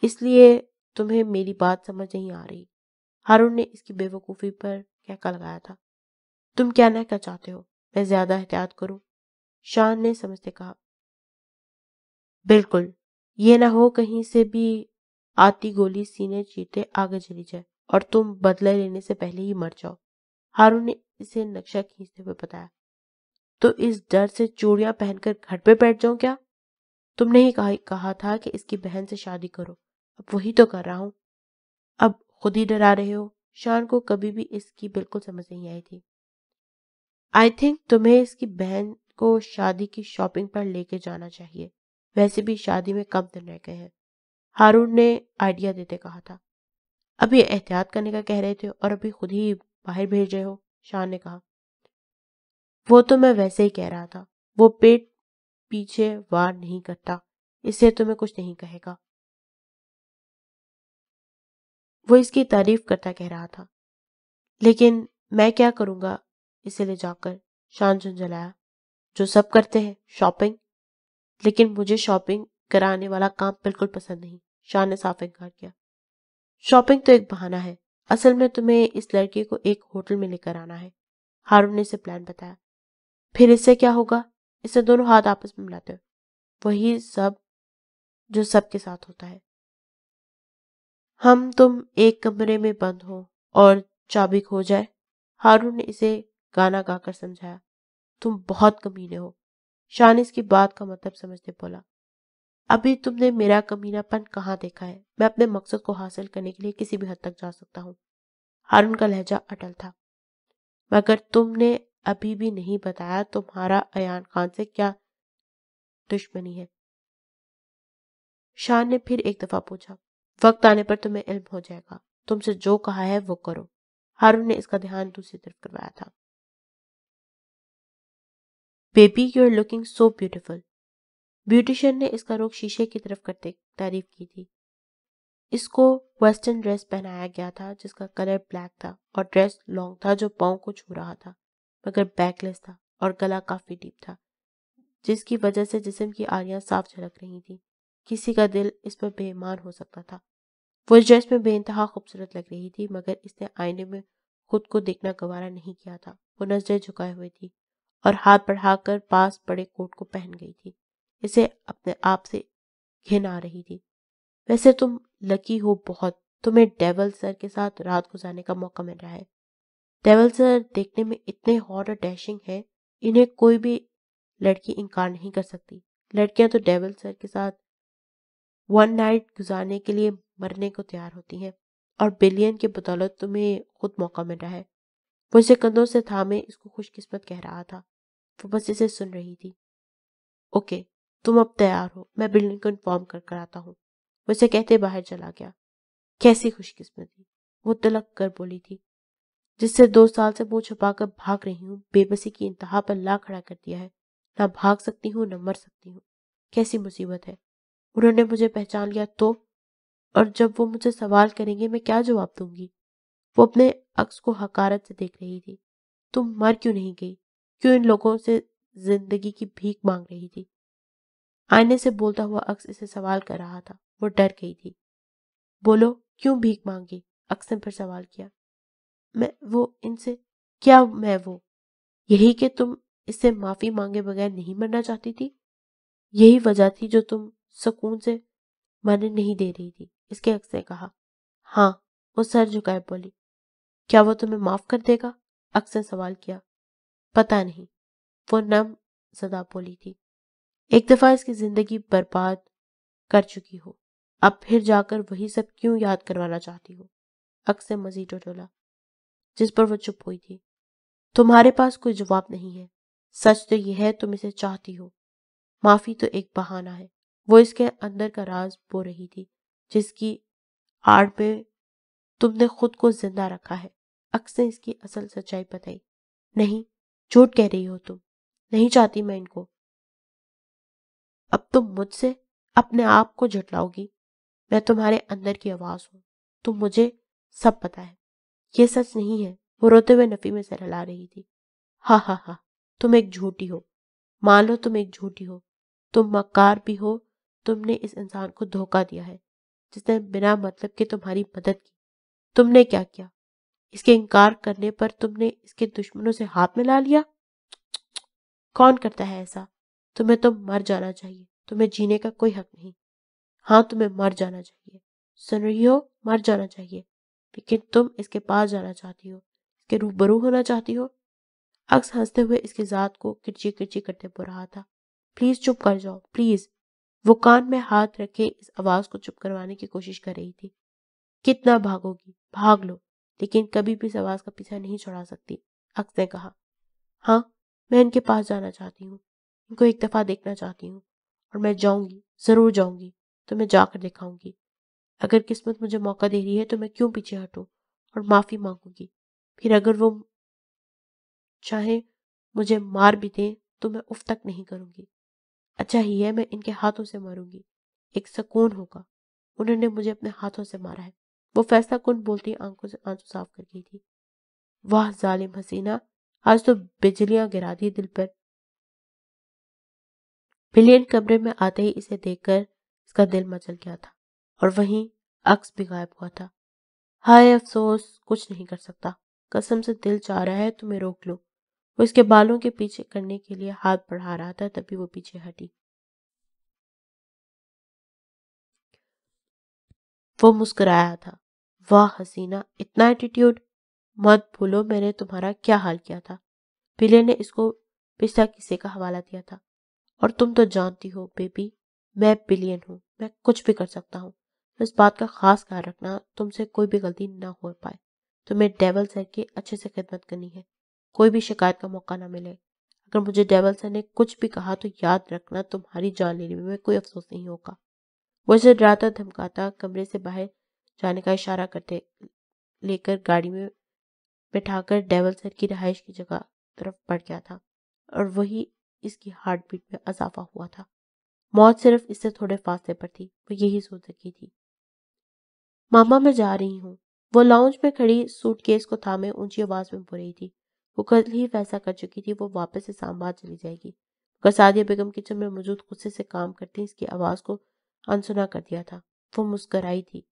इसलिए तुम्हें मेरी बात समझ नहीं आ रही। हारून ने इसकी बेवकूफ़ी पर कहका लगाया था। तुम क्या क्या चाहते हो? मैं ज़्यादा एहतियात करूँ? शान ने समझते कहा। बिल्कुल। ये ना हो कहीं से भी आती गोली सीने चीरते आगे चली जाए और तुम बदला लेने से पहले ही मर जाओ। हारून ने इसे नक्शा खींचते हुए बताया। तो इस डर से चूड़ियाँ पहनकर घर पे बैठ जाऊँ क्या? तुमने ही कहा, कहा था कि इसकी बहन से शादी करो। अब वही तो कर रहा हूँ। अब खुद ही डरा रहे हो। शान को कभी भी इसकी बिल्कुल समझ नहीं आई थी। आई थिंक तुम्हें इसकी बहन को शादी की शॉपिंग पर लेके जाना चाहिए। वैसे भी शादी में कम दिन रह गए हैं। हारून ने आइडिया देते कहा था। अभी एहतियात करने का कह रहे थे और अभी खुद ही बाहर भेज रहे हो शाह ने कहा। वो तो मैं वैसे ही कह रहा था। वो पेट पीछे वार नहीं करता। इससे तुम्हें कुछ नहीं कहेगा। वो इसकी तारीफ़ करता कह रहा था। लेकिन मैं क्या करूँगा? इसे ले जाकर शान झुंझलाया। जो सब करते हैं, शॉपिंग। लेकिन मुझे शॉपिंग कराने वाला काम बिल्कुल पसंद नहीं। शान ने साफ़ इनकार किया। शॉपिंग तो एक बहाना है। असल में तुम्हें इस लड़के को एक होटल में लेकर आना है। हारून ने इसे प्लान बताया। फिर इससे क्या होगा? इससे दोनों हाथ आपस में मिलाते हो। वही सब जो सबके साथ होता है। हम तुम एक कमरे में बंद हो और चाबी खो जाए। हारून ने इसे गाना गाकर समझाया। तुम बहुत कमीने हो। शान इसकी बात का मतलब समझते बोला। अभी तुमने मेरा कमीनापन कहाँ देखा है? मैं अपने मकसद को हासिल करने के लिए किसी भी हद तक जा सकता हूँ। हारून का लहजा अटल था। मगर तुमने अभी भी नहीं बताया तुम्हारा अयान खान से क्या दुश्मनी है। शान ने फिर एक दफ़ा पूछा, वक्त आने पर तुम्हें इल्म हो जाएगा। तुमसे जो कहा है वो करो। हारून ने इसका ध्यान दूसरी तरफ़ करवाया था। Baby you are looking so beautiful beautician ने इसका रुख शीशे की तरफ़ करते तारीफ़ की थी। इसको वेस्टर्न ड्रेस पहनाया गया था, जिसका कलर ब्लैक था और ड्रेस लॉन्ग था जो पाँव को छू रहा था। मगर बैकलेस था और गला काफ़ी डीप था, जिसकी वजह से जिसम की आलियाँ साफ़ झलक रही थी। किसी का दिल इस पर बेईमान हो सकता था। वो ड्रेस में बेइंतहा खूबसूरत लग रही थी, मगर इसने आईने में खुद को देखना गवारा नहीं किया था। वो नज़रें झुकाए हुए थी और हाथ बढ़ाकर पास पड़े कोट को पहन गई थी। इसे अपने आप से घिन आ रही थी। वैसे तुम लकी हो बहुत। तुम्हें डेवल सर के साथ रात गुजारने का मौका मिल रहा है। डेवल सर देखने में इतने हॉट और डैशिंग है, इन्हें कोई भी लड़की इनकार नहीं कर सकती। लड़कियाँ तो डेवल सर के साथ वन नाइट गुजारने के लिए मरने को तैयार होती हैं और बिलियन के बदौलत तुम्हें खुद मौका मिल रहा है। वो इसे कंधों से थामे, इसको खुशकिस्मत कह रहा था। वो बस इसे सुन रही थी। ओके, तुम अब तैयार हो। मैं बिल्डिंग को इन्फॉर्म कर कर आता हूँ। वो इसे कहते बाहर चला गया। कैसी खुशकिस्मती वो तलक कर बोली थी। जिससे दो साल से मुँह छुपाकर भाग रही हूँ। बेबसी की इंतहा पर ला खड़ा कर दिया है। ना भाग सकती हूँ, न मर सकती हूँ। कैसी मुसीबत है? उन्होंने मुझे पहचान लिया तो? और जब वो मुझे सवाल करेंगे, मैं क्या जवाब दूँगी? वो अपने अक्स को हकारत से देख रही थी। तुम मर क्यों नहीं गई? क्यों इन लोगों से ज़िंदगी की भीख मांग रही थी? आईने से बोलता हुआ अक्स इसे सवाल कर रहा था। वो डर गई थी। बोलो, क्यों भीख मांगी? अक्स ने फिर सवाल किया। मैं वो इनसे, क्या मैं वो? यही कि तुम इससे माफ़ी मांगे बगैर नहीं मरना चाहती थी? यही वजह थी जो तुम सुकून से मरने नहीं दे रही थी, इसके अक्स ने कहा। हाँ वो सर झुकाए बोली। क्या वो तुम्हें माफ़ कर देगा? अक्स ने सवाल किया। पता नहीं, वो नम सदा बोली थी। एक दफ़ा इसकी ज़िंदगी बर्बाद कर चुकी हो। अब फिर जाकर वही सब क्यों याद करवाना चाहती हो? अक्सर मजीद टोला जिस पर वो चुप हुई थी। तुम्हारे पास कोई जवाब नहीं है। सच तो यह है, तुम इसे चाहती हो। माफ़ी तो एक बहाना है। वो इसके अंदर का राज बो रही थी, जिसकी आड़ में तुमने खुद को ज़िंदा रखा है। अक्सर इसकी असल सच्चाई बताई नहीं, झूठ कह रही हो तुम। नहीं चाहती मैं इनको। अब तुम मुझसे अपने आप को झटलाओगी। मैं तुम्हारे अंदर की आवाज़ हूँ। तुम मुझे सब पता है। ये सच नहीं है। वो रोते हुए नफी में सर हिला रही थी। हा हा हा, तुम एक झूठी हो। मान लो तुम एक झूठी हो। तुम मकार भी हो। तुमने इस इंसान को धोखा दिया है, जिसने बिना मतलब के तुम्हारी मदद की। तुमने क्या किया? इसके इनकार करने पर तुमने इसके दुश्मनों से हाथ मिला लिया? कौन करता है ऐसा? तुम्हें तो मर जाना चाहिए। तुम्हें जीने का कोई हक नहीं। हाँ तुम्हें मर जाना चाहिए। सुन रही हो? मर जाना चाहिए। लेकिन तुम इसके पास जाना चाहती हो, इसके रूबरू होना चाहती हो। अक्स हँसते हुए इसकी जात को किरची किरची करते बोल रहा था। प्लीज़ चुप कर जाओ, प्लीज़। वो कान में हाथ रखे इस आवाज़ को चुप करवाने की कोशिश कर रही थी। कितना भागोगी? भाग लो, लेकिन कभी भी इस आवाज़ का पीछा नहीं छुड़ा सकती, अक्स ने कहा। हाँ मैं इनके पास जाना चाहती हूँ, इनको एक दफ़ा देखना चाहती हूँ, और मैं जाऊँगी, ज़रूर जाऊँगी तो मैं जाकर दिखाऊँगी। अगर किस्मत मुझे मौका दे रही है तो मैं क्यों पीछे हटूं और माफ़ी मांगूँगी? फिर अगर वो चाहे मुझे मार भी दे तो मैं उफ तक नहीं करूँगी। अच्छा ही है, मैं इनके हाथों से मरूँगी। एक सुकून होगा। उन्होंने मुझे अपने हाथों से मारा है। वो फैसला कौन बोलती आँखों से आँसू साफ़ कर गई थी। वाह, जालिम हसीना, आज तो बिजलियाँ गिरा दी दिल पर। बिलियन कमरे में आते ही इसे देखकर इसका दिल मचल गया था। और वहीं अक्स भी गायब हुआ था। हाय, अफसोस, कुछ नहीं कर सकता। कसम से दिल चाह रहा है, तुम्हें रोक लो। वो इसके बालों के पीछे करने के लिए हाथ बढ़ा रहा था, तभी वो पीछे हटी। वो मुस्कुराया था। वाह, हसीना, इतना एटीट्यूड मत भूलो, मैंने तुम्हारा क्या हाल किया था? पिले ने इसको पिछला किस्से का हवाला दिया था? और तुम तो जानती हो, बेबी, मैं बिलियन हूँ, मैं कुछ भी कर सकता हूँ। इस बात का खास ख्याल रखना, तुमसे कोई भी गलती ना हो पाए। तुम्हें डेवल सर की अच्छे से खिदमत करनी है। कोई भी शिकायत का मौका ना मिले। अगर मुझे डेवल सर ने कुछ भी कहा तो याद रखना, तुम्हारी जान लेने में कोई अफसोस नहीं होगा। वो इसे डराता, धमकाता, कमरे से बाहर जाने का इशारा करते, लेकर गाड़ी में बैठाकर डेवल सर की रहाइश की जगह तरफ़ बढ़ गया था और वही इसकी हार्ट बीट में अजाफा हुआ था। मौत सिर्फ़ इससे थोड़े फासले पर थी, वो यही सोच सकी थी। मामा मैं जा रही हूँ। वो लाउंज में खड़ी सूटकेस को थामे, ऊँची आवाज़ में बोल रही थी। वो कल ही फैसला कर चुकी थी, वो वापस इस्लामाबाद चली जाएगी। मगर सादिया बेगम किचन में मौजूद गुस्से से काम करती, इसकी आवाज़ को अनसुना कर दिया था। वो मुस्कराई थी।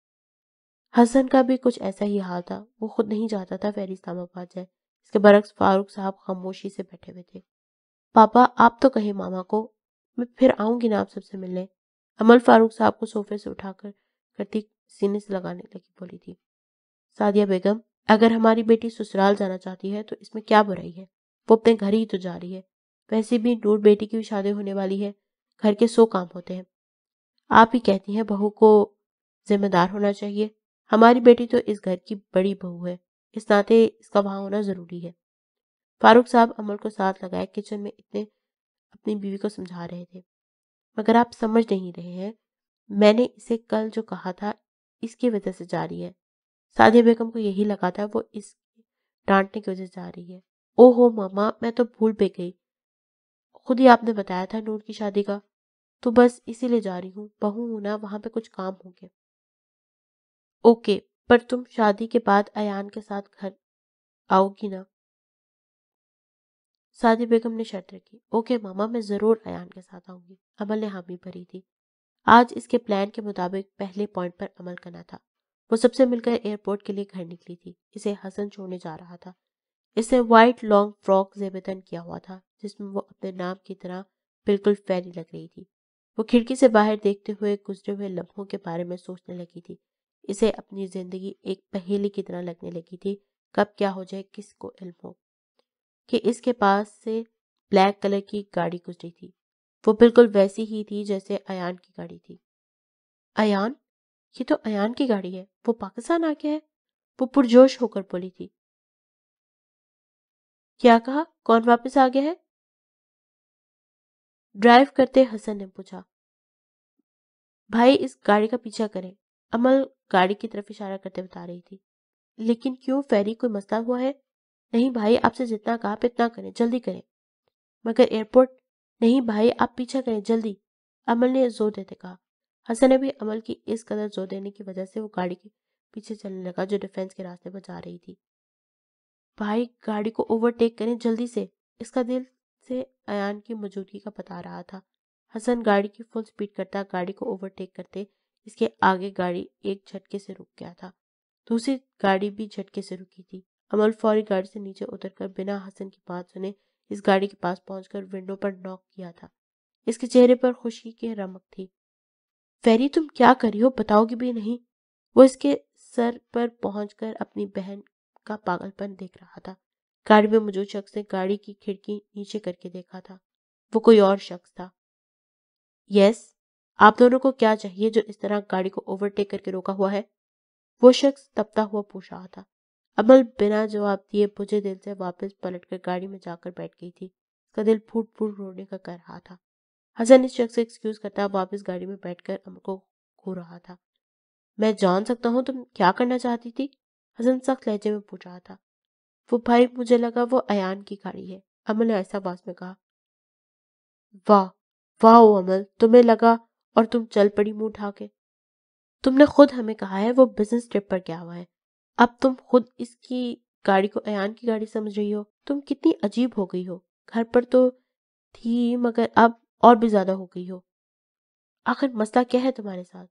हसन का भी कुछ ऐसा ही हाल था। वो खुद नहीं चाहता था फैरी इस्लामाबाद जाए। इसके बरक्स फारूक साहब खामोशी से बैठे हुए थे। पापा, आप तो कहे मामा को, मैं फिर आऊँगी ना आप सबसे मिलने। अमल फारूक साहब को सोफे से उठाकर करती सीने से लगाने लगी बोली थी। सादिया बेगम, अगर हमारी बेटी ससुराल जाना चाहती है तो इसमें क्या बुराई है? वो अपने घर ही तो जा रही है। वैसे भी नूर बेटी की शादी होने वाली है। घर के सौ काम होते हैं। आप ही कहती हैं बहू को जिम्मेदार होना चाहिए। हमारी बेटी तो इस घर की बड़ी बहू है। इस नाते इसका वहाँ होना ज़रूरी है। फारूक साहब अमल को साथ लगाए, किचन में इतने अपनी बीवी को समझा रहे थे। मगर आप समझ नहीं रहे हैं। मैंने इसे कल जो कहा था इसकी वजह से जा रही है। सादिया बेगम को यही लगा था, वो इस डांटने की वजह से जा रही है। ओहो मामा, मैं तो भूल पे गई। खुद ही आपने बताया था नूर की शादी का। तो बस इसीलिए जा रही हूँ। बहू हूँ ना, वहाँ पे कुछ काम होंगे। ओके, पर तुम शादी के बाद अयान के साथ घर आओगी ना? सादी बेगम ने शर्त रखी। ओके मामा, मैं ज़रूर अयान के साथ आऊँगी। अमल ने हामी भरी थी। आज इसके प्लान के मुताबिक पहले पॉइंट पर अमल करना था। वो सबसे मिलकर एयरपोर्ट के लिए घर निकली थी। इसे हसन छोड़ने जा रहा था। इसे व्हाइट लॉन्ग फ्रॉक जेबेतन किया हुआ था, जिसमें वो अपने नाम की तरह बिल्कुल फैली लग रही थी। वो खिड़की से बाहर देखते हुए गुजरे हुए लम्हों के बारे में सोचने लगी थी। इसे अपनी ज़िंदगी एक पहेली की तरह लगने लगी थी, कब क्या हो जाए किसको इल्म हो। कि इसके पास से ब्लैक कलर की गाड़ी गुजरी थी। वो बिल्कुल वैसी ही थी जैसे अयान की गाड़ी थी। अयान? ये तो अयान की गाड़ी है। वो पाकिस्तान आ गया है? वो पुरजोश होकर बोली थी। क्या कहा? कौन वापस आ गया है? ड्राइव करते हसन ने पूछा। भाई, इस गाड़ी का पीछा करें। अमल गाड़ी की तरफ़ इशारा करते बता रही थी। लेकिन क्यों फेरी कोई मसला हुआ है? नहीं भाई, आपसे जितना कहा इतना करें, जल्दी करें। मगर एयरपोर्ट नहीं भाई, आप पीछा करें, जल्दी। अमल ने ज़ोर देते कहा। हसन ने भी अमल की इस कदर ज़ोर देने की वजह से वो गाड़ी के पीछे चलने लगा जो डिफेंस के रास्ते पर जा रही थी। भाई, गाड़ी को ओवरटेक करें जल्दी से। इसका दिल से अयान की मौजूदगी का पता रहा था। हसन गाड़ी की फुल स्पीड करता गाड़ी को ओवरटेक करते इसके आगे गाड़ी एक झटके से रुक गया था। दूसरी गाड़ी भी झटके से रुकी थी। अमल फौरी गाड़ी से नीचे उतरकर बिना हसन की बात सुने इस गाड़ी के पास पहुंचकर विंडो पर नॉक किया था। इसके चेहरे पर खुशी की रमक थी। फेरी, तुम क्या करी हो? बताओगी भी नहीं। वो इसके सर पर पहुंचकर अपनी बहन का पागलपन देख रहा था। गाड़ी में मौजूद शख्स ने गाड़ी की खिड़की नीचे करके देखा था। वो कोई और शख्स था। यस, आप दोनों को क्या चाहिए जो इस तरह गाड़ी को ओवरटेक करके रोका हुआ है? वो शख्स तपता हुआ पूछ रहा था। अमल बिना जवाब दिए बुझे दिल से वापस पलटकर गाड़ी में जाकर बैठ गई थी। उसका दिल फूट फूट रोने का कर रहा था। हसन इस शख्स से एक्सक्यूज करता वापस गाड़ी में बैठकर अमर को घू रहा था। मैं जान सकता हूँ तुम क्या करना चाहती थी? हसन सख्त लहजे में पूछ रहा था। वो भाई मुझे लगा वो अयान की गाड़ी है। अमल ने ऐसा आवाज़ में कहा। वाह वाह अमल, तुम्हें लगा और तुम चल पड़ी मुँह उठा के तुमने खुद हमें कहा है वो बिज़नेस ट्रिप पर गया हुआ है। अब तुम खुद इसकी गाड़ी को, अयान की गाड़ी समझ रही हो। तुम कितनी अजीब हो गई हो। घर पर तो थी, मगर अब और भी ज़्यादा हो गई हो। आखिर मसला क्या है तुम्हारे साथ?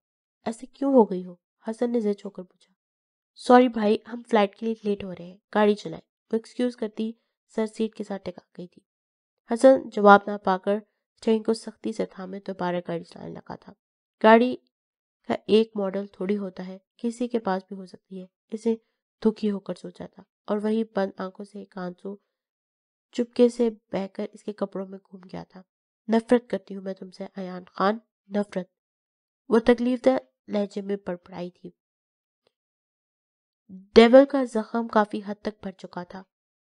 ऐसे क्यों हो गई हो? हसन ने जिद होकर पूछा। सॉरी भाई, हम फ़्लाइट के लिए लेट हो रहे हैं। गाड़ी चलाए। वो एक्सक्यूज करती, सर सीट के साथ टिका गई थी। हसन जवाब ना पाकर ट्रेन को सख्ती से थामे बारह गाड़ी चलाने लगा था। गाड़ी का एक मॉडल थोड़ी होता है, किसी के पास भी हो सकती है। इसे दुखी होकर सोचा था और वही बंद आँखों से एक आँसू चुपके से बहकर इसके कपड़ों में घूम गया था। नफरत करती हूँ मैं तुमसे, अयान खान, नफरत। वो तकलीफ़ लहजे में पड़पड़ाई थी। डेवल का जख्म काफ़ी हद तक भर चुका था।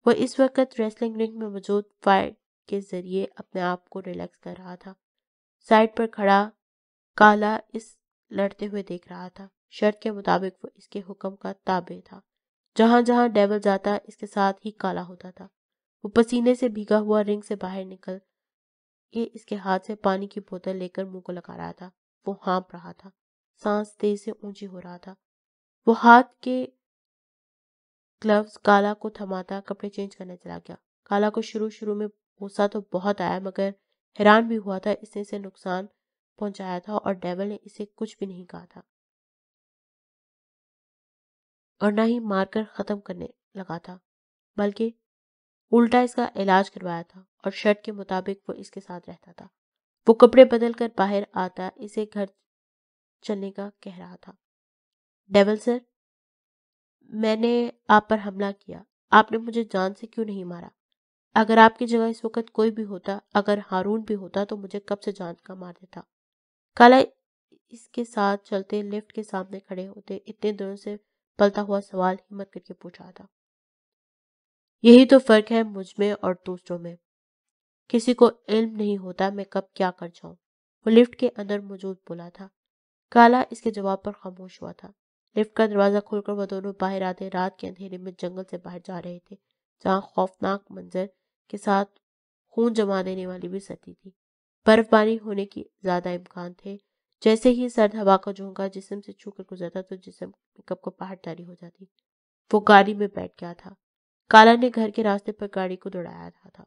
वह इस वक्त रेसलिंग रिंग में मौजूद फायर के ज़रिए अपने आप को रिलैक्स कर रहा था। साइड पर खड़ा, काला इस लड़ते हुए देख रहा था। शर्त के मुताबिक वो इसके हुक्म का ताबे था। जहाँ जहाँ डेवल जाता, इसके साथ ही काला होता था। वो पसीने से भीगा हुआ रिंग से बाहर निकल ये इसके हाथ से पानी की बोतल लेकर मुँह को लगा रहा था। वो हाँप रहा था। सांस तेज से ऊँची हो रहा था। वो हाथ के ग्लव्स काला को थमाता कपड़े चेंज करने चला गया। काला को शुरू शुरू में गुस्सा तो बहुत आया, मगर हैरान भी हुआ था। इसने इसे नुकसान पहुँचाया था और डेवल ने इसे कुछ भी नहीं कहा था। और ना ही मारकर खत्म करने लगा था, बल्कि उल्टा इसका इलाज करवाया था और शर्ट के मुताबिक वो इसके साथ रहता था। वो कपड़े बदल कर बाहर आता, इसे घर चलने का कह रहा था। डेवल सर मैंने आप पर हमला किया। आपने मुझे जान से क्यों नहीं मारा? अगर आपकी जगह इस वक्त कोई भी होता, अगर हारून भी होता तो मुझे कब से जान का मार देता? काला इसके साथ चलते लिफ्ट के सामने खड़े होते इतने दिनों से पलता हुआ सवाल हिम्मत करके पूछ था। यही तो फ़र्क है मुझमें और दूसरों में। किसी को इल्म नहीं होता मैं कब क्या कर जाऊँ। वो लिफ्ट के अंदर मौजूद बोला था। काला इसके जवाब पर खामोश हुआ था। लिफ्ट का दरवाज़ा खोलकर वह दोनों बाहर आते रात के अंधेरे में जंगल से बाहर जा रहे थे, जहाँ खौफनाक मंजर के साथ खून जमा देने वाली भी सती थी। बर्फबारी होने की ज़्यादा इम्कान थे। जैसे ही सर्द हवा का झोंका जिसम से छूकर गुजरता तो जिसम कब को पहाड़ तारी हो जाती। वो गाड़ी में बैठ गया था। काला ने घर के रास्ते पर गाड़ी को दौड़ाया था।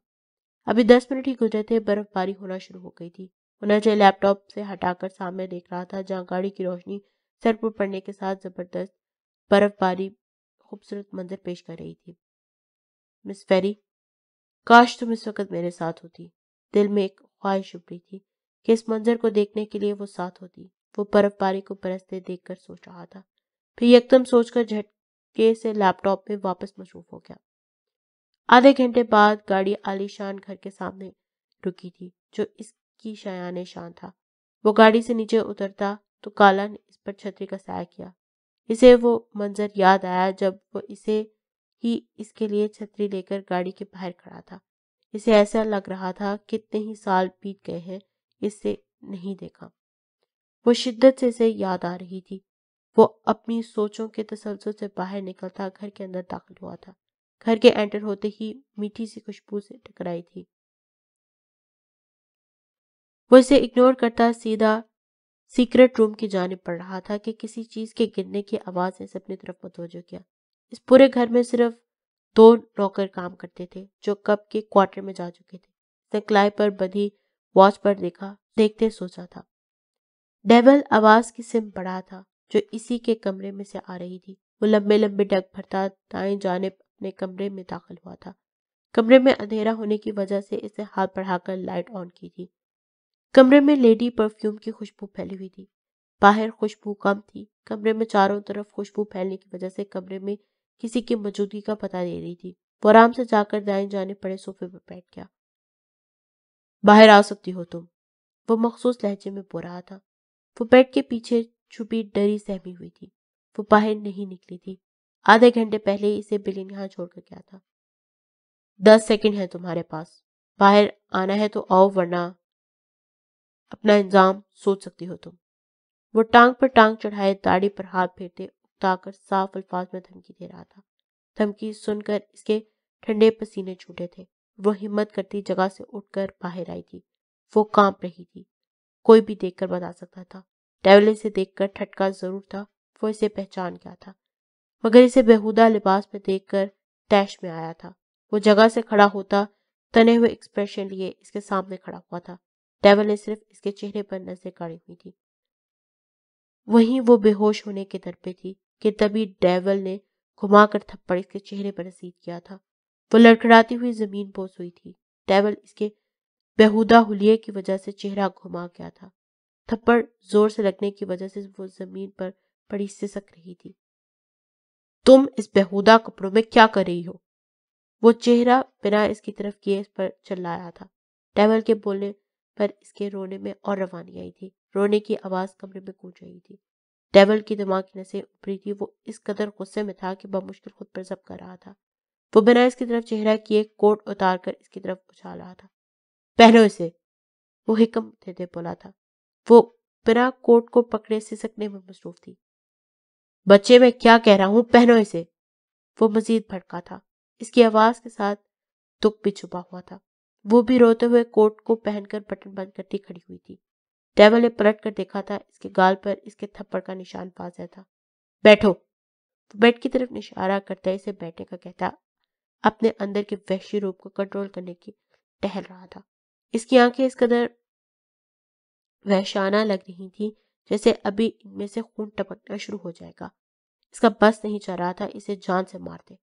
अभी दस मिनट ही गुजरे थे, बर्फबारी होना शुरू हो गई थी। मुनजे लैपटॉप से हटाकर सामने देख रहा था, जहाँ गाड़ी की रोशनी सर पर पड़ने के साथ ज़बरदस्त बर्फबारी खूबसूरत मंजर पेश कर रही थी। मिस फेरी, काश तुम इस वक्त मेरे साथ होती। दिल में एक ख्वाहिश उभरी थी कि इस मंजर को देखने के लिए वो साथ होती। वो बर्फबारी को बरसते देखकर सोच रहा था। फिर एकदम सोचकर झटके से लैपटॉप में वापस मसरूफ हो गया। आधे घंटे बाद गाड़ी आलीशान घर के सामने रुकी थी, जो इसकी शयान शान था। वो गाड़ी से नीचे उतरता तो काला ने इस पर छतरी का साया किया। इसे वो मंजर याद आया जब वो इसे ही इसके लिए छतरी लेकर गाड़ी के बाहर खड़ा था। इसे ऐसा लग रहा था कितने ही साल बीत गए हैं इससे नहीं देखा। वो शिद्दत से इसे याद आ रही थी। वो अपनी सोचों के तसलसल से बाहर निकलता घर के अंदर दाखिल हुआ था। घर के एंटर होते ही मीठी सी खुशबू से टकराई थी। वो इसे इग्नोर करता सीधा सीक्रेट रूम की जाने पड़ रहा था कि किसी चीज़ के गिरने की आवाज़ ने अपनी तरफ़ मतवजो किया। इस पूरे घर में सिर्फ़ दो नौकर काम करते थे, जो कब के क्वार्टर में जा चुके थे। सकलाई पर बधी वॉच पर देखा, देखते सोचा था। डेवल आवाज़ की सिम पड़ा था, जो इसी के कमरे में से आ रही थी। वो लंबे लंबे डग भरता दाएँ जाने अपने कमरे में दाखिल हुआ था। कमरे में अंधेरा होने की वजह से इसे हाथ बढ़ाकर लाइट ऑन की थी। कमरे में लेडी परफ्यूम की खुशबू फैली हुई थी। बाहर खुशबू कम थी। कमरे में चारों तरफ़ खुशबू फैलने की वजह से कमरे में किसी की मौजूदगी का पता दे रही थी। वो आराम से जाकर दाएँ जाने पड़े सोफे पर बैठ गया। बाहर आ सकती हो तुम। वो मखसूस लहजे में बोल रहा था। वो बेड के पीछे छुपी डरी सहमी हुई थी। वो बाहर नहीं निकली थी। आधे घंटे पहले इसे बिलिन यहाँ छोड़कर गया था। दस सेकंड है तुम्हारे पास। बाहर आना है तो आओ वरना अपना इंजाम सोच सकती हो तुम। वो टांग पर टांग चढ़ाए दाढ़ी पर हाथ फेरते उकताकर साफ़ अल्फाज में धमकी दे रहा था। धमकी सुनकर इसके ठंडे पसीने छूटे थे। वो हिम्मत करती जगह से उठकर बाहर आई थी। वो काँप रही थी। कोई भी देखकर बता सकता था। डेवल से देखकर ठटका ज़रूर था। वो इसे पहचान गया था। मगर इसे बेहुदा लिबास में देखकर तैश में आया था। वो जगह से खड़ा होता, तने हुए एक्सप्रेशन लिए इसके सामने खड़ा हुआ था। डेवल ने सिर्फ़ इसके चेहरे पर नज़र गाड़ी हुई थी। वहीं वो बेहोश होने के दर पे थी। कि तभी डेवल ने घुमाकर थप्पड़ इसके चेहरे पर रसीद किया था। वो लड़खड़ाती हुई ज़मीन पोस हुई थी। डेवल इसके बेहुदा हुलिये की वजह से चेहरा घुमा गया था। थप्पड़ ज़ोर से लगने की वजह से वो ज़मीन पर पड़ी सिसक रही थी। तुम इस बेहुदा कपड़ों में क्या कर रही हो? वो चेहरा बिना इसकी तरफ़ किए इस पर चिल्लाया था। डेवल के बोलने पर इसके रोने में और रवानी आई थी। रोने की आवाज़ कमरे में गूंज रही थी। डेवल की दिमाग की नसें उपरी थी, वो इस कदर गुस्से में था कि बमुश्किल खुद पर जब कर रहा था। वो बिना इसकी तरफ़ चेहरा किए कोट उतार कर इसकी तरफ़ उछाल रहा था। पहनो इसे वो हिकम देते बोला था। वो बिना कोट को पकड़े सिसकने में मसरूफ थी। बच्चे मैं क्या कह रहा हूँ? पहनो इसे। वो मजीद भड़का था। इसकी आवाज़ के साथ दुख भी छुपा हुआ था। वो भी रोते हुए कोट को पहनकर बटन बंद करती खड़ी हुई थी। डेवल ने पलट कर देखा था, इसके गाल पर, इसके थप्पड़ का निशान पास था। बैठो। वो बेड की तरफ़ इशारा करता इसे बैठने का कहता, अपने अंदर के वैश्य रूप को कंट्रोल करने की टहल रहा था। इसकी आँखें इस कदर वहशाना लग रही थी, जैसे अभी इनमें से खून टपकना शुरू हो जाएगा। इसका बस नहीं चल रहा था, इसे जान से मार दे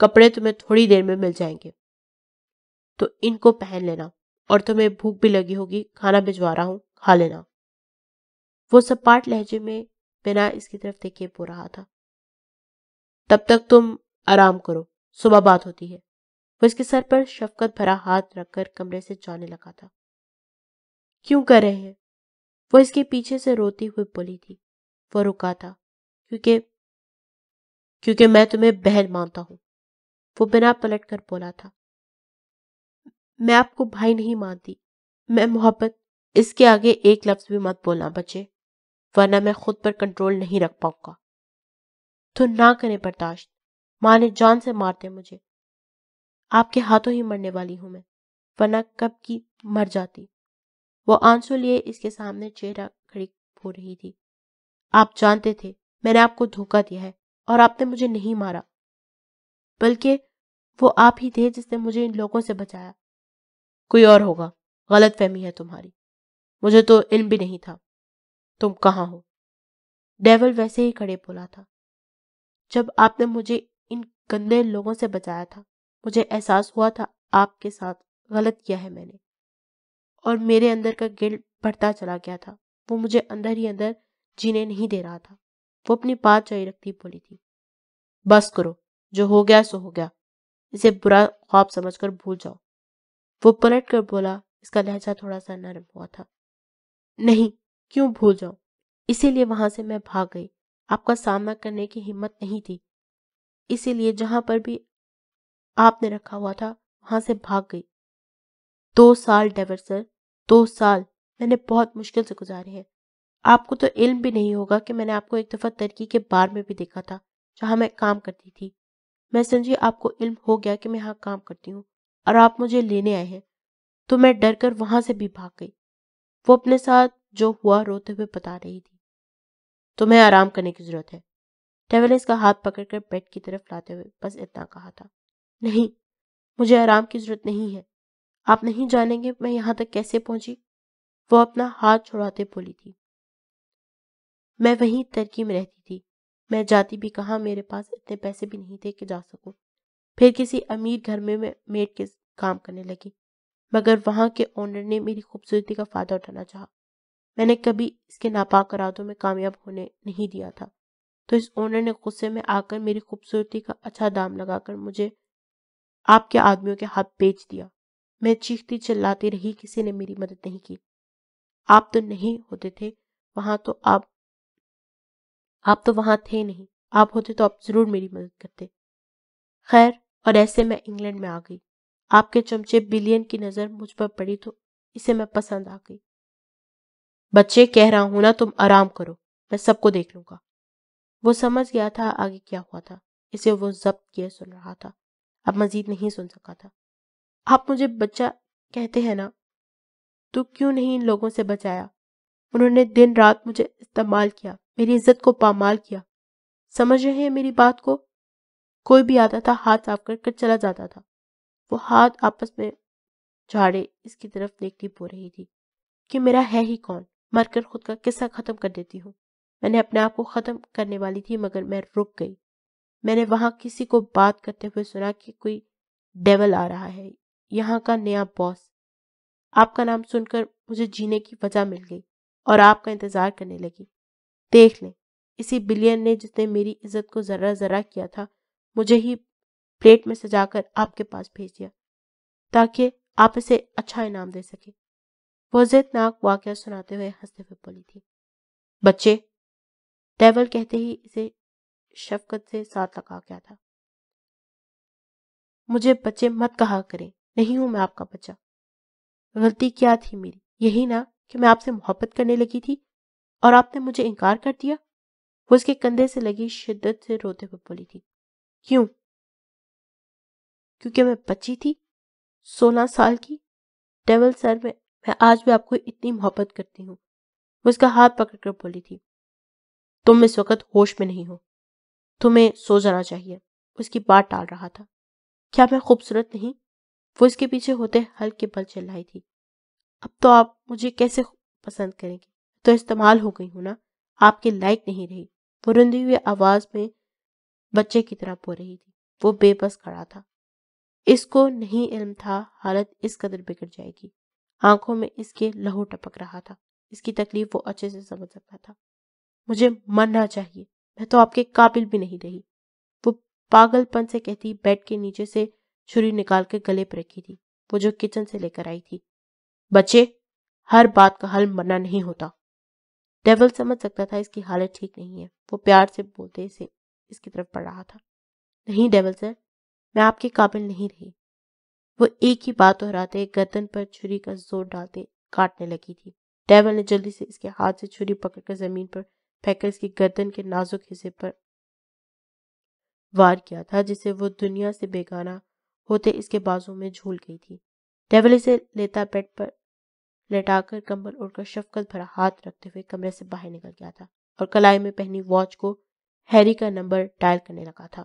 कपड़े तुम्हें थोड़ी देर में मिल जाएँगे। तो इनको पहन लेना। और तुम्हें भूख भी लगी होगी, खाना भिजवा रहा हूँ, खा लेना। वो सपाट लहजे में बिना इसकी तरफ़ देखे बो रहा था। तब तक तुम आराम करो, सुबह बात होती है। वो इसके सर पर शफकत भरा हाथ रखकर कमरे से जाने लगा था। क्यों कर रहे हैं? वो इसके पीछे से रोती हुई बोली थी। वो रुका था, क्योंकि क्योंकि मैं तुम्हें बहन मानता हूँ। वो बिना पलट कर बोला था। मैं आपको भाई नहीं मानती। मैं मोहब्बत, इसके आगे एक लफ्ज भी मत बोलना बच्चे, वरना मैं खुद पर कंट्रोल नहीं रख पाऊँगा। तो ना करें बर्दाश्त। माँ ने जान से मारते मुझे। आपके हाथों ही मरने वाली हूँ मैं, वरना कब की मर जाती। वो आँसू लिए इसके सामने चेहरा खड़ी हो रही थी। आप जानते थे, मैंने आपको धोखा दिया है, और आपने मुझे नहीं मारा। बल्कि वो आप ही थे जिसने मुझे इन लोगों से बचाया। कोई और होगा। गलत फहमी है तुम्हारी। मुझे तो इल्म भी नहीं था। तुम कहाँ हो? डेवल वैसे ही खड़े बोला था। जब आपने मुझे इन गंदे लोगों से बचाया था, मुझे एहसास हुआ था आपके साथ गलत किया है मैंने। और मेरे अंदर का गिल्ट बढ़ता चला गया था। वो मुझे अंदर ही अंदर जीने नहीं दे रहा था। वो अपनी बात जारी रखती बोली थी। बस करो। जो हो गया सो हो गया। इसे बुरा ख्वाब समझकर भूल जाओ। वो पलट कर बोला, इसका लहजा थोड़ा सा नरम हुआ था। नहीं, क्यों भूल जाऊँ? इसीलिए वहाँ से मैं भाग गई। आपका सामना करने की हिम्मत नहीं थी। इसीलिए जहाँ पर भी आपने रखा हुआ था, वहाँ से भाग गई। दो साल, डेवर सर, दो साल। मैंने बहुत मुश्किल से गुजारे हैं। आपको तो इल्म भी नहीं होगा कि मैंने आपको एक दफ़ा तरक्की के बार में भी देखा था, जहाँ मैं काम करती थी। मैं समझी आपको इल्म हो गया कि मैं यहाँ काम करती हूँ। और आप मुझे लेने आए हैं। तो मैं डर कर वहाँ से भी भाग गई। वो अपने साथ जो हुआ रोते हुए बता रही थी। तुम्हें आराम करने की ज़रूरत है। टेवल ने इसका हाथ पकड़कर बेड की तरफ़ लाते हुए बस इतना कहा था। नहीं, मुझे आराम की ज़रूरत नहीं है। आप नहीं जानेंगे मैं यहाँ तक कैसे पहुँची? वो अपना हाथ छुड़ाते बोली थी। मैं वहीं तरकी में रहती थी। मैं जाती भी कहा मेरे पास इतने पैसे भी नहीं थे कि जा सकूँ। फिर किसी अमीर घर में मैं मेड के काम करने लगी, मगर वहाँ के ओनर ने मेरी खूबसूरती का फ़ायदा उठाना चाहा। मैंने कभी इसके नापाक इरादों में कामयाब होने नहीं दिया था। तो इस ओनर ने गुस्से में आकर मेरी खूबसूरती का अच्छा दाम लगाकर मुझे आपके आदमियों के हाथ बेच दिया। मैं चीखती चिल्लाती रही, किसी ने मेरी मदद नहीं की। आप तो नहीं होते थे, वहाँ तो आप आप तो वहाँ थे नहीं। आप होते तो आप ज़रूर मेरी मदद करते। खैर और ऐसे मैं इंग्लैंड में आ गई। आपके चमचे बिलियन की नज़र मुझ पर पड़ी तो इसे मैं पसंद आ गई। बच्चे, कह रहा हूँ ना, तुम आराम करो, मैं सबको देख लूँगा। वो समझ गया था आगे क्या हुआ था, इसे वो जब्त किए सुन रहा था। अब मजीद नहीं सुन सका था। आप मुझे बच्चा कहते हैं ना तो क्यों नहीं इन लोगों से बचाया? उन्होंने दिन रात मुझे इस्तेमाल किया, मेरी इज़्ज़त को पामाल किया। समझ रहे हैं मेरी बात को? कोई भी आता था, हाथ साफ़ कर कर चला जाता था। वो हाथ आपस में झाड़े इसकी तरफ़ देखती पो रही थी कि मेरा है ही कौन? मरकर खुद का किस्सा खत्म कर देती हूँ। मैंने अपने आप को खत्म करने वाली थी, मगर मैं रुक गई। मैंने वहाँ किसी को बात करते हुए सुना कि कोई डेवल आ रहा है। यहाँ का नया बॉस आपका नाम सुनकर मुझे जीने की वजह मिल गई और आपका इंतज़ार करने लगी। देख लें, इसी बिलियन ने जिसने मेरी इज़्ज़त को जरा जरा किया था मुझे ही प्लेट में सजाकर आपके पास भेज दिया, ताकि आप इसे अच्छा इनाम दे सके। वो जिदनाक वाक्य सुनाते हुए हँसते हुए बोली थी, बच्चे डेवल कहते ही इसे शफकत से साथ लगा गया था। मुझे बच्चे मत कहा करें, नहीं हूँ मैं आपका बच्चा। गलती क्या थी मेरी? यही ना कि मैं आपसे मोहब्बत करने लगी थी और आपने मुझे इनकार कर दिया? वो उसके कंधे से लगी शिद्दत से रोते हुए बोली थी क्यों? क्योंकि मैं बच्ची थी, सोलह साल की। डेवल सर में, मैं आज भी आपको इतनी मोहब्बत करती हूँ। उसका हाथ पकड़कर बोली थी, तुम इस वक्त होश में नहीं हो। तुम्हें सो जाना चाहिए। उसकी बात टाल रहा था। क्या मैं खूबसूरत नहीं? वो इसके पीछे होते हल्के बल चिल्लाई थी। अब तो आप मुझे कैसे पसंद करेंगे? तो इस्तेमाल हो गई हूँ ना? आपके लायक नहीं रही। वो रुंदी हुई आवाज़ में बच्चे की तरह बो रही थी। वो बेबस खड़ा था। इसको नहीं इल्म था, हालत इस कदर बिगड़ जाएगी। आँखों में इसके लहू टपक रहा था। इसकी तकलीफ़ वो अच्छे से समझ सकता था। मुझे मरना चाहिए। मैं तो आपके काबिल भी नहीं रही। वो पागलपन से कहती, बेड के नीचे से छुरी निकाल के गले पर रखी थी। वो जो किचन से लेकर आई थी। बच्चे, हर बात का हल मरना नहीं होता। डेवल समझ सकता था इसकी हालत ठीक नहीं है। वो प्यार से बोलते इसे इसकी तरफ़ पड़ रहा था। नहीं डेवल सर मैं आपके काबिल नहीं रही। वो एक ही बात दोहराते गर्दन पर छुरी का ज़ोर डालते काटने लगी थी। डेवल ने जल्दी से इसके हाथ से छुरी पकड़कर ज़मीन पर फेंककर इसकी गर्दन के नाजुक हिस्से पर वार किया था, जिसे वो दुनिया से बेगाना होते इसके बाजू में झूल गई थी। डेवल इसे लेता बेड पर लटाकर कंबल उड़कर शफकत भरा हाथ रखते हुए कमरे से बाहर निकल गया था और कलाई में पहनी वॉच को हैरी का नंबर डायल करने लगा था।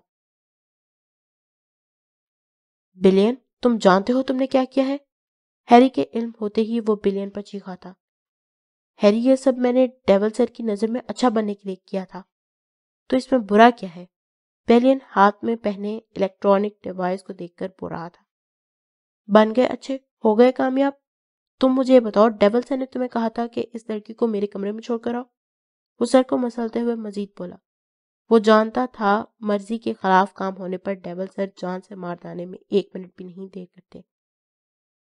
बिलियन, तुम जानते हो तुमने क्या किया है? हैरी के इल्म होते ही वो बिलियन पर चीखा था। हैरी, ये सब मैंने डेवल सर की नज़र में अच्छा बनने के लिए किया था। तो इसमें बुरा क्या है? बेलियन हाथ में पहने इलेक्ट्रॉनिक डिवाइस को देखकर रहा था। बन गए अच्छे? हो गए कामयाब? तुम मुझे बताओ, डेवल सर ने तुम्हें कहा था कि इस लड़की को मेरे कमरे में छोड़कर आओ? वो सर को मसलते हुए मजीद बोला वो जानता था मर्ज़ी के खिलाफ काम होने पर डेवल सर जान से मार दाने में एक मिनट भी नहीं देर करते।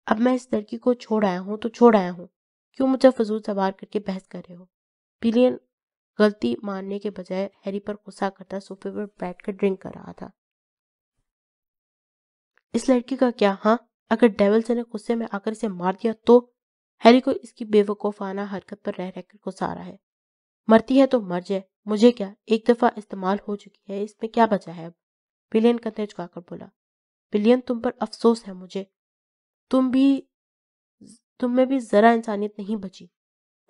अब मैं इस लड़की को छोड़ आया हूँ तो छोड़ आया हूँ। क्यों मुझे फजूल सवार करके बहस कर रहे हो? पिलियन गलती मानने के बजाय हैरी पर गुस्सा करता सोफे पर बैठकर ड्रिंक कर रहा था। इस लड़की का क्या हाँ? अगर डेवल से ने गुस्से में आकर इसे मार दिया तो? हैरी को इसकी बेवकूफाना हरकत पर रह रहकर गुस्सा आ रहा है। मरती है तो मर जाए। मुझे क्या एक दफ़ा इस्तेमाल हो चुकी है? इसमें क्या बचा है अब? बिलियन कंधे झुकाकर बोला बिलियन तुम पर अफसोस है मुझे। तुम भी, तुम में भी जरा इंसानियत नहीं बची।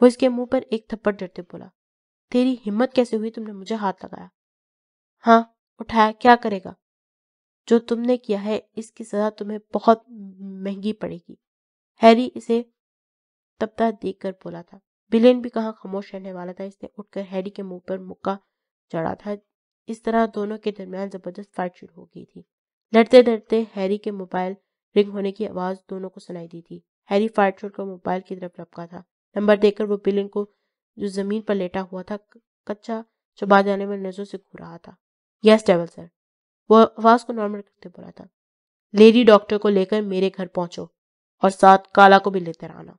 वो इसके मुँह पर एक थप्पड़ डरते बोला, तेरी हिम्मत कैसे हुई तुमने मुझे हाथ लगाया? हाँ उठाया, क्या करेगा? जो तुमने किया है, इसकी सजा तुम्हें बहुत महँगी पड़ेगी। हैरी इसे तपता देखकर बोला था। बिलेन भी कहाँ खामोश रहने वाला था, इसने उठकर हैरी के मुँह पर मुक्का चढ़ा था। इस तरह दोनों के दरमियान ज़बरदस्त फाइट शुरू हो गई थी। लड़ते लड़ते हैरी के मोबाइल रिंग होने की आवाज़ दोनों को सुनाई दी थी। हैरी फाइट छोड़कर मोबाइल की तरफ़ लपका था। नंबर देकर वो बिलिन को जो ज़मीन पर लेटा हुआ था कच्चा बाहर जाने में नज़रों से घूर रहा था। यस डेवल सर वो आवाज़ को नॉर्मल करते बोला था। लेडी डॉक्टर को लेकर मेरे घर पहुंचो और साथ काला को भी लेकर आना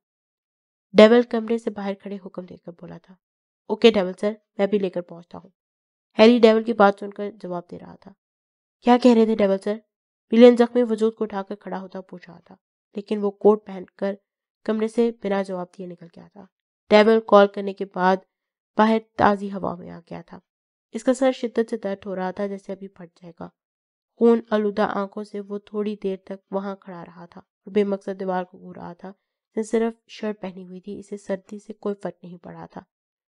डेवल कमरे से बाहर खड़े हुक्म देकर बोला था। ओके डेवल सर मैं भी लेकर पहुँचता हूँ। हैरी डेवल की बात सुनकर जवाब दे रहा था। क्या कह रहे थे डेवल सर विलियन जख्मी वजूद को उठाकर खड़ा होता पूछ रहा था, लेकिन वो कोट पहनकर कमरे से बिना जवाब दिए निकल गया था। डेवल कॉल करने के बाद बाहर ताज़ी हवा में आ गया था। इसका सर शिद्दत से दर्द हो रहा था, जैसे अभी फट जाएगा। खून आलूदा आँखों से वो थोड़ी देर तक वहाँ खड़ा रहा था और बेमकसद दीवार को घूर रहा था जिसने सिर्फ़ शर्ट पहनी हुई थी, इसे सर्दी से कोई फ़र्क नहीं पड़ा था।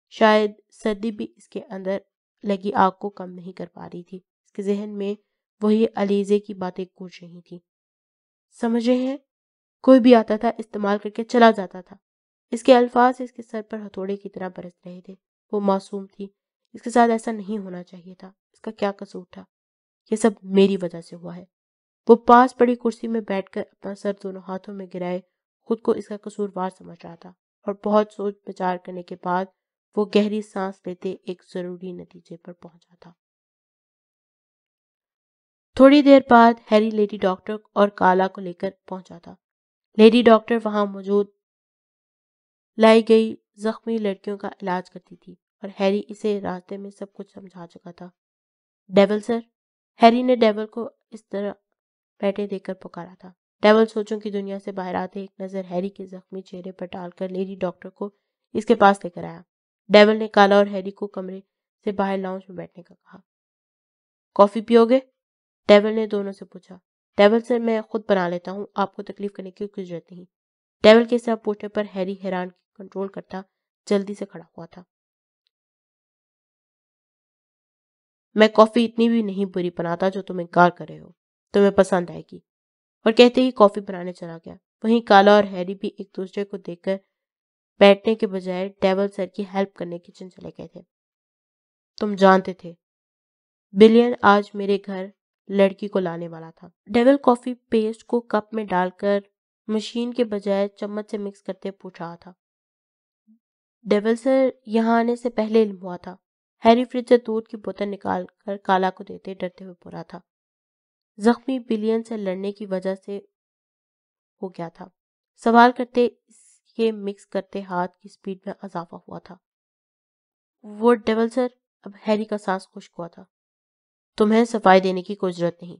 शायद सर्दी भी इसके अंदर लगी आग को कम नहीं कर पा रही थी। इसके जहन में वही अलीजे की बातें गूंज रही थी। समझ रहे हैं? कोई भी आता था, इस्तेमाल करके चला जाता था। इसके अल्फाज इसके सर पर हथौड़े की तरह बरस रहे थे। वो मासूम थी। इसके साथ ऐसा नहीं होना चाहिए था। इसका क्या कसूर था? ये सब मेरी वजह से हुआ है। वो पास पड़ी कुर्सी में बैठकर अपना सर दोनों हाथों में गिराए खुद को इसका कसूरवार समझ रहा था और बहुत सोच विचार करने के बाद वो गहरी सांस लेते एक ज़रूरी नतीजे पर पहुँचा था। थोड़ी देर बाद हैरी लेडी डॉक्टर और काला को लेकर पहुँचा था। लेडी डॉक्टर वहाँ मौजूद लाई गई जख्मी लड़कियों का इलाज करती थी और हैरी इसे रास्ते में सब कुछ समझा चुका था। डेवल सर, हैरी ने डेवल को इस तरह बैठे देखकर पुकारा था। डेवल सोचों की दुनिया से बाहर आते एक नज़र हैरी के जख्मी चेहरे पर डालकर लेडी डॉक्टर को इसके पास लेकर आया। डेवल ने काला और हैरी को कमरे से बाहर लाउंज में बैठने का कहा। कॉफ़ी पियोगे? डेवल ने दोनों से पूछा। डेवल सर मैं खुद बना लेता हूँ, आपको तकलीफ़ करने की कोई ज़रूरत नहीं। डेवल के साथ पूछने पर हैरी हैरान कंट्रोल करता जल्दी से खड़ा हुआ था। मैं कॉफ़ी इतनी भी नहीं बुरी बनाता जो तुम इनकार कर रहे हो। तुम्हें पसंद आएगी। और कहते ही कॉफ़ी बनाने चला गया। वहीं काला और हैरी भी एक दूसरे को देखकर बैठने के बजाय डेवल सर की हेल्प करने किचन चले गए थे। तुम जानते थे, बिलियन आज मेरे घर लड़की को लाने वाला था। डेवल कॉफ़ी पेस्ट को कप में डालकर मशीन के बजाय चम्मच से मिक्स करते पूछ रहा था। डेवल सर यहाँ आने से पहले इल्म हुआ था। हैरी फ्रिज से दूध की बोतल निकाल कर काला को देते डरते हुए बोला था। जख्मी बिलियन से लड़ने की वजह से हो गया था। सवाल करते इसके मिक्स करते हाथ की स्पीड में इजाफा हुआ था। वो डेवल सर, अब हैरी का सांस खुश्क हुआ था। तुम्हें सफ़ाई देने की कोई ज़रूरत नहीं।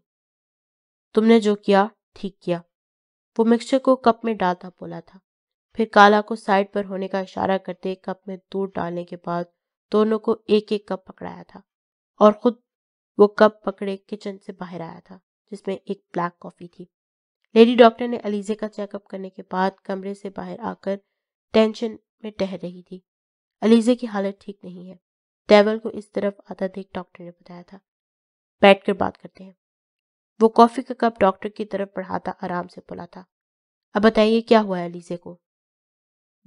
तुमने जो किया, ठीक किया। वो मिक्सचर को कप में डालता बोला था। फिर काला को साइड पर होने का इशारा करते कप में दूध डालने के बाद दोनों को एक एक कप पकड़ाया था और खुद वो कप पकड़े किचन से बाहर आया था। जिसमें एक ब्लैक कॉफ़ी थी। लेडी डॉक्टर ने अलीजे का चेकअप करने के बाद कमरे से बाहर आकर टेंशन में टह रही थी। अलीजे की हालत ठीक नहीं है। डेवल को इस तरफ़ आता देख डॉक्टर ने बताया था। बैठकर बात करते हैं। वो कॉफ़ी का कप डॉक्टर की तरफ़ बढ़ाता आराम से बोला था। अब बताइए क्या हुआ है अलीजे को?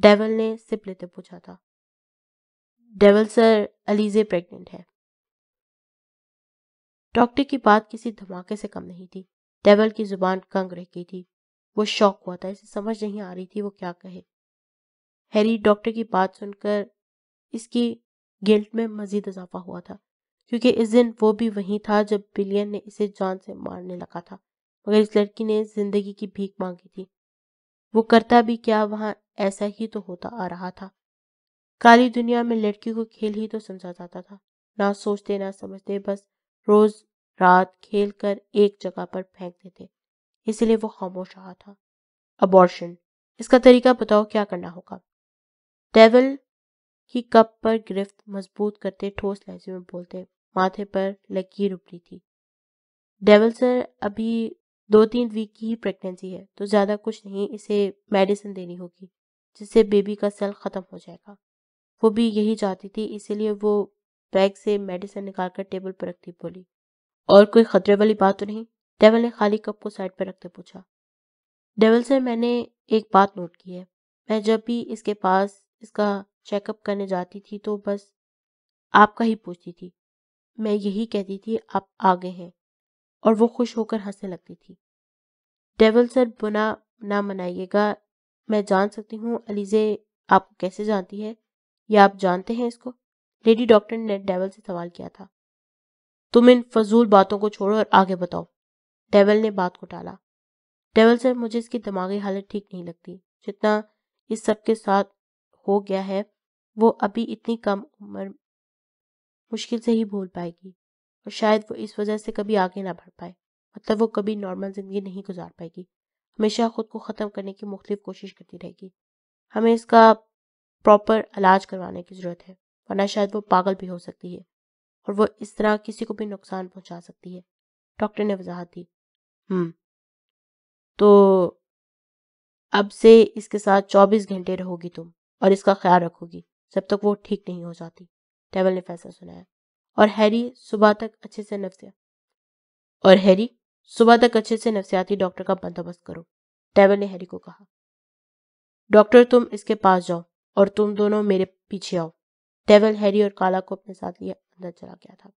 डेवल ने सिप लेते पूछा था। डेवल सर, अलीजे प्रेग्नेंट है। डॉक्टर की बात किसी धमाके से कम नहीं थी। डेवल की ज़ुबान कंग रह गई थी। वो शौक हुआ था, इसे समझ नहीं आ रही थी वो क्या कहे। हैरी, डॉक्टर की बात सुनकर इसकी गिल्ट में मजीद इजाफा हुआ था, क्योंकि इस दिन वो भी वहीं था जब बिलियन ने इसे जान से मारने लगा था, मगर इस लड़की ने ज़िंदगी की भीख मांगी थी। वो करता भी क्या, वहाँ ऐसा ही तो होता आ रहा था। काली दुनिया में लड़की को खेल ही तो समझा जाता था, ना सोचते, ना समझते, बस रोज रात खेल कर एक जगह पर फेंक देते, इसलिए वो खामोश रहा था। अबॉर्शन इसका तरीका बताओ क्या करना होगा? डेवल की कप पर गिरफ्त मज़बूत करते ठोस लहजे में बोलते, माथे पर लकीर उभरी थी। डेवल सर अभी दो तीन वीक की ही प्रेगनेंसी है तो ज़्यादा कुछ नहीं, इसे मेडिसिन देनी होगी, जिससे बेबी का सेल ख़त्म हो जाएगा। वो भी यही चाहती थी, इसीलिए वो बैग से मेडिसिन निकालकर टेबल पर रखती बोली, और कोई खतरे वाली बात तो नहीं? डेवल ने खाली कप को साइड पर रखते पूछा। डेवल से मैंने एक बात नोट की है। मैं जब भी इसके पास इसका चेकअप करने जाती थी तो बस आपका ही पूछती थी। मैं यही कहती थी, आप आगे हैं। और वो खुश होकर हंसने लगती थी। डेवल सर बुना ना मनाइएगा। मैं जान सकती हूँ। अलीजे, आपको कैसे जानती है? या आप जानते हैं इसको? लेडी डॉक्टर ने डेवल से सवाल किया था। तुम इन फजूल बातों को छोड़ो और आगे बताओ। डेवल ने बात को टाला। डेवल सर मुझे इसकी दिमागी हालत ठीक नहीं लगती। जितना इस सब के साथ हो गया है, वो अभी इतनी कम उम्र मुश्किल से ही भूल पाएगी और शायद वो इस वजह से कभी आगे ना बढ़ पाए। मतलब वो कभी नॉर्मल ज़िंदगी नहीं गुजार पाएगी। हमेशा खुद को ख़त्म करने की मुख्तलिफ़ कोशिश करती रहेगी। हमें इसका प्रॉपर इलाज करवाने की ज़रूरत है। वरना शायद वो पागल भी हो सकती है और वो इस तरह किसी को भी नुकसान पहुँचा सकती है। डॉक्टर ने वजाहत दी। हम्म। तो अब से इसके साथ चौबीस घंटे रहोगी तुम और इसका ख्याल रखोगी, जब तक वो ठीक नहीं हो जाती, टेबल ने फैसला सुनाया। और हैरी सुबह तक अच्छे से नफ्सिया, और हैरी सुबह तक अच्छे से नफ्सियाती डॉक्टर का बंदोबस्त करो, टेबल ने हैरी को कहा। डॉक्टर तुम इसके पास जाओ और तुम दोनों मेरे पीछे आओ। टेबल हैरी और काला को अपने साथ लिए, अंदर चला गया था।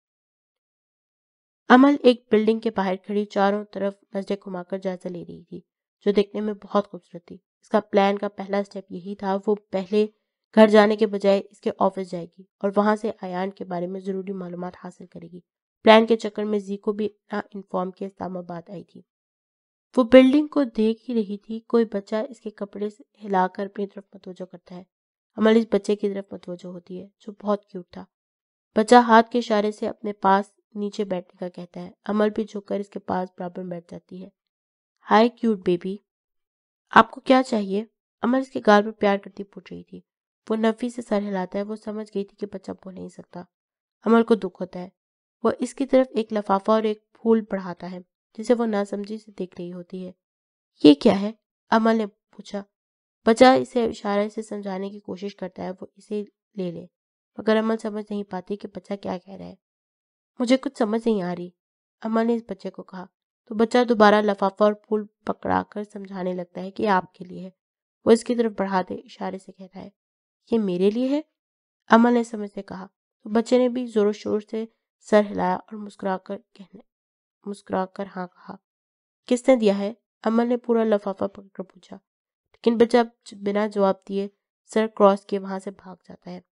अमल एक बिल्डिंग के बाहर खड़ी चारों तरफ़ नज़रें घुमाकर जायजा ले रही थी, जो देखने में बहुत खूबसूरत थी। इसका प्लान का पहला स्टेप यही था, वो पहले घर जाने के बजाय इसके ऑफ़िस जाएगी और वहाँ से आयान के बारे में ज़रूरी मालूम हासिल करेगी। प्लान के चक्कर में जी को भी ना इन्फॉर्म के इस्लामाबाद आई थी। वो बिल्डिंग को देख ही रही थी, कोई बच्चा इसके कपड़े से हिलाकर अपनी तरफ़ मतवजो करता है। अमल इस बच्चे की तरफ़ मतवजो होती है, जो बहुत क्यूट था। बच्चा हाथ के इशारे से अपने पास नीचे बैठने का कहता है। अमल भी झुककर इसके पास बराबर बैठ जाती है। हाय क्यूट बेबी आपको क्या चाहिए? अमल इसके गाल पर प्यार करती पूछ रही थी। वो नफी से सर हिलाता है। वो समझ गई थी कि बच्चा बोल नहीं सकता। अमल को दुख होता है। वो इसकी तरफ़ एक लफाफा और एक फूल बढ़ाता है, जिसे वो नासमझी से देख रही होती है। ये क्या है? अमल ने पूछा। बच्चा इसे इशारे से समझाने की कोशिश करता है, वो इसे ले ले। मगर अमल समझ नहीं पाती कि बच्चा क्या कह रहा है। मुझे कुछ समझ नहीं आ रही। अमल ने इस बच्चे को कहा। तो बच्चा दोबारा लफाफा और फूल पकड़ाकर समझाने लगता है कि आपके लिए है। वो इसकी तरफ़ बढ़ा दे, इशारे से कहता है, ये मेरे लिए है? अमल ने समझ से कहा। तो बच्चे ने भी जोरों शोर से सर हिलाया और मुस्कुराकर कहने, मुस्कुराकर हाँ कहा, किसने दिया है? अमल ने पूरा लफाफा पकड़कर पूछा लेकिन बच्चा बिना जवाब दिए सर क्रॉस किए वहाँ से भाग जाता है।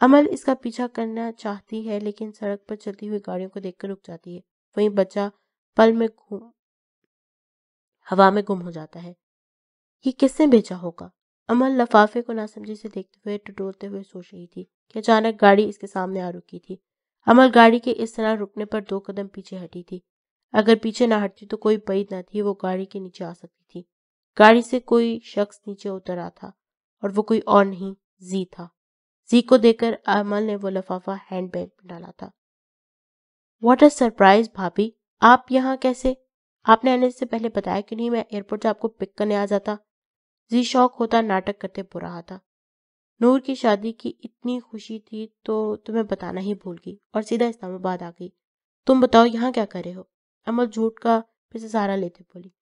अमल इसका पीछा करना चाहती है, लेकिन सड़क पर चलती हुई गाड़ियों को देखकर रुक जाती है। वहीं बच्चा पल में घूम, हवा में गुम हो जाता है। ये किसने भेजा होगा? अमल लफाफे को नासमझी से देखते हुए टटोलते हुए सोच रही थी कि अचानक गाड़ी इसके सामने आ रुकी थी। अमल गाड़ी के इस तरह रुकने पर दो कदम पीछे हटी थी। अगर पीछे ना हटती तो कोई बैद न थी, वो गाड़ी के नीचे आ सकती थी। गाड़ी से कोई शख्स नीचे उतर था और वो कोई और नहीं, जी था। जी को देखकर अमल ने वो लफाफा हैंड बैग में डाला था। वॉट अ सरप्राइज़ भाभी। आप यहाँ कैसे? आपने आने से पहले बताया कि नहीं मैं एयरपोर्ट से आपको पिक करने आ जाता? जी, शौक होता नाटक करते बुरा रहा था नूर की शादी की इतनी खुशी थी तो तुम्हें बताना ही भूल गई और सीधा इस्लामाबाद आ गई। तुम बताओ यहाँ क्या करे हो? अमल झूठ का फिर सहारा लेते बोली।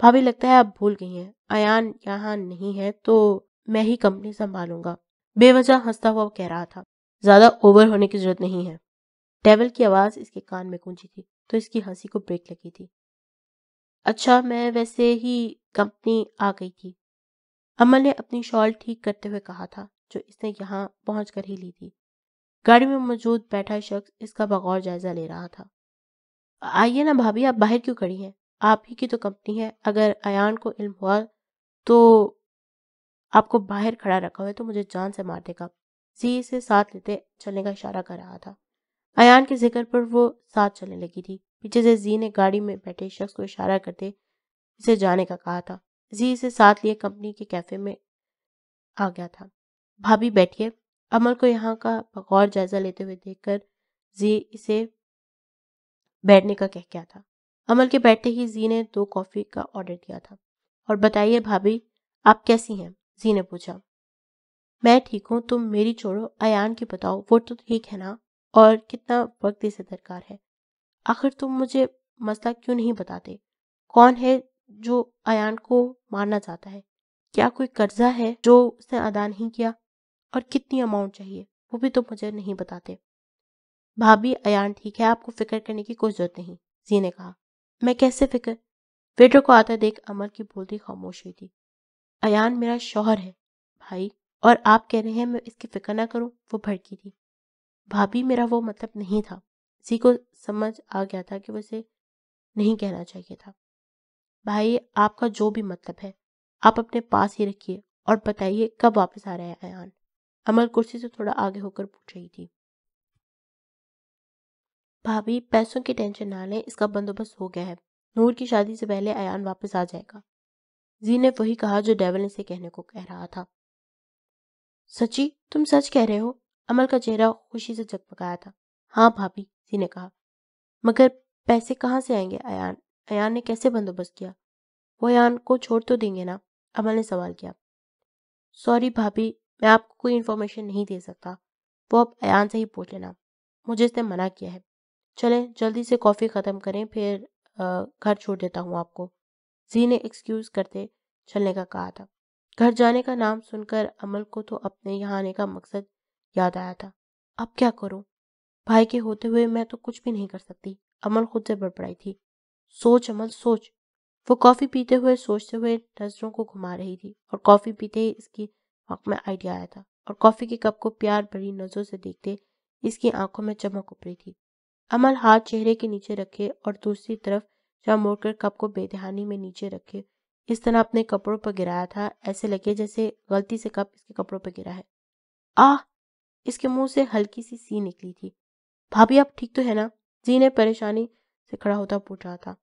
भाभी लगता है आप भूल गई हैं। अयान यहाँ नहीं है तो मैं ही कंपनी संभालूँगा। बेवजह हंसता हुआ कह रहा था, ज़्यादा ओवर होने की ज़रूरत नहीं है। टेबल की आवाज़ इसके कान में गूंजी थी तो इसकी हँसी को ब्रेक लगी थी। अच्छा मैं वैसे ही कंपनी आ गई थी। अमल ने अपनी शॉल ठीक करते हुए कहा था, जो इसने यहाँ पहुँच कर ही ली थी। गाड़ी में मौजूद बैठा शख्स इसका बगौर जायजा ले रहा था। आइए ना भाभी, आप बाहर क्यों खड़ी हैं? आप ही की तो कंपनी है। अगर अयान को इल्म हुआ तो आपको बाहर खड़ा रखा हुआ है तो मुझे जान से मार देगा। जी से साथ लेते चलने का इशारा कर रहा था। अयान के ज़िक्र पर वो साथ चलने लगी थी। पीछे से जी ने गाड़ी में बैठे शख्स को इशारा करते इसे जाने का कहा था। जी, इसे साथ लिए कंपनी के कैफ़े में आ गया था। भाभी बैठिए अमल को यहाँ का बगौर जायजा लेते हुए देखकर जी इसे बैठने का कह गया था। अमल के बैठते ही जी ने दो कॉफ़ी का ऑर्डर दिया था। और बताइए भाभी, आप कैसी हैं? जी ने पूछा। मैं ठीक हूँ, तुम मेरी छोड़ो, अयान की बताओ, वो तो ठीक है ना? और कितना वक्त इसे दरकार है? आखिर तुम मुझे मसला क्यों नहीं बताते? कौन है जो अयान को मारना चाहता है? क्या कोई कर्जा है जो उसने अदा नहीं किया? और कितनी अमाउंट चाहिए? वो भी तो मुझे नहीं बताते। भाभी, अयान ठीक है, आपको फ़िक्र करने की कोई ज़रूरत नहीं, जी ने कहा। मैं कैसे फ़िक्र? वेटर को आता देख अमर की बोलती खामोश हुई थी। अयान मेरा शौहर है, भाई, और आप कह रहे हैं मैं इसकी फ़िक्र ना करूँ, वो भड़की थी। भाभी मेरा वो मतलब नहीं था। जी को समझ आ गया था कि उसे नहीं कहना चाहिए था। भाई, आपका जो भी मतलब है, आप अपने पास ही रखिए और बताइए कब वापस आ रहे हैं अयान। अमर कुर्सी से थोड़ा आगे होकर पूछ रही थी। भाभी, पैसों की टेंशन ना लें, इसका बंदोबस्त हो गया है। नूर की शादी से पहले अयान वापस आ जाएगा। जी ने वही कहा जो डेवल इसे कहने को कह रहा था। सची, तुम सच कह रहे हो? अमल का चेहरा खुशी से जगमगाया था। हाँ भाभी, जी ने कहा। मगर पैसे कहाँ से आएँगे अयान अयान ने कैसे बंदोबस्त किया? वो अयान को छोड़ तो देंगे ना? अमल ने सवाल किया। सॉरी भाभी, मैं आपको कोई इन्फॉर्मेशन नहीं दे सकता। वो अब अयान से ही पूछ लेना। मुझे इसने मना किया है। चलें, जल्दी से कॉफ़ी ख़त्म करें, फिर घर छोड़ देता हूँ आपको। जी ने एक्सक्यूज़ करते चलने का कहा था। घर जाने का नाम सुनकर अमल को तो अपने यहाँ आने का मकसद याद आया था। अब क्या करूँ? भाई के होते हुए मैं तो कुछ भी नहीं कर सकती। अमल खुद से बड़बड़ाई थी। सोच अमल, सोच। वो कॉफ़ी पीते हुए, सोचते हुए नज़रों को घुमा रही थी और कॉफ़ी पीते ही इसकी आँख में आइडिया आया था और कॉफ़ी के कप को प्यार भरी नज़रों से देखते इसकी आँखों में चमक उभरी थी। अमल हाथ चेहरे के नीचे रखे और दूसरी तरफ़ जहाँ मोड़कर कप को बेदहानी में नीचे रखे। इस तरह अपने कपड़ों पर गिराया था, ऐसे लगे जैसे गलती से कप इसके कपड़ों पर गिरा है। आह! इसके मुँह से हल्की सी सी निकली थी। भाभी, आप ठीक तो है ना? जी ने परेशानी से खड़ा होता पूछ रहा था।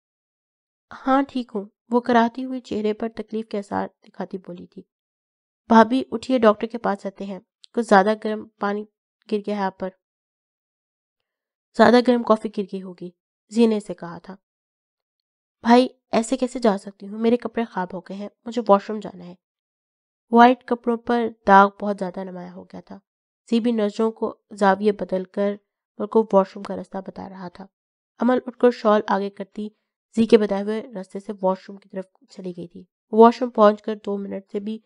हाँ ठीक हूँ। वो कराती हुई चेहरे पर तकलीफ़ के आसार दिखाती बोली थी। भाभी, उठिए, डॉक्टर के पास जाते हैं। कुछ ज़्यादा गर्म पानी गिर गया है आप पर। ज़्यादा गर्म कॉफ़ी गिर गई होगी जी ने इसे कहा था। भाई, ऐसे कैसे जा सकती हूँ? मेरे कपड़े खराब हो गए हैं, मुझे वॉशरूम जाना है। वाइट कपड़ों पर दाग बहुत ज़्यादा नमाया हो गया था। भी नज़रों को जाविये बदल कर को वॉशरूम का रास्ता बता रहा था। अमल उठकर शॉल आगे करती, जी के बताए हुए रास्ते से वॉशरूम की तरफ़ चली गई थी। वॉशरूम पहुंचकर दो मिनट से भी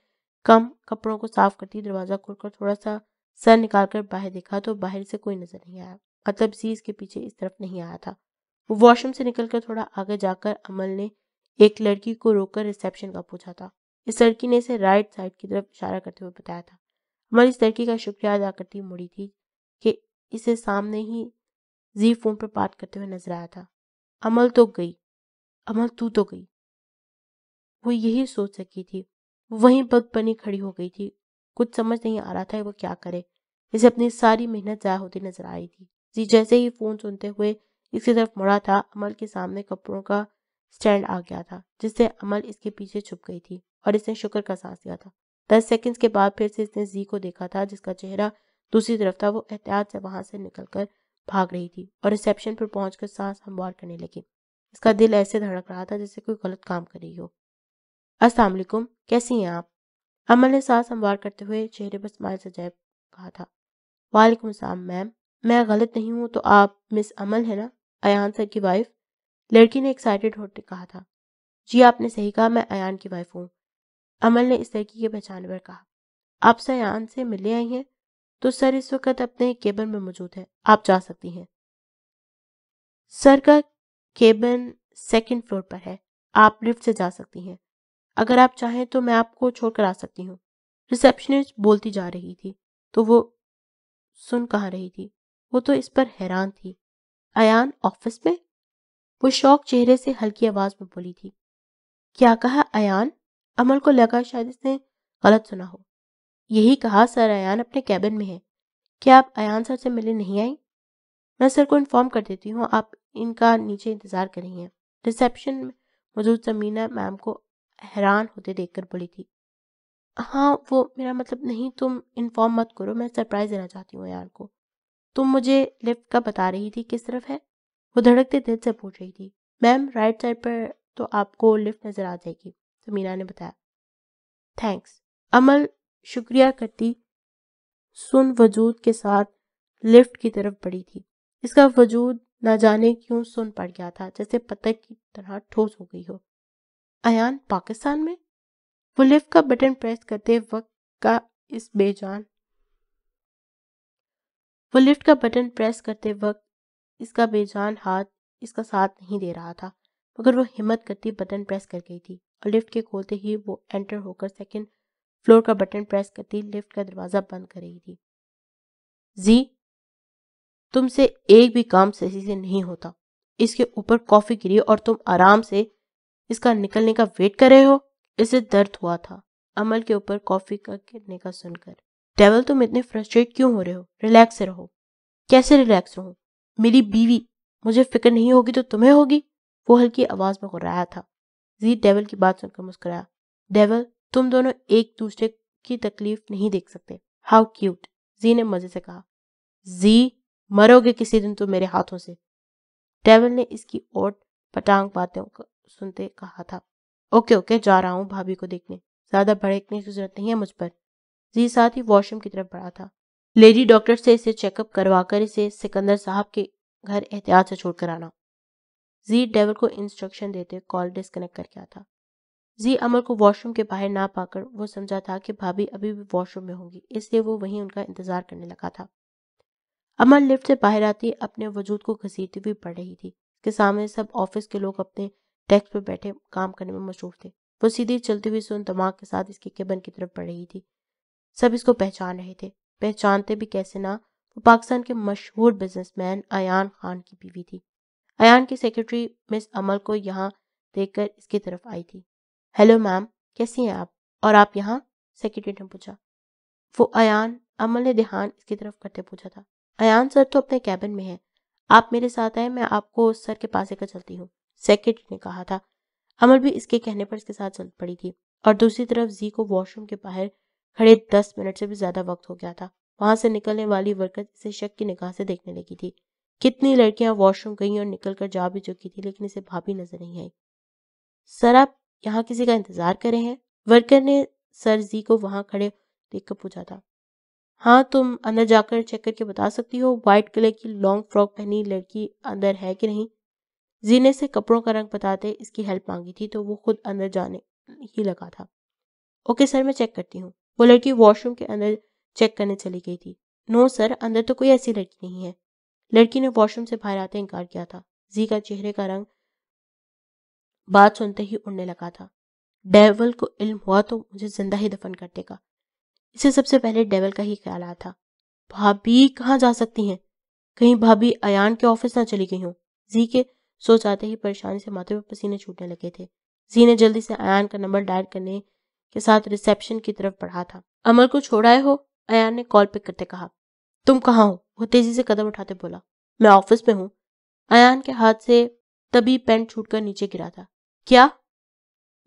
कम कपड़ों को साफ़ करती, दरवाज़ा खोलकर थोड़ा सा सर निकालकर बाहर देखा तो बाहर से कोई नज़र नहीं आया। सी इसके पीछे इस तरफ़ नहीं आया था। वो वॉशरूम से निकलकर थोड़ा आगे जाकर अमल ने एक लड़की को रोककर रिसेप्शन का पूछा था। इस लड़की ने इसे राइट साइड की तरफ़ इशारा करते हुए बताया था। अमल इस लड़की का शुक्रिया अदा करती मुड़ी थी कि इसे सामने ही जी फ़ोन पर बात करते हुए नज़र आया था। अमल तो गई। अमल तू तो गई। वो यही सोच सकी थी। वहीं बग बनी खड़ी हो गई थी। कुछ समझ नहीं आ रहा था वो क्या करे। इसे अपनी सारी मेहनत जाया होती नज़र आ रही थी। जी, जैसे ही फ़ोन सुनते हुए इसकी तरफ़ मुड़ा था, अमल के सामने कपड़ों का स्टैंड आ गया था, जिससे अमल इसके पीछे छुप गई थी और इसने शुक्र का सांस लिया था। दस सेकंड्स के बाद फिर से इसने जी को देखा था, जिसका चेहरा दूसरी तरफ़ था। वो एहतियात से वहाँ से निकलकर भाग रही थी और रिसेप्शन पर पहुंचकर सांस हमवार करने लगी। इसका दिल ऐसे धड़क रहा था जैसे कोई गलत काम कर रही हो। अस्सलाम कैसी हैं आप? अमल ने सांस हमवार करते हुए चेहरे पर स्माइल सजाए कहा था। वालेकुम सलाम मैम मैं गलत नहीं हूँ तो आप मिस अमल है ना? अयान सर की वाइफ लड़की ने एक्साइटेड होकर कहा था। जी, आपने सही कहा, मैं अयान की वाइफ हूँ। अमल ने इस लड़की के पहचान पर कहा। आप सर से मिलने आई हैं तो सर इस वक्त अपने केबन में मौजूद है। आप जा सकती हैं। सर का केबन सेकंड फ्लोर पर है। आप लिफ्ट से जा सकती हैं। अगर आप चाहें तो मैं आपको छोड़कर आ सकती हूँ। रिसेप्शनिस्ट बोलती जा रही थी तो वो सुन कहाँ रही थी? वो तो इस पर हैरान थी। अयान ऑफ़िस में? वो शौक चेहरे से हल्की आवाज़ में बोली थी। क्या कहा अयान? अमल को लगा शायद इसने गलत सुना हो। यही कहा सर अयान अपने कैबिन में है। क्या आप अयान सर से मिलने नहीं आई? मैं सर को इन्फॉर्म कर देती हूँ, आप इनका नीचे इंतज़ार कर रही हैं रिसेप्शन में मौजूद समीना मैम को हैरान होते देखकर बोली थी। हाँ वो मेरा मतलब नहीं, तुम इन्फॉर्म मत करो, मैं सरप्राइज़ देना चाहती हूँ अयान को। तुम मुझे लिफ्ट का बता रही थी? किस तरफ़ है? वो धड़कते दिल से पूछ रही थी। मैम, राइट साइड पर तो आपको लिफ्ट नज़र आ जाएगी, समीना ने बताया। थैंक्स। अमल, शुक्रिया करती सुन वजूद के साथ लिफ्ट की तरफ़ बढ़ी थी। इसका वजूद न जाने क्यों सुन पड़ गया था, जैसे पत्थर की तरह ठोस हो गई हो। अयान, पाकिस्तान में? वो लिफ्ट का बटन प्रेस करते वक्त का इस बेजान वो लिफ्ट का बटन प्रेस करते वक्त इसका बेजान हाथ इसका साथ नहीं दे रहा था, मगर वो हिम्मत करती बटन प्रेस कर गई थी और लिफ्ट के खोलते ही वो एंटर होकर सेकंड फ्लोर का बटन प्रेस करती लिफ्ट का दरवाज़ा बंद कर रही थी। जी, तुमसे एक भी काम सही से नहीं होता। इसके ऊपर कॉफ़ी गिरी और तुम आराम से इसका निकलने का वेट कर रहे हो? इसे दर्द हुआ था। अमल के ऊपर कॉफ़ी का गिरने का सुनकर। डेवल तुम इतने फ्रस्ट्रेट क्यों हो रहे हो? रिलैक्स रहो। कैसे रिलैक्स रहो? मेरी बीवी, मुझे फ़िक्र नहीं होगी तो तुम्हें होगी। वो हल्की आवाज़ में गुर्राया था। जी डेवल की बात सुनकर मुस्कुराया। डेवल तुम दोनों एक दूसरे की तकलीफ़ नहीं देख सकते। हाउ क्यूट जी ने मज़े से कहा। जी मरोगे किसी दिन तुम मेरे हाथों से। डेवल ने इसकी ओट पटांग बातों सुनते कहा था। ओके ओके जा रहा हूँ भाभी को देखने। ज़्यादा भड़कने की ज़रूरत नहीं है मुझ पर। जी, साथ ही वॉशरूम की तरफ़ बढ़ा था। लेडी डॉक्टर से इसे चेकअप करवाकर इसे सिकंदर साहब के घर एहतियात से छोड़कर आना। जी डेवल को इंस्ट्रक्शन देते कॉल डिस्कनेक्ट करके आता। जी, अमर को वॉशरूम के बाहर ना पाकर वो समझा था कि भाभी अभी भी वॉशरूम में होंगी, इसलिए वो वहीं उनका इंतज़ार करने लगा था। अमर लिफ्ट से बाहर आती, अपने वजूद को घसीटती हुई पड़ रही थी उसके सामने सब ऑफ़िस के लोग अपने डेस्क पर बैठे काम करने में मशरूफ थे। वो सीधी चलती हुई सुन दिमाग के साथ इसके केबन की तरफ़ बढ़ रही थी। सब इसको पहचान रहे थे। पहचानते भी कैसे ना, वो पाकिस्तान के मशहूर बिजनेसमैन अयान खान की बीवी थी। अयान की सेक्रेटरी मिस अमल को यहाँ देखकर इसकी तरफ़ आई थी। हेलो मैम कैसी हैं आप? और आप यहाँ? सेक्रेटरी ने पूछा। वो अयान, अमल ने ध्यान इसकी तरफ़ करते पूछा था। अयान सर तो अपने कैबिन में है। आप मेरे साथ आए, मैं आपको सर के पास लेकर चलती हूँ सेक्रेटरी ने कहा था। अमल भी इसके कहने पर इसके साथ चल पड़ी थी। और दूसरी तरफ़ जी को वॉशरूम के बाहर खड़े दस मिनट से भी ज़्यादा वक्त हो गया था। वहाँ से निकलने वाली वर्कर इसे शक की निगाह से देखने लगी थी। कितनी लड़कियाँ वॉशरूम गई और निकल कर जा भी चुकी थी, लेकिन इसे भाभी नज़र नहीं आई। सर, आप यहाँ किसी का इंतज़ार करे हैं? वर्कर ने सर जी को वहाँ खड़े देखकर पूछा था। हाँ तुम अंदर जाकर चेक करके बता सकती हो व्हाइट कलर की लॉन्ग फ्रॉक पहनी लड़की अंदर है कि नहीं? जीने से कपड़ों का रंग बताते इसकी हेल्प मांगी थी तो वो खुद अंदर जाने ही लगा था। ओके सर, मैं चेक करती हूँ। वो लड़की वॉशरूम के अंदर चेक करने चली गई थी। नो सर अंदर तो कोई ऐसी लड़की नहीं है। लड़की ने वॉशरूम से बाहर आते इनकार किया था। जी का चेहरे का रंग बात सुनते ही उड़ने लगा था। डेवल को इल्म हुआ तो मुझे ज़िंदा ही दफन कर देगा। इसे सबसे पहले डेवल का ही ख्याल आया था। भाभी कहाँ जा सकती हैं? कहीं भाभी अयान के ऑफ़िस ना चली गई हो। जी के सोच आते ही परेशानी से माथे पर पसीने छूटने लगे थे। जी ने जल्दी से अयान का नंबर डायल करने के साथ रिसेप्शन की तरफ़ बढ़ा था। अमल को छोड़ाए हो? अयान ने कॉल पिक करते कहा। तुम कहाँ हो? वो तेज़ी से कदम उठाते बोला। मैं ऑफ़िस में हूँ। अयान के हाथ से तभी पेंट छूटकर नीचे गिरा था। क्या?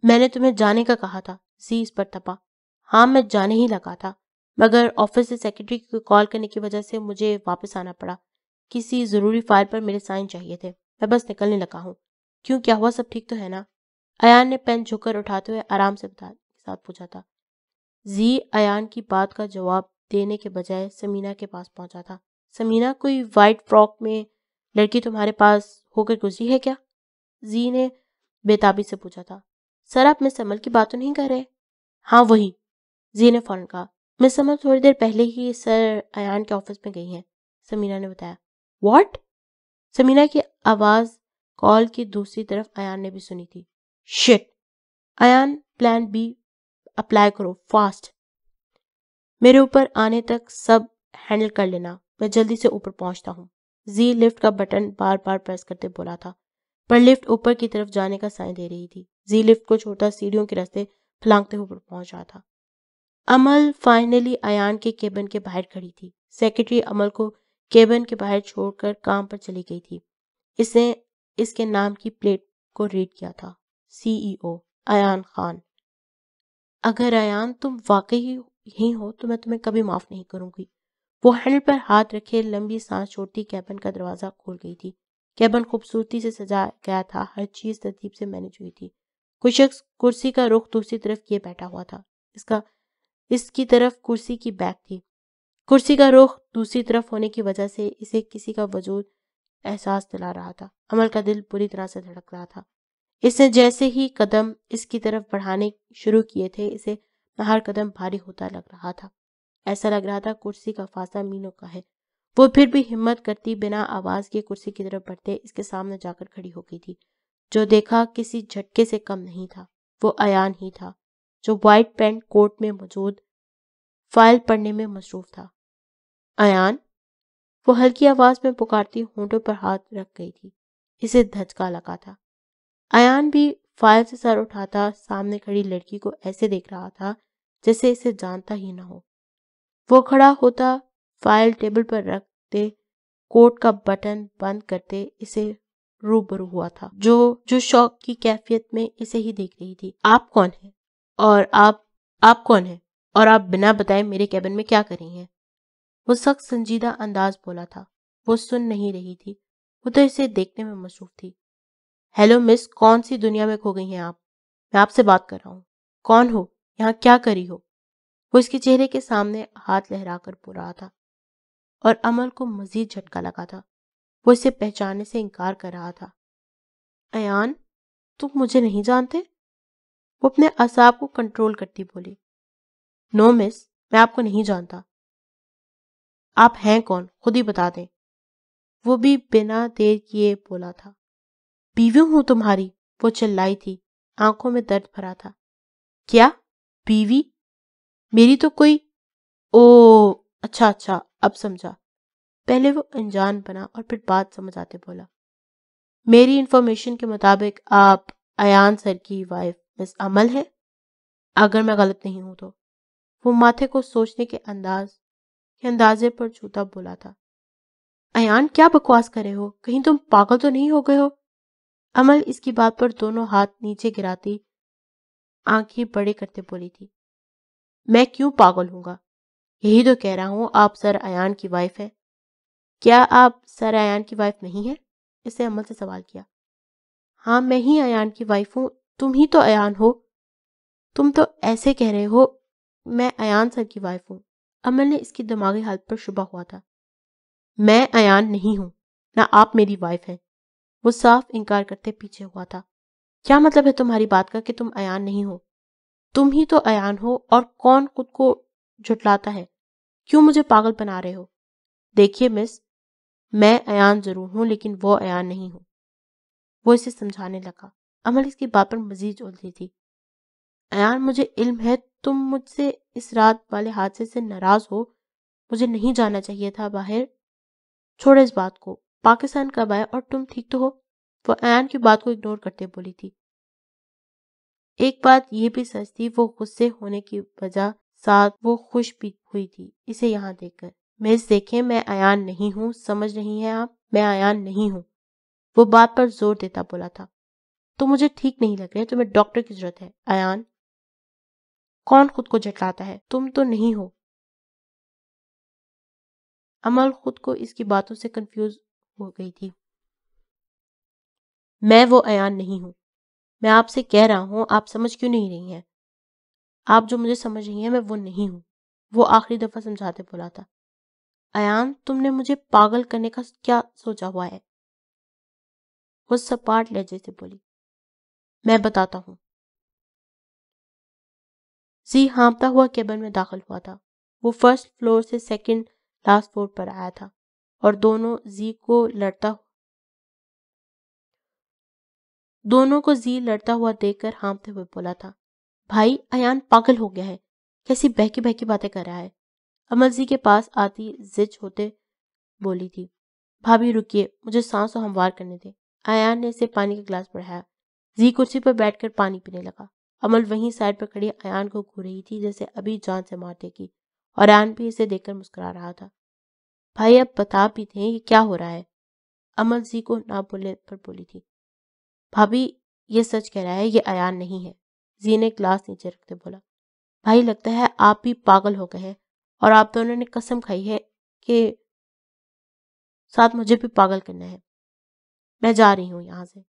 मैंने तुम्हें जाने का कहा था। जी, इस पर तपा हाँ मैं जाने ही लगा था। मगर ऑफ़िस से सेक्रेटरी को कॉल करने की वजह से मुझे वापस आना पड़ा। किसी ज़रूरी फ़ाइल पर मेरे साइन चाहिए थे। मैं बस निकलने लगा हूँ। क्यों? क्या हुआ? सब ठीक तो है ना? अयान ने पेन झुककर उठाते हुए आराम से बता साथ पूछा था। जी, अयान की बात का जवाब देने के बजाय समीना के पास पहुँचा था। समीना, कोई वाइट फ्रॉक में लड़की तुम्हारे पास होकर गुजरी है क्या? जी ने बेताबी से पूछा था। सर, आप मिस अमल की बात तो नहीं कर रहे? हाँ वही। जी ने फ़ौरन कहा, मिस अमल थोड़ी देर पहले ही सर अयान के ऑफ़िस में गई हैं, समीना ने बताया। व्हाट समीना की आवाज़ कॉल की दूसरी तरफ़ अयान ने भी सुनी थी। Shit Ayaan plan B apply करो फास्ट। मेरे ऊपर आने तक सब हैंडल कर लेना। मैं जल्दी से ऊपर पहुँचता हूँ। जी लिफ्ट का बटन बार बार प्रेस करते बोला था, पर लिफ्ट ऊपर की तरफ़ जाने का साइन दे रही थी। जी लिफ्ट को छोटा सीढ़ियों के रास्ते फलांगते ऊपर पहुँच रहा था। अमल फाइनली अयान के केबिन के बाहर खड़ी थी। सेक्रेटरी अमल को केबिन के बाहर छोड़कर काम पर चली गई थी। इसने इसके नाम की प्लेट को रीड किया था। सीईओ अयान खान। अगर अयान तुम वाकई ही हो तो मैं तुम्हें कभी माफ़ नहीं करूँगी। वो हैंडल पर हाथ रखे लंबी सांस छोड़ती कैबन का दरवाज़ा खोल गई थी। कैबन खूबसूरती से सजा गया था, हर चीज़ तरतीब से मैनेज हुई थी। कोई शख्स कुर्सी का रुख दूसरी तरफ़ किए बैठा हुआ था। इसका, इसकी तरफ़ कुर्सी की बैग थी। कुर्सी का रुख दूसरी तरफ़ होने की वजह से इसे किसी का वजूद एहसास दिला रहा था। अमल का दिल पूरी तरह से धड़क रहा था। इसने जैसे ही कदम इसकी तरफ़ बढ़ाने शुरू किए थे, इसे हर कदम भारी होता लग रहा था। ऐसा लग रहा था कुर्सी का फासला मीनों का है। वो फिर भी हिम्मत करती बिना आवाज़ के कुर्सी की तरफ़ बढ़ते इसके सामने जाकर खड़ी हो गई थी। जो देखा किसी झटके से कम नहीं था, वो अयान ही था, जो व्हाइट पेंट कोट में मौजूद फ़ाइल पढ़ने में मसरूफ था। अयान? वो हल्की आवाज़ में पुकारती होंठों पर हाथ रख गई थी। इसे धचका लगा था। अयान भी फ़ाइल से सर उठाता, सामने खड़ी लड़की को ऐसे देख रहा था, जैसे इसे जानता ही ना हो। वो खड़ा होता, फ़ाइल टेबल पर रखते, कोट का बटन बंद करते, इसे रूबरू हुआ था, जो जो शौक की कैफियत में इसे ही देख रही थी। आप कौन है? और आप आप कौन है? और आप बिना बताए मेरे कैबिन में क्या कर रही हैं? वो सख्त संजीदा अंदाज बोला था। वो सुन नहीं रही थी। वो तो इसे देखने में मसरूफ थी। हेलो मिस कौन सी दुनिया में खो गई हैं आप? मैं आपसे बात कर रहा हूँ। कौन हो? यहाँ क्या करी हो? वो इसके चेहरे के सामने हाथ लहराकर बोल रहा था और अमल को मजीद झटका लगा था। वो इसे पहचानने से इनकार कर रहा था। अयान, तुम मुझे नहीं जानते? वो अपने असाब को कंट्रोल करती बोली। नो मिस मैं आपको नहीं जानता। आप हैं कौन? खुद ही बता दें। वो भी बिना देर किए बोला था। बीवी हूँ तुम्हारी, वो चिल्लाई थी, आँखों में दर्द भरा था। क्या? बीवी? मेरी तो कोई, ओ अच्छा अच्छा अब समझा। पहले वो अनजान बना और फिर बात समझ आते बोला। मेरी इंफॉर्मेशन के मुताबिक आप अयान सर की वाइफ मिस अमल है? अगर मैं गलत नहीं हूँ तो। वो माथे को सोचने के अंदाज, के अंदाजे पर छूता बोला था। अयान, क्या बकवास करे हो? कहीं तुम पागल तो नहीं हो गए हो? अमल इसकी बात पर दोनों हाथ नीचे गिराती, आँखें बड़े करते बोली थी, मैं क्यों पागल हूँगा? यही तो कह रहा हूँ, आप सर अयान की वाइफ है। क्या आप सर अयान की वाइफ नहीं है? इसे अमल से सवाल किया हाँ मैं ही अयान की वाइफ हूँ, तुम ही तो अयान हो। तुम तो ऐसे कह रहे हो, मैं अयान सर की वाइफ हूँ। अमल ने इसकी दिमागी हालत पर शुबा हुआ था, मैं अयान नहीं हूँ, ना आप मेरी वाइफ है। वो साफ़ इनकार करते पीछे हुआ था। क्या मतलब है तुम्हारी बात का कि तुम अयान नहीं हो? तुम ही तो अयान हो और कौन खुद को झुटलाता है? क्यों मुझे पागल बना रहे हो? देखिए मिस, मैं अयान ज़रूर हूँ, लेकिन वो अयान नहीं हूँ। वो इसे समझाने लगा। अमल इसकी बात पर मजीद उलझी थी। अयान, मुझे इल्म है, तुम मुझसे इस रात वाले हादसे से नाराज़ हो। मुझे नहीं जाना चाहिए था बाहर। छोड़ो इस बात को। पाकिस्तान कब आए और तुम ठीक तो हो? वो अयान की बात को इग्नोर करते बोली थी। एक बात यह भी सच थी, वो गुस्से होने की वजह साथ वो खुश भी हुई थी, इसे यहाँ देखकर। मिस देखें मैं अयान नहीं हूँ, समझ रही हैं आप? मैं अयान नहीं हूँ। वो बात पर ज़ोर देता बोला था। तो मुझे ठीक नहीं लग रहे तुम्हें डॉक्टर की ज़रूरत है अयान कौन खुद को झटलाता है? तुम तो नहीं हो। अमल खुद को इसकी बातों से कंफ्यूज हो गई थी। मैं वो अयान नहीं हूँ। मैं आपसे कह रहा हूँ, आप समझ क्यों नहीं रही हैं? आप जो मुझे समझ रही हैं, मैं वो नहीं हूँ। वो आखिरी दफ़ा समझाते बोला था। अयान, तुमने मुझे पागल करने का क्या सोचा हुआ है? वो सपाट लहजे से बोली, मैं बताता हूँ। जी, हाँपता हुआ केबन में दाखिल हुआ था। वो फ़र्स्ट फ्लोर से सेकंड लास्ट फ्लोर पर आया था। और दोनों जी को लड़ता दोनों को जी लड़ता हुआ देखकर हाँपते हुए बोला था, भाई, अयान पागल हो गया है। कैसी बहकी बहकी बातें कर रहा है? अमल जी के पास आती जिज होते बोली थी, भाभी, रुकिए, मुझे सांस और हमवार करने दे। अयान ने इसे पानी का गिलास बढ़ाया। जी कुर्सी पर बैठकर पानी पीने लगा। अमल वहीं साइड पर खड़ी अयान को घूर रही थी, जैसे अभी जान से मार देगी। और अयान भी इसे देखकर मुस्कुरा रहा था। भाई, अब बता भी थे ये क्या हो रहा है? अमल जी को ना बोलने पर बोली थी। भाभी, ये सच कह रहा है, ये अयान नहीं है। जी ने ग्लास नीचे रखते बोला। भाई, लगता है आप भी पागल हो गए हैं और आप दोनों ने कसम खाई है कि साथ मुझे भी पागल करना है। मैं जा रही हूँ यहाँ से।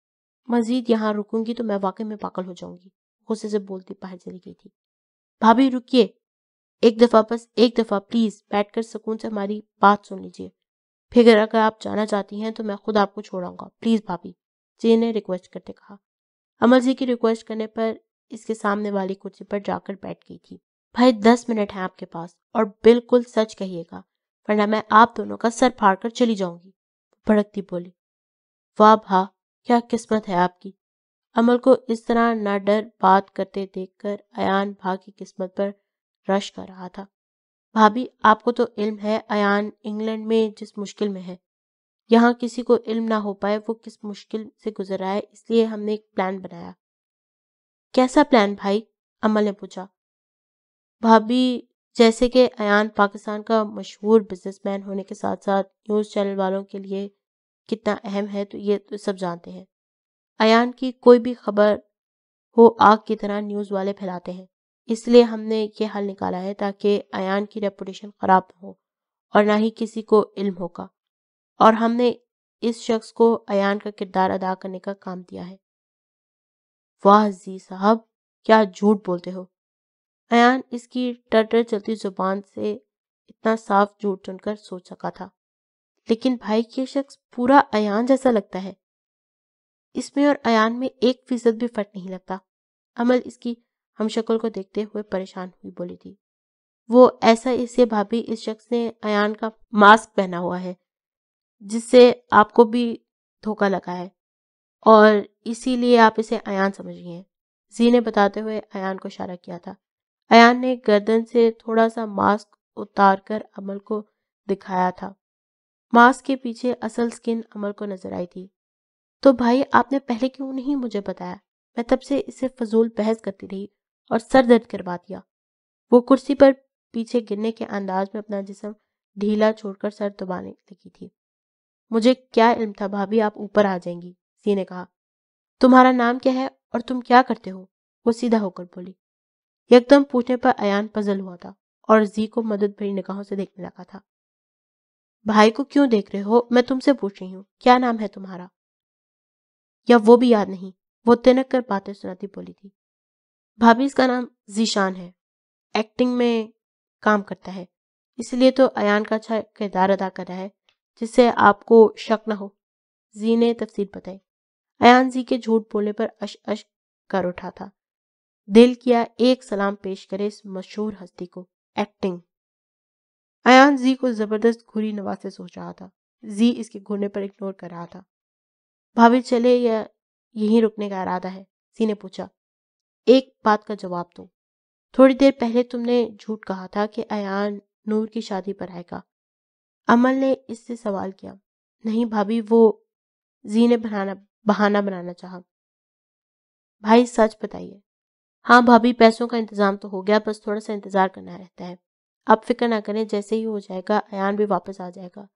मजीद यहाँ रुकूँगी तो मैं वाकई में पागल हो जाऊँगी। गुस्से से बोलती बाहर चली गई थी। भाभी, रुकिए। एक दफ़ा बस एक दफ़ा प्लीज़ बैठकर सुकून से हमारी बात सुन लीजिए। फिर अगर आप जाना चाहती हैं तो मैं खुद आपको छोड़ाऊँगा। प्लीज़ भाभी, जी ने रिक्वेस्ट करते कहा। अमल जी की रिक्वेस्ट करने पर इसके सामने वाली कुर्सी पर जाकर बैठ गई थी। भाई, दस मिनट है आपके पास और बिल्कुल सच कहिएगा, वरना मैं आप दोनों का सर फाड़ कर चली जाऊँगी। भड़कती बोली, वाह भा, क्या किस्मत है आपकी। अमल को इस तरह न डर बात करते देखकर अयान भा की किस्मत पर रश कर रहा था। भाभी, आपको तो इल्म है अयान इंग्लैंड में जिस मुश्किल में है। यहाँ किसी को इल्म ना हो पाए, वो किस मुश्किल से गुजर रहा है इसलिए हमने एक प्लान बनाया। कैसा प्लान भाई? अमल ने पूछा। भाभी, जैसे कि अयान पाकिस्तान का मशहूर बिजनेसमैन होने के साथ साथ न्यूज़ चैनल वालों के लिए कितना अहम है तो ये तो सब जानते हैं। अयान की कोई भी खबर हो आग की तरह न्यूज़ वाले फैलाते हैं। इसलिए हमने ये हल निकाला है ताकि अयान की रेपुटेशन ख़राब हो और ना ही किसी को इल्म होगा। और हमने इस शख्स को अयान का किरदार अदा करने का काम दिया है। वाह जी साहब, क्या झूठ बोलते हो। अयान इसकी टर चलती ज़ुबान से इतना साफ़ झूठ सुनकर सोच सका था। लेकिन भाई, ये शख्स पूरा अयान जैसा लगता है। इसमें और अयान में एक फ़ीसद भी फ़र्क नहीं लगता। अमल इसकी हम शक्ल को देखते हुए परेशान हुई बोली थी। वो ऐसा इससे भाभी इस शख्स ने अयान का मास्क पहना हुआ है, जिससे आपको भी धोखा लगा है, और इसीलिए आप इसे अयान समझिए जी ने बताते हुए अयान को इशारा किया था। अयान ने गर्दन से थोड़ा सा मास्क उतार कर अमल को दिखाया था। मास्क के पीछे असल स्किन अमल को नज़र आई थी। तो भाई, आपने पहले क्यों नहीं मुझे बताया? मैं तब से इसे फजूल बहस करती रही। और सर दर्द करवा दिया। वो कुर्सी पर पीछे गिरने के अंदाज में अपना जिसम ढीला छोड़कर सर दबाने लगी थी। मुझे क्या इल्म था भाभी, आप ऊपर आ जाएँगी, सी ने कहा। तुम्हारा नाम क्या है और तुम क्या करते हो? वो सीधा होकर बोली। एकदम पूछने पर अयान पजल हुआ था और जी को मदद भरी निगाहों से देखने लगा था। भाई को क्यों देख रहे हो? मैं तुमसे पूछ रही हूँ। क्या नाम है तुम्हारा? या वो भी याद नहीं, वो तिनक कर बातें सुनाती बोली थी। भाभी इसका नाम जीशान है। एक्टिंग में काम करता है। इसलिए तो अयान का अच्छा किरदार अदा कर रहा है, जिससे आपको शक न हो। जी ने तफसील बताई। अयान जी के झूठ बोलने पर अश अश कर उठा था। दिल किया एक सलाम पेश करे इस मशहूर हस्ती को एक्टिंग अयान जी को ज़बरदस्त घुरी नवाज़ से सोच रहा था। जी इसके घूरने पर इग्नोर कर रहा था। भाभी चले या यहीं रुकने का इरादा है? सी ने पूछा। एक बात का जवाब दो। थोड़ी देर पहले तुमने झूठ कहा था कि अयान नूर की शादी पर आएगा। अमल ने इससे सवाल किया। नहीं भाभी, वो जी ने बनाना, बहाना बनाना चाहा। भाई, सच बताइए। हाँ भाभी, पैसों का इंतज़ाम तो हो गया, बस थोड़ा सा इंतज़ार करना रहता है। आप फ़िक्र ना करें, जैसे ही हो जाएगा, अयान भी वापस आ जाएगा।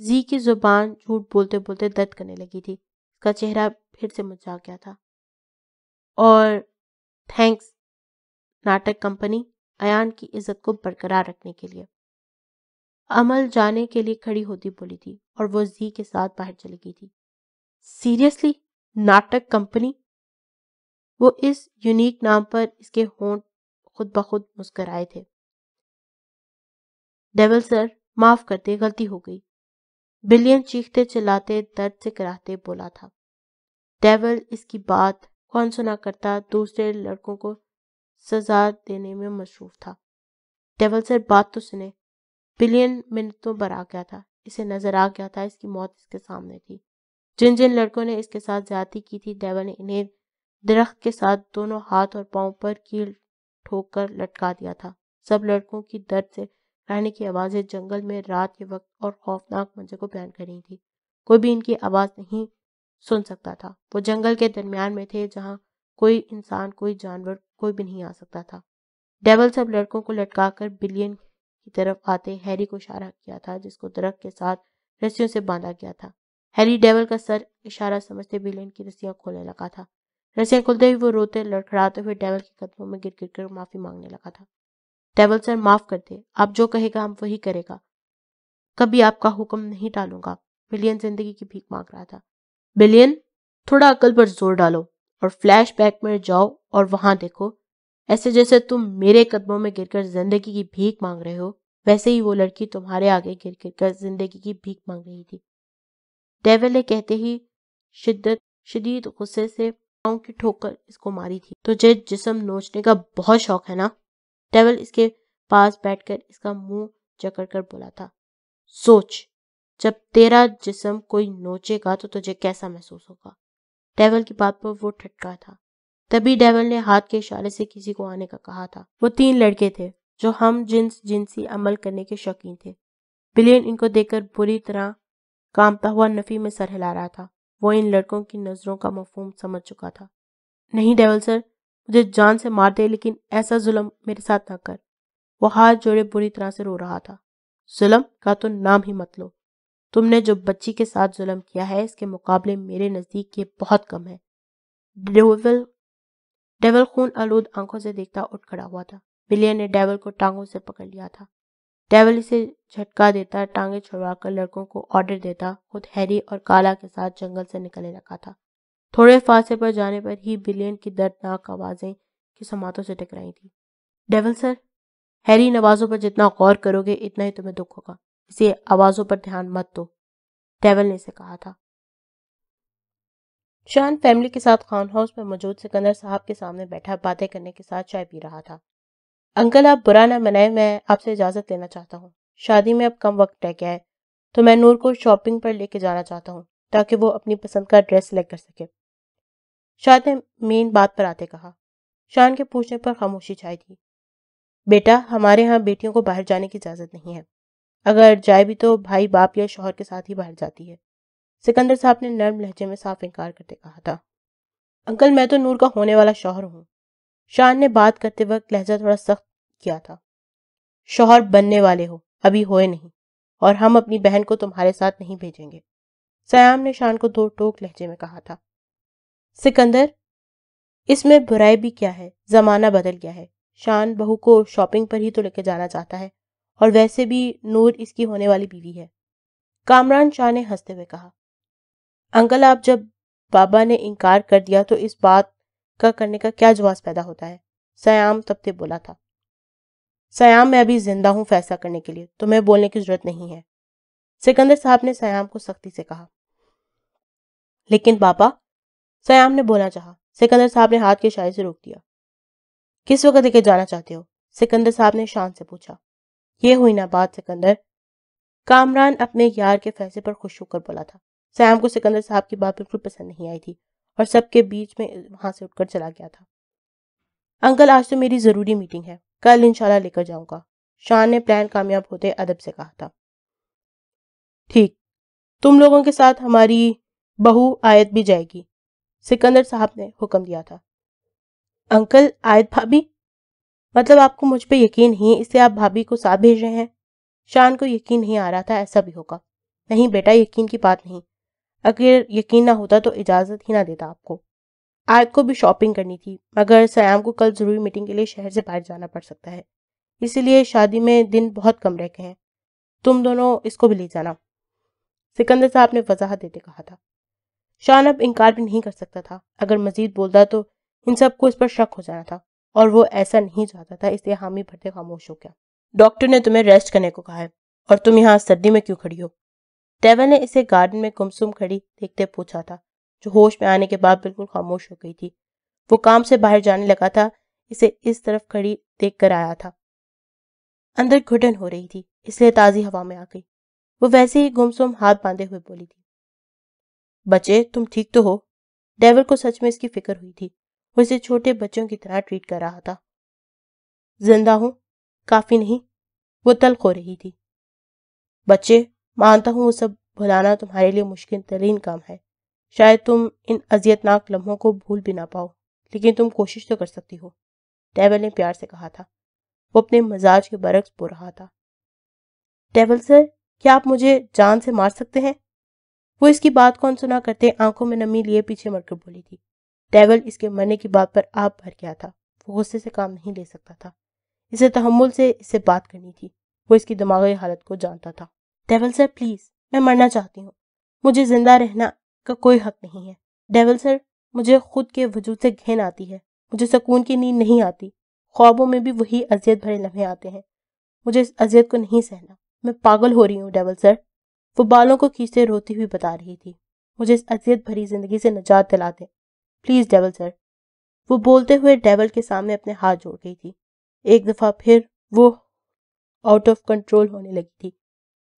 जी की ज़ुबान झूठ बोलते बोलते दर्द करने लगी थी। उसका चेहरा फिर से मुझा गया था। और थैंक्स नाटक कंपनी अयान की इज़्ज़त को बरकरार रखने के लिए। अमल जाने के लिए खड़ी होती बोली थी और वो जी के साथ बाहर चली गई थी। सीरियसली नाटक कंपनी वो इस यूनिक नाम पर इसके होंठ खुद ब खुद मुस्कराए थे। डेवल सर माफ़ करते, गलती हो गई। बिलियन चीखते चिल्लाते, दर्द से कराहते बोला था। डेवल इसकी बात कौन सुना करता दूसरे लड़कों को सजा देने में मशरूफ था। डेवल सर बात तो सुने। बिलियन मिनटों पर आ गया था। इसे नज़र आ गया था, इसकी मौत इसके सामने थी। जिन जिन लड़कों ने इसके साथ ज़्यादा की थी डेवल ने इन्हें दरख्त के साथ दोनों हाथ और पाँव पर कील ठोक कर लटका दिया था। सब लड़कों की दर्द से रहने की आवाज़ें जंगल में रात के वक्त और खौफनाक मंजर को बयान कर रही थी। कोई भी इनकी आवाज़ नहीं सुन सकता था। वो जंगल के दरमियान में थे जहाँ कोई इंसान, कोई जानवर कोई भी नहीं आ सकता था। डेवल सब लड़कों को लटका कर बिलियन की तरफ़ आते हैरी को इशारा किया था, जिसको दरख्त के साथ रस्सियों से बांधा गया था। हैरी डेवल का सर इशारा समझते बिलियन की रस्सियाँ खोलने लगा था। रस्सियाँ खुलते ही वो रोते, लड़खड़ाते हुए डेवल के कदमों में गिर गिर कर माफ़ी मांगने लगा था। डेवल सर माफ़ कर दे, आप जो कहेगा हम वही करेगा। कभी आपका हुक्म नहीं टालूँगा, बिलियन ज़िंदगी की भीख मांग रहा था। बिलियन, थोड़ा अकल पर ज़ोर डालो और फ्लैश बैक में जाओ और वहाँ देखो। ऐसे जैसे तुम मेरे कदमों में गिरकर ज़िंदगी की भीख मांग रहे हो, वैसे ही वो लड़की तुम्हारे आगे गिर गिर कर ज़िंदगी की भीख मांग रही थी। डेविल ने कहते ही शिद्दत, शदीद गुस्से से पाँव की ठोकर इसको मारी थी। तो तुझे जिसम नोचने का बहुत शौक है ना? डेविल इसके पास बैठकर इसका मुँह जकड़ कर बोला था। सोच। जब तेरा जिसम कोई नोचेगा तो तुझे कैसा महसूस होगा? डेविल की बात पर वो ठटका था। तभी डेविल ने हाथ के इशारे से किसी को आने का कहा था। वो तीन लड़के थे, जो हम जिन्स जिनसी अमल करने के शौकीन थे। बिलियन इनको देखकर बुरी तरह कामता हुआ नफ़ी में सर हिला रहा था। वो इन लड़कों की नज़रों का मफहम समझ चुका था। नहीं डेवल सर, मुझे जान से मार दे, लेकिन ऐसा जुल्म मेरे साथ ना कर। वो हाथ जोड़े बुरी तरह से रो रहा था। जुल्म? का तो नाम ही मत लो। तुमने जो बच्ची के साथ जुल्म किया है, इसके मुकाबले मेरे नज़दीक ये बहुत कम है। डेवल डेवल खून आलूद आँखों से देखता उठ खड़ा हुआ था। बिलियन ने डेवल को टांगों से पकड़ लिया था। डेवल इसे झटका देता, टांगे छुड़वाकर लड़कों को ऑर्डर देता, खुद हैरी और काला के साथ जंगल से निकलने लगा था। थोड़े फासले पर जाने पर ही बिलियन की दर्दनाक आवाज़ें किस समातों से टकराई थी। डेवल सर, हैरी नवाजों पर जितना गौर करोगे, इतना ही तुम्हें दुख होगा। इसे आवाजों पर ध्यान मत दो, डेवल ने इसे कहा था। शान फैमिली के साथ खान हाउस में मौजूद सिकंदर साहब के सामने बैठा, बातें करने के साथ चाय पी रहा था। अंकल, आप बुरा ना मनाए, मैं आपसे इजाज़त लेना चाहता हूँ। शादी में अब कम वक्त रह गया है तो मैं नूर को शॉपिंग पर लेके जाना चाहता हूँ, ताकि वो अपनी पसंद का ड्रेस सेलेक्ट कर सके। शाद ने मेन बात पर आते कहा। शान के पूछने पर खामोशी छाई थी। बेटा, हमारे यहाँ बेटियों को बाहर जाने की इजाज़त नहीं है। अगर जाए भी तो भाई बाप या शोहर के साथ ही बाहर जाती है। सिकंदर साहब ने नर्म लहजे में साफ़ इनकार करते कहा था। अंकल, मैं तो नूर का होने वाला शोहर हूँ। शान ने बात करते वक्त लहजा थोड़ा सख्त किया था। शोहर बनने वाले हो, अभी होए नहीं, और हम अपनी बहन को तुम्हारे साथ नहीं भेजेंगे। सयाम ने शान को दो टोक लहजे में कहा था। सिकंदर, इसमें बुराई भी क्या है? जमाना बदल गया है। शान बहू को शॉपिंग पर ही तो लेके जाना चाहता है। और वैसे भी नूर इसकी होने वाली बीवी है। कामरान शाह ने हँसते हुए कहा, अंकल, आप जब बाबा ने इनकार कर दिया तो इस बात का करने का क्या जवाब पैदा होता है? सयाम तबते बोला था, सयाम, मैं अभी ज़िंदा हूँ फैसला करने के लिए, तुम्हें बोलने की ज़रूरत नहीं है। सिकंदर साहब ने सयाम को सख्ती से कहा, लेकिन पापा सयाम ने बोलना चाहा। सिकंदर साहब ने हाथ के इशारे से रोक दिया। किस वक्त लेके जाना चाहते हो? सिकंदर साहब ने शान से पूछा ये हुई ना बात सिकंदर। कामरान अपने यार के फैसले पर खुश होकर बोला था। सैम को सिकंदर साहब की बात बिल्कुल पसंद नहीं आई थी और सबके बीच में वहाँ से उठकर चला गया था। अंकल, आज तो मेरी ज़रूरी मीटिंग है। कल इंशाल्लाह लेकर जाऊँगा। शान ने प्लान कामयाब होते अदब से कहा था। ठीक। तुम लोगों के साथ हमारी बहू आयत भी जाएगी। सिकंदर साहब ने हुक्म दिया था। अंकल, आयत भाभी? मतलब आपको मुझ पर यकीन है इसलिए आप भाभी को साथ भेज रहे हैं। शान को यकीन नहीं आ रहा था, ऐसा भी होगा। नहीं बेटा, यकीन की बात नहीं। अगर यकीन ना होता तो इजाज़त ही ना देता आपको। आयत को भी शॉपिंग करनी थी, मगर सयाम को कल ज़रूरी मीटिंग के लिए शहर से बाहर जाना पड़ सकता है। इसीलिए शादी में दिन बहुत कम रह गए हैं। तुम दोनों इसको भी ले जाना। सिकंदर साहब ने वजाहत देते कहा था। शान अब इनकार भी नहीं कर सकता था। अगर मजीद बोलता तो इन सबको इस पर शक हो जाना था। और वो ऐसा नहीं चाहता था, इसलिए हामी भरते खामोश हो गया डॉक्टर ने तुम्हें रेस्ट करने को कहा है, और तुम यहाँ सर्दी में क्यों खड़ी हो? डेवन ने इसे गार्डन में गुमसुम खड़ी देखते पूछा था, जो होश में आने के बाद बिल्कुल खामोश हो गई थी। वो काम से बाहर जाने लगा था, इसे इस तरफ़ खड़ी देख कर आया था। अंदर घुटन हो रही थी, इसलिए ताजी हवा में आ गई। वो वैसे ही गुमसुम हाथ बांधे हुए बोली थी। बच्चे, तुम ठीक तो हो? डेवल को सच में इसकी फ़िक्र हुई थी। इसे छोटे बच्चों की तरह ट्रीट कर रहा था। ज़िंदा हूँ, काफ़ी नहीं, वो तल्ख हो रही थी। बच्चे, मानता हूँ वो सब भुलाना तुम्हारे लिए मुश्किल तरीन काम है। शायद तुम इन अजियतनाक लम्हों को भूल भी ना पाओ, लेकिन तुम कोशिश तो कर सकती हो डेवल ने प्यार से कहा था। वो अपने मजाज के बरक्स बो रहा था। डेवल सर, क्या आप मुझे जान से मार सकते हैं? वो इसकी बात कौन सुना करते आँखों में नमी लिए पीछे मरकर बोली थी। डेवल इसके मरने की बात पर आप भर गया था। वो गुस्से से काम नहीं ले सकता था। इसे तहमुल से इससे बात करनी थी। वो इसकी दिमागी हालत को जानता था। डेवल सर प्लीज़ मैं मरना चाहती हूँ। मुझे ज़िंदा रहना का कोई हक नहीं है। डेवल सर मुझे खुद के वजूद से घिन आती है। मुझे सुकून की नींद नहीं आती। ख्वाबों में भी वही अजियत भरे लम्हे आते हैं। मुझे इस अजियत को नहीं सहना। मैं पागल हो रही हूँ डेवल सर वो बालों को खींचते रोती हुई बता रही थी। मुझे इस अजियत भरी ज़िंदगी से निजात दिलाते प्लीज़ डेवल सर। वो बोलते हुए डेवल के सामने अपने हाथ जोड़ गई थी। एक दफ़ा फिर वो आउट ऑफ़ कंट्रोल होने लगी थी।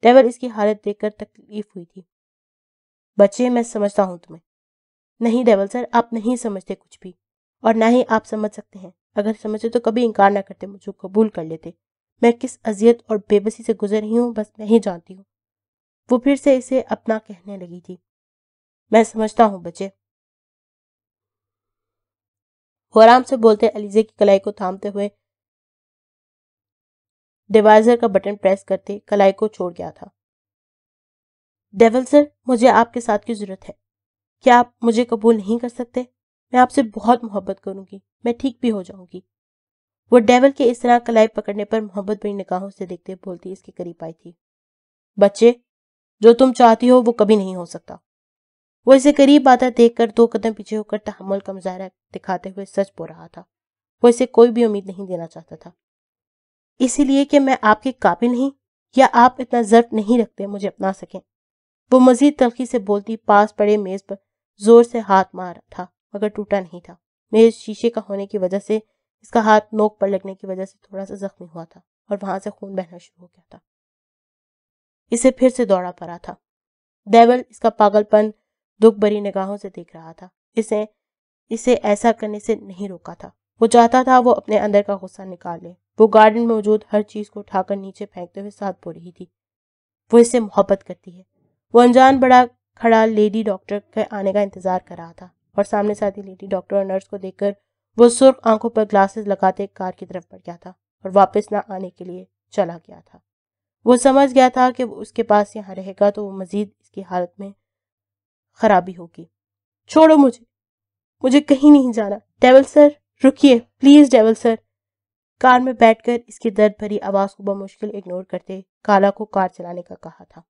डेवल इसकी हालत देखकर तकलीफ़ हुई थी। बच्चे, मैं समझता हूँ तुम्हें। नहीं डेवल सर, आप नहीं समझते कुछ भी। और ना ही आप समझ सकते हैं। अगर समझते तो कभी इनकार ना करते, मुझे कबूल कर लेते। मैं किस अजियत और बेबसी से गुजर रही हूँ, बस मैं ही जानती हूँ। वो फिर से इसे अपना कहने लगी थी। मैं समझता हूँ बच्चे। वो आराम से बोलते अलीजे की कलाई को थामते हुए डिवाइजर का बटन प्रेस करते कलाई को छोड़ गया था। डेवल सर, मुझे आपके साथ की ज़रूरत है। क्या आप मुझे कबूल नहीं कर सकते? मैं आपसे बहुत मोहब्बत करूँगी, मैं ठीक भी हो जाऊँगी। वो डेवल के इस तरह कलाई पकड़ने पर मोहब्बत भरी निगाहों से देखते बोलती, इसके करीब आई थी। बच्चे, जो तुम चाहती हो वो कभी नहीं हो सकता। वो इसे करीब आता देखकर दो कदम पीछे होकर तहमुल का मुजाहरा दिखाते हुए सच बोल रहा था। वो इसे कोई भी उम्मीद नहीं देना चाहता था। इसीलिए कि मैं आपके काबिल नहीं, या आप इतना जर्फ नहीं रखते मुझे अपना सकें। वो मजीद तलखी से बोलती पास पड़े मेज पर ज़ोर से हाथ मार था, मगर टूटा नहीं था। मेज शीशे का होने की वजह से, इसका हाथ नोक पर लगने की वजह से थोड़ा सा जख्मी हुआ था और वहाँ से खून बहना शुरू हो गया था। इसे फिर से दौड़ा पड़ा था। देवल, इसका पागलपन दुख भरी निगाहों से देख रहा था। इसे इसे ऐसा करने से नहीं रोका था। वो चाहता था वो अपने अंदर का गुस्सा निकाल ले। वो गार्डन में मौजूद हर चीज़ को उठाकर नीचे फेंकते हुए साथ बो रही थी। वो इससे मोहब्बत करती है। वो अनजान बड़ा खड़ा लेडी डॉक्टर के आने का इंतज़ार कर रहा था और सामने साथी लेडी डॉक्टर और नर्स को देखकर वो सुर्ख आँखों पर ग्लासेस लगाते कार की तरफ़ बढ़ गया था और वापस ना आने के लिए चला गया था। वो समझ गया था कि वो उसके पास यहाँ रहेगा तो वो मजीद इसकी हालत में खराबी होगी। छोड़ो मुझे। मुझे कहीं नहीं जाना। डेवल सर, रुकिए। Please Deval sir. कार में बैठकर इसकी दर्द भरी आवाज़ को बमुश्किल इग्नोर करते काला को कार चलाने का कहा था।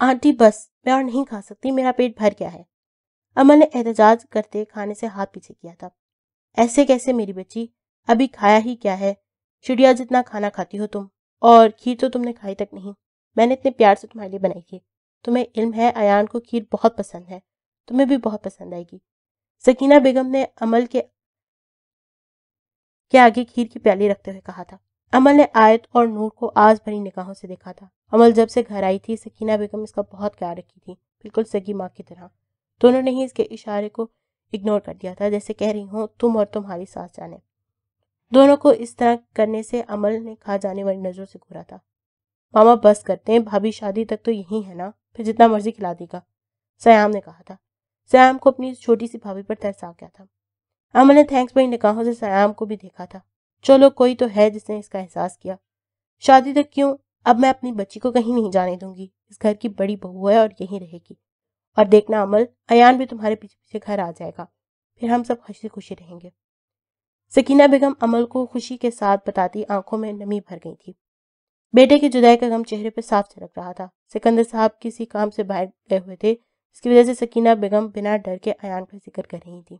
आंटी, बस, मैं और नहीं खा सकती, मेरा पेट भर गया है। अमल ने एहतजाज करते खाने से हाथ पीछे किया था। ऐसे कैसे मेरी बच्ची? अभी खाया ही क्या है? चिड़िया जितना खाना खाती हो तुम, और खीर तो तुमने खाई तक नहीं। मैंने इतने प्यार से तुम्हारे लिए बनाई थी। तुम्हें इल्म है, अयान को खीर बहुत पसंद है, तुम्हें भी बहुत पसंद आएगी। सकीना बेगम ने अमल के के आगे खीर की प्याली रखते हुए कहा था। अमल ने आयत और नूर को आज भरी निगाहों से देखा था। अमल जब से घर आई थी, सकीना बेगम इसका बहुत ख्याल रखी थी, बिल्कुल सगी माँ की तरह। दोनों ने ही इसके इशारे को इग्नोर कर दिया था, जैसे कह रही हो, तुम और तुम्हारी सास जाने। दोनों को इस तरह करने से अमल ने खा जाने वाली नज़रों से घूरा था। मामा बस करते हैं, भाभी शादी तक तो यही है ना, फिर जितना मर्ज़ी खिला देगा। सयाम ने कहा था। सयाम को अपनी छोटी सी भाभी पर तरस आ गया था। अमल ने थैंक्स भाई निकाहों से सयाम को भी देखा था। चलो, कोई तो है जिसने इसका एहसास किया। शादी तक क्यों? अब मैं अपनी बच्ची को कहीं नहीं जाने दूँगी। इस घर की बड़ी बहू है और यहीं रहेगी। और देखना अमल, अयान भी तुम्हारे पीछे पीछे घर आ जाएगा। फिर हम सब खुशी खुशी रहेंगे। सकीना बेगम अमल को खुशी के साथ बताती आँखों में नमी भर गई थी। बेटे की जुदाई का गम चेहरे पर साफ़ झलक रहा था। सिकंदर साहब किसी काम से बाहर गए हुए थे इसकी वजह से सकीना बेगम बिना डर के अयान का ज़िक्र कर रही थी।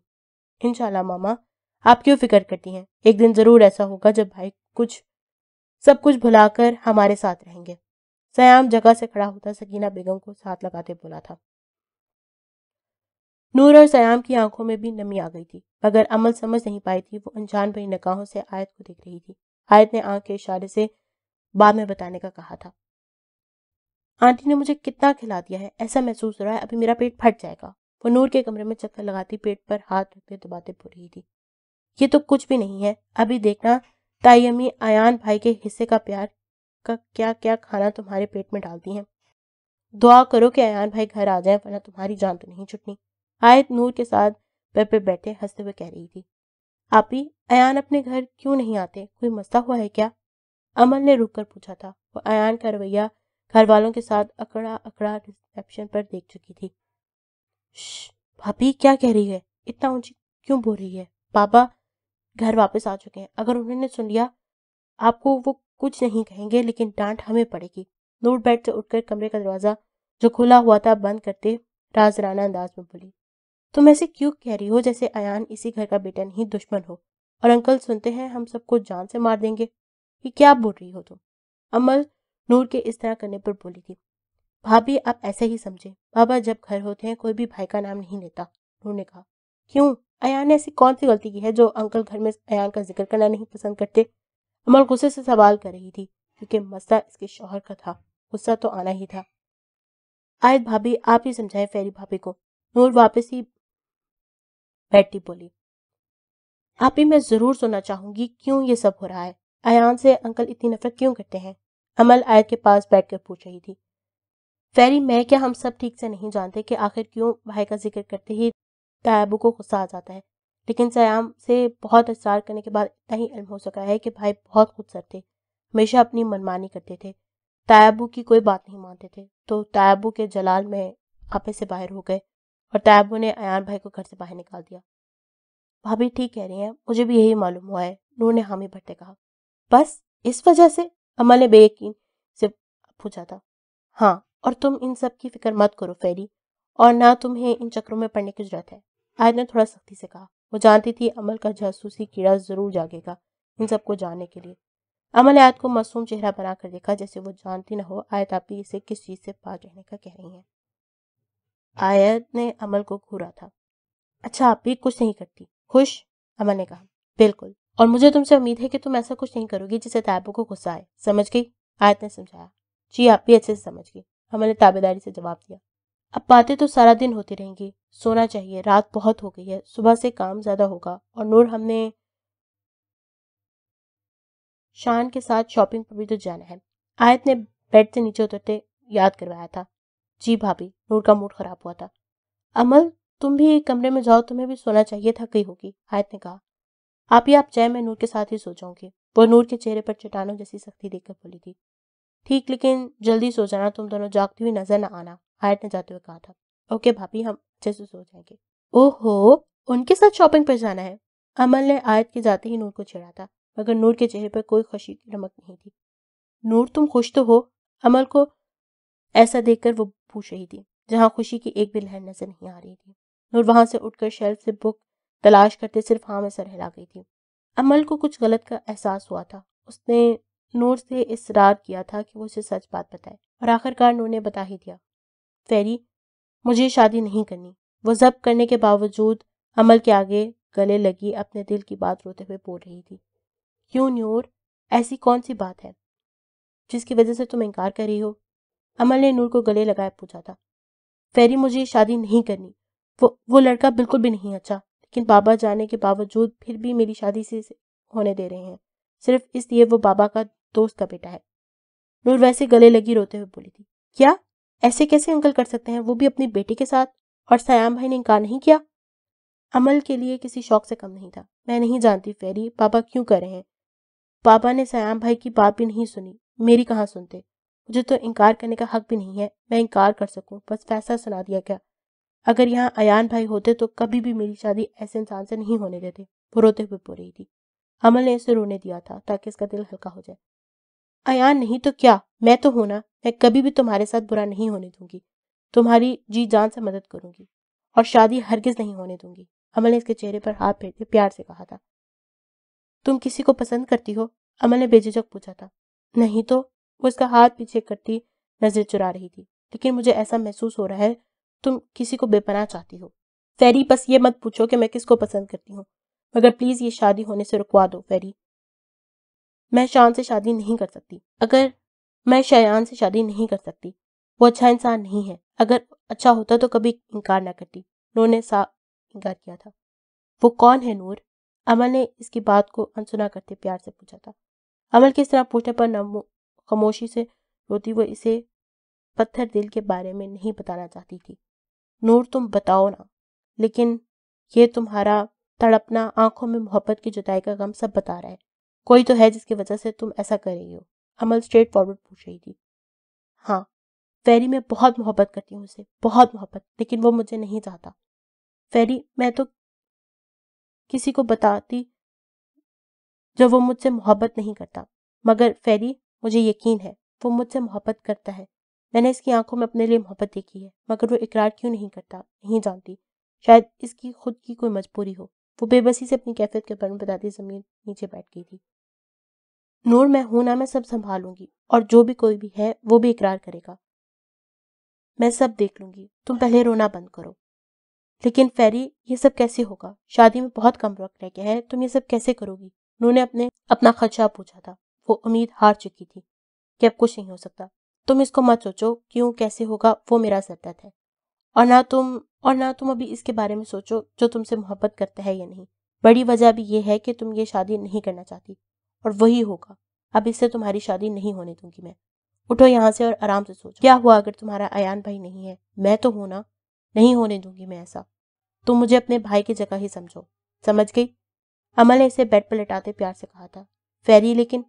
इनशाला मामा, आप क्यों फ़िक्र करती हैं? एक दिन ज़रूर ऐसा होगा जब भाई कुछ, सब कुछ भुलाकर हमारे साथ रहेंगे। सयाम जगह से खड़ा होता सकीना बेगम को साथ लगाते बोला था। नूर और सयाम की आँखों में भी नमी आ गई थी, मगर अमल समझ नहीं पाई थी, वो अनजान भरी निगाहों से आयत को देख रही थी। आयत ने आँख के इशारे से बाद में बताने का कहा था। आंटी ने मुझे कितना खिला दिया है, ऐसा महसूस हो रहा है, अभी मेरा पेट फट जाएगा। वो नूर के कमरे में चक्कर लगाती पेट पर हाथ रखते दबाते पो रही थी। ये तो कुछ भी नहीं है, अभी देखना अम्मी, आयान भाई के हिस्से का प्यार का क्या क्या खाना तुम्हारे पेट में डालती हैं। दुआ करो कि अयान भाई घर आ जाए, वरना तुम्हारी जान तो नहीं छुटनी। आयत नूर के साथ बेड पे बैठे हँसते हुए कह रही थी। आप ही अयान अपने घर क्यों नहीं आते? कोई मसला हुआ है क्या? अमल ने रुक कर पूछा था, वो अयान का रवैया घर वालों के साथ अकड़ा अकड़ा रिसेप्शन पर देख चुकी थी। भाभी क्या कह रही है? इतना ऊँची क्यों बोल रही है? पापा घर वापस आ चुके हैं। अगर उन्होंने सुन लिया, आपको वो कुछ नहीं कहेंगे, लेकिन डांट हमें पड़ेगी। नूर बेड से उठकर कमरे का दरवाज़ा, जो खुला हुआ था, बंद करते राजराना अंदाज में बोली, तुम ऐसे क्यों कह रही हो जैसे अयान इसी घर का बेटा नहीं, दुश्मन हो? और अंकल सुनते हैं, हम सबको जान से मार देंगे। ये क्या बोल रही हो तुम? अमल नूर के इस तरह करने पर बोली थी। भाभी, आप ऐसे ही समझे। बाबा जब घर होते हैं, कोई भी भाई का नाम नहीं लेता, नूर ने कहा। क्यों? अयान ने ऐसी कौन सी गलती की है जो अंकल घर में अयान का ज़िक्र करना नहीं पसंद करते? अमल गुस्से से सवाल कर रही थी, क्योंकि मसला इसके शोहर का था। गुस्सा तो आना ही था। आयत भाभी, आप ही समझाए फेरी भाभी को। नूर वापस ही बैठी बोली। आप ही मैं ज़रूर सुनना चाहूँगी, क्यों ये सब हो रहा है? अयान से अंकल इतनी नफरत क्यों करते हैं? अमल आयत के पास बैठकर पूछ रही थी। फेरी, मैं क्या हम सब ठीक से नहीं जानते कि आखिर क्यों भाई का ज़िक्र करते ही तायाबू को गुस्सा आ जाता है? लेकिन सयाम से बहुत असरार करने के बाद इतना ही हो सका है कि भाई बहुत खुद सर थे। हमेशा अपनी मनमानी करते थे। तायाबू की कोई बात नहीं मानते थे। तो तायाबू के जलाल में आपे से बाहर हो गए और तायाबू ने अयान भाई को घर से बाहर निकाल दिया। भाभी ठीक कह रही हैं, मुझे भी यही मालूम हुआ है। नूर ने हामी भट्टे कहा। बस इस वजह से अमल ने बेयकीन से पूछा था हाँ और तुम इन सब की फ़िक्र मत करो फेरी, और ना तुम्हें इन चक्रों में पड़ने की ज़रूरत है। आयत ने थोड़ा सख्ती से कहा। वो जानती थी अमल का जासूसी कीड़ा ज़रूर जागेगा इन सबको जानने के लिए। अमल आयत को मासूम चेहरा बनाकर देखा, जैसे वो जानती ना हो आयत आप इसे किस चीज़ से पार रहने का कह रही हैं। आयत ने अमल को घूरा था। अच्छा आप भी कुछ नहीं करती। खुश? अमल ने कहा। बिल्कुल। और मुझे तुमसे उम्मीद है कि तुम ऐसा कुछ नहीं करोगी जिससे तायबू को गुस्सा आए समझ गई? आयत ने समझाया। जी, आप भी अच्छे से समझ गई। अमल ने ताबेदारी से जवाब दिया। अब बातें तो सारा दिन होती रहेंगी। सोना चाहिए। रात बहुत हो गई है। सुबह से काम ज़्यादा होगा और नूर हमने शान के साथ शॉपिंग पर भी तो जाना है। आयत ने बेड से नीचे उतरते याद करवाया था। जी भाभी, नूर का मूड खराब हुआ था। अमल, तुम भी कमरे में जाओ। तुम्हें भी सोना चाहिए था कहीं होगी, आयत ने कहा। आप ही आप चाहे मैं नूर के साथ ही सो जाऊँगी वो नूर के चेहरे पर चटानों जैसी सख्ती देखकर बोली थी। ठीक, लेकिन जल्दी सो जाना, तुम दोनों जागती हुई नज़र न आना आयत ने जाते हुए कहा था। ओके भाभी, हम अच्छे से सो जाएँगे। ओहो, उनके साथ शॉपिंग पर जाना है? अमल ने आयत के जाते ही नूर को छेड़ा था, मगर नूर के चेहरे पर कोई खुशी की नमक नहीं थी। नूर, तुम खुश तो हो? अमल को ऐसा देखकर वो पूछ रही थी, जहाँ खुशी की एक भी लहर नज़र नहीं आ रही थी। नूर वहाँ से उठकर शेल्फ से बुक तलाश करते सिर्फ़ हाँ में सर हिला गई थी। अमल को कुछ गलत का एहसास हुआ था। उसने नूर से इसरार किया था कि वो उसे सच बात बताए और आखिरकार नूर ने बता ही दिया, फेरी, मुझे शादी नहीं करनी। वो जब करने के बावजूद अमल के आगे गले लगी अपने दिल की बात रोते हुए बोल रही थी। क्यों नूर ऐसी कौन सी बात है जिसकी वजह से तुम इनकार कर रही हो? अमल ने नूर को गले लगाए पूछा था, फेरी, मुझे शादी नहीं करनी। वो वो लड़का बिल्कुल भी नहीं अच्छा। लेकिन बाबा जाने के बावजूद फिर भी मेरी शादी से होने दे रहे हैं। सिर्फ़ इसलिए वो बाबा का दोस्त का बेटा है। नूर वैसे गले लगी रोते हुए बोली थी, क्या? ऐसे कैसे अंकल कर सकते हैं? वो भी अपनी बेटी के साथ? और सयाम भाई ने इनकार नहीं किया? अमल के लिए किसी शौक से कम नहीं था। मैं नहीं जानती फेरी पापा क्यों कर रहे हैं? पापा ने सयाम भाई की बात भी नहीं सुनी। मेरी कहाँ सुनते? मुझे तो इनकार करने का हक भी नहीं है। मैं इनकार कर सकूँ? बस फैसला सुना दिया क्या? अगर यहाँ अयान भाई होते तो कभी भी मेरी शादी ऐसे इंसान से नहीं होने देते। वो रोते हुए बोल रही थी। अमल ने इसे रोने दिया था ताकि इसका दिल हल्का हो जाए। अयान, नहीं तो क्या? मैं तो हूँ ना। मैं कभी भी तुम्हारे साथ बुरा नहीं होने दूँगी। तुम्हारी जी जान से मदद करूँगी और शादी हरगिज नहीं होने दूँगी। अमल ने इसके चेहरे पर हाथ फेरते प्यार से कहा था। तुम किसी को पसंद करती हो? अमल ने बेझिझक पूछा था। नहीं तो? वो इसका हाथ पीछे करती नज़र चुरा रही थी। लेकिन मुझे ऐसा महसूस हो रहा है तुम किसी को बेपना चाहती हो। फेरी, बस ये मत पूछो कि मैं किसको पसंद करती हूँ। मगर प्लीज़ ये शादी होने से रुकवा दो, फेरी। मैं शान से शादी नहीं कर सकती। अगर मैं शयान से शादी नहीं कर सकती, वो अच्छा इंसान नहीं है। अगर अच्छा होता तो कभी इनकार ना करती। नूर ने साफ़ इनकार किया था। वो कौन है नूर? अमल ने इसकी बात को अनसुना करते प्यार से पूछा था। अमल के इस तरह पूछने पर खामोशी से रोती वो इसे पत्थर दिल के बारे में नहीं बताना चाहती थी। नूर तुम बताओ ना। लेकिन ये तुम्हारा तड़पना, आँखों में मोहब्बत की जुताई का गम सब बता रहा है। कोई तो है जिसकी वजह से तुम ऐसा कर रही हो। अमल स्ट्रेट फॉरवर्ड पूछ रही थी। हाँ फेरी, मैं बहुत मोहब्बत करती हूँ उसे, बहुत मोहब्बत, लेकिन वो मुझे नहीं चाहता। फेरी, मैं तो किसी को बताती जब वो मुझसे मोहब्बत नहीं करता। मगर फेरी, मुझे यकीन है, वो मुझसे मोहब्बत करता है। मैंने इसकी आँखों में अपने लिए मोहब्बत देखी है, मगर वो इकरार क्यों नहीं करता, नहीं जानती। शायद इसकी खुद की कोई मजबूरी हो। वो बेबसी से अपनी कैफियत के बारे में बताती ज़मीन नीचे बैठ गई थी। नूर, मैं हूँ ना, मैं सब संभालूँगी, और जो भी कोई भी है, वो भी इकरार करेगा। मैं सब देख लूँगी, तुम पहले रोना बंद करो। लेकिन फेरी, ये सब कैसे होगा? शादी में बहुत कम वक्त रह गया है, तुम ये सब कैसे करोगी? नूर ने अपने, अपना खदशा पूछा था। वो उम्मीद हार चुकी थी कि अब कुछ नहीं हो सकता। तुम इसको मत सोचो, क्यों, कैसे होगा, वो मेरा सरदर्द है। और ना तुम, और ना तुम अभी इसके बारे में सोचो, जो तुमसे मोहब्बत करता है या नहीं। बड़ी वजह भी ये है कि तुम ये शादी नहीं करना चाहती, और वही होगा। अब इससे तुम्हारी शादी नहीं होने दूँगी मैं। उठो यहाँ से और आराम से सोचो। क्या हुआ अगर तुम्हारा अयान भाई नहीं है? मैं तो हूँ ना। नहीं होने दूँगी मैं ऐसा। तुम मुझे अपने भाई की जगह ही समझो। समझ गई? अमल ने इसे बेड पर लेटाते प्यार से कहा था। फेरी, लेकिन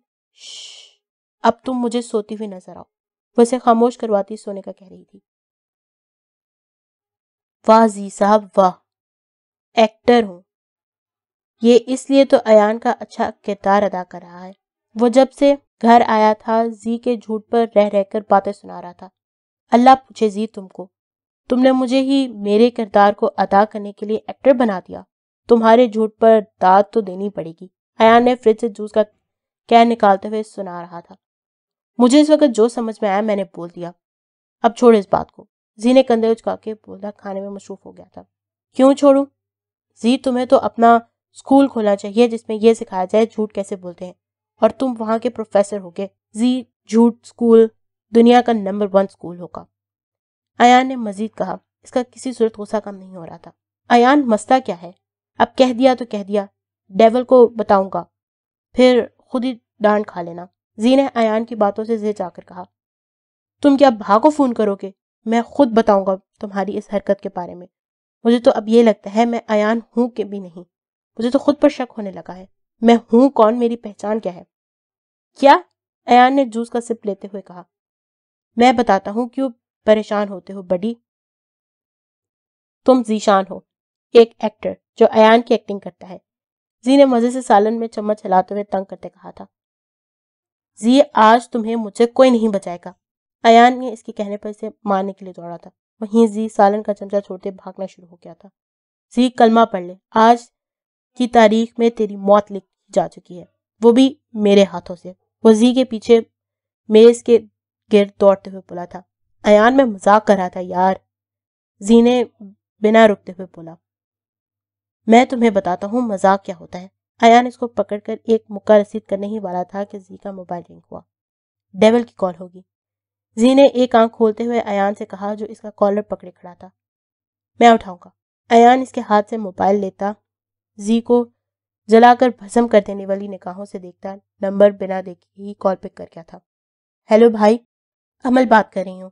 अब तुम मुझे सोती हुई नज़र आओ। इसे खामोश करवाती सोने का कह रही थी। वाह जी साहब, वाह। एक्टर हूँ। ये इसलिए तो अयान का अच्छा किरदार अदा कर रहा है। वो जब से घर आया था, जी के झूठ पर रह रहकर बातें सुना रहा था। अल्लाह पूछे, जी, तुमको? तुमने मुझे ही मेरे किरदार को अदा करने के लिए एक्टर बना दिया। तुम्हारे झूठ पर दाद तो देनी पड़ेगी। अयान ने फ्रिज से जूस का, कैन निकालते हुए सुना रहा था। मुझे इस वक्त जो समझ में आया मैंने बोल दिया। अब छोड़ इस बात को। जी ने कंधे उचका के बोला खाने में मशरूफ हो गया था। क्यों छोड़ू? जी, तुम्हें तो अपना स्कूल खोलना चाहिए जिसमें यह सिखाया जाए झूठ कैसे बोलते हैं। और तुम वहाँ के प्रोफेसर हो जी, झूठ स्कूल, दुनिया का नंबर वन स्कूल होगा। अयान ने मजीद कहा, इसका किसी सूरत गुस्सा कम नहीं हो रहा था। अयान मस्ता क्या है? अब कह दिया तो कह दिया। डेवल को बताऊँगा। फिर खुद ही डांट खा लेना। जी ने अयान की बातों से जे जाकर कहा, तुम क्या भागो फ़ोन करोगे? मैं खुद बताऊँगा तुम्हारी इस हरकत के बारे में। मुझे तो अब ये लगता है मैं अयान हूँ कि भी नहीं। मुझे तो खुद पर शक होने लगा है। मैं हूँ कौन? मेरी पहचान क्या है? क्या? अयान ने जूस का सिप लेते हुए कहा, मैं बताता हूँ क्यों परेशान होते हो, बड़ी। तुम जीशान हो, एक एक्टर जो अयान की एक्टिंग करता है। जी ने मज़े से सालन में चम्मच हिलाते हुए तंग करते कहा था जी, आज तुम्हें मुझे कोई नहीं बचाएगा। अयान ने इसके कहने पर इसे मारने के लिए दौड़ा था। वहीं जी, सालन का चमचा छोड़ते भागना शुरू हो गया था। जी, कलमा पढ़ ले। आज की तारीख में तेरी मौत लिख जा चुकी है। वो भी मेरे हाथों से। वो जी के पीछे मेज के गिर दौड़ते हुए बोला था। अयान, में मज़ाक कर रहा था यार। जी ने बिना रुकते हुए बोला, मैं तुम्हें बताता हूँ मज़ाक क्या होता है। अयान इसको पकड़कर एक मुक्का रसीद करने ही वाला था कि जी का मोबाइल रिंग हुआ। डेवल की कॉल होगी। जी ने एक आँख खोलते हुए अयान से कहा जो इसका कॉलर पकड़े खड़ा था। मैं उठाऊँगा। अयान इसके हाथ से मोबाइल लेता। जी को जलाकर भस्म कर देने वाली निकाहों से देखता। नंबर बिना देखे ही कॉल पिक कर गया था। हेलो भाई, अमल बात कर रही हूँ।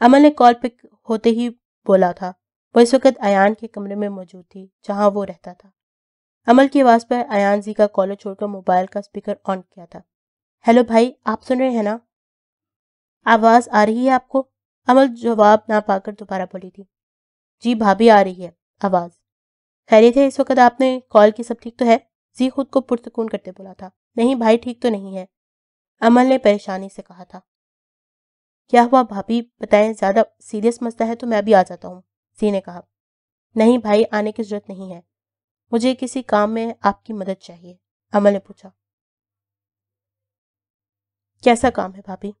अमल ने कॉल पिक होते ही बोला था। वो इस वक्त अयान के कमरे में मौजूद थी जहाँ वो रहता था। अमल की आवाज़ पर अयान जी का कॉलर छोड़कर मोबाइल का स्पीकर ऑन किया था। हेलो भाई, आप सुन रहे हैं ना? आवाज़ आ रही है आपको? अमल जवाब ना पाकर दोबारा बोली थी। जी भाभी, आ रही है, आवाज़। खैरियत है इस वक्त आपने कॉल की सब ठीक तो है? जी खुद को पुरसकून करते बोला था। नहीं भाई, ठीक तो नहीं है। अमल ने परेशानी से कहा था। क्या हुआ भाभी? बताएँ, ज़्यादा सीरियस मसला है तो मैं भी आ जाता हूँ जी ने कहा। नहीं भाई, आने की ज़रूरत नहीं है। मुझे किसी काम में आपकी मदद चाहिए। अमल ने पूछा। कैसा काम है भाभी?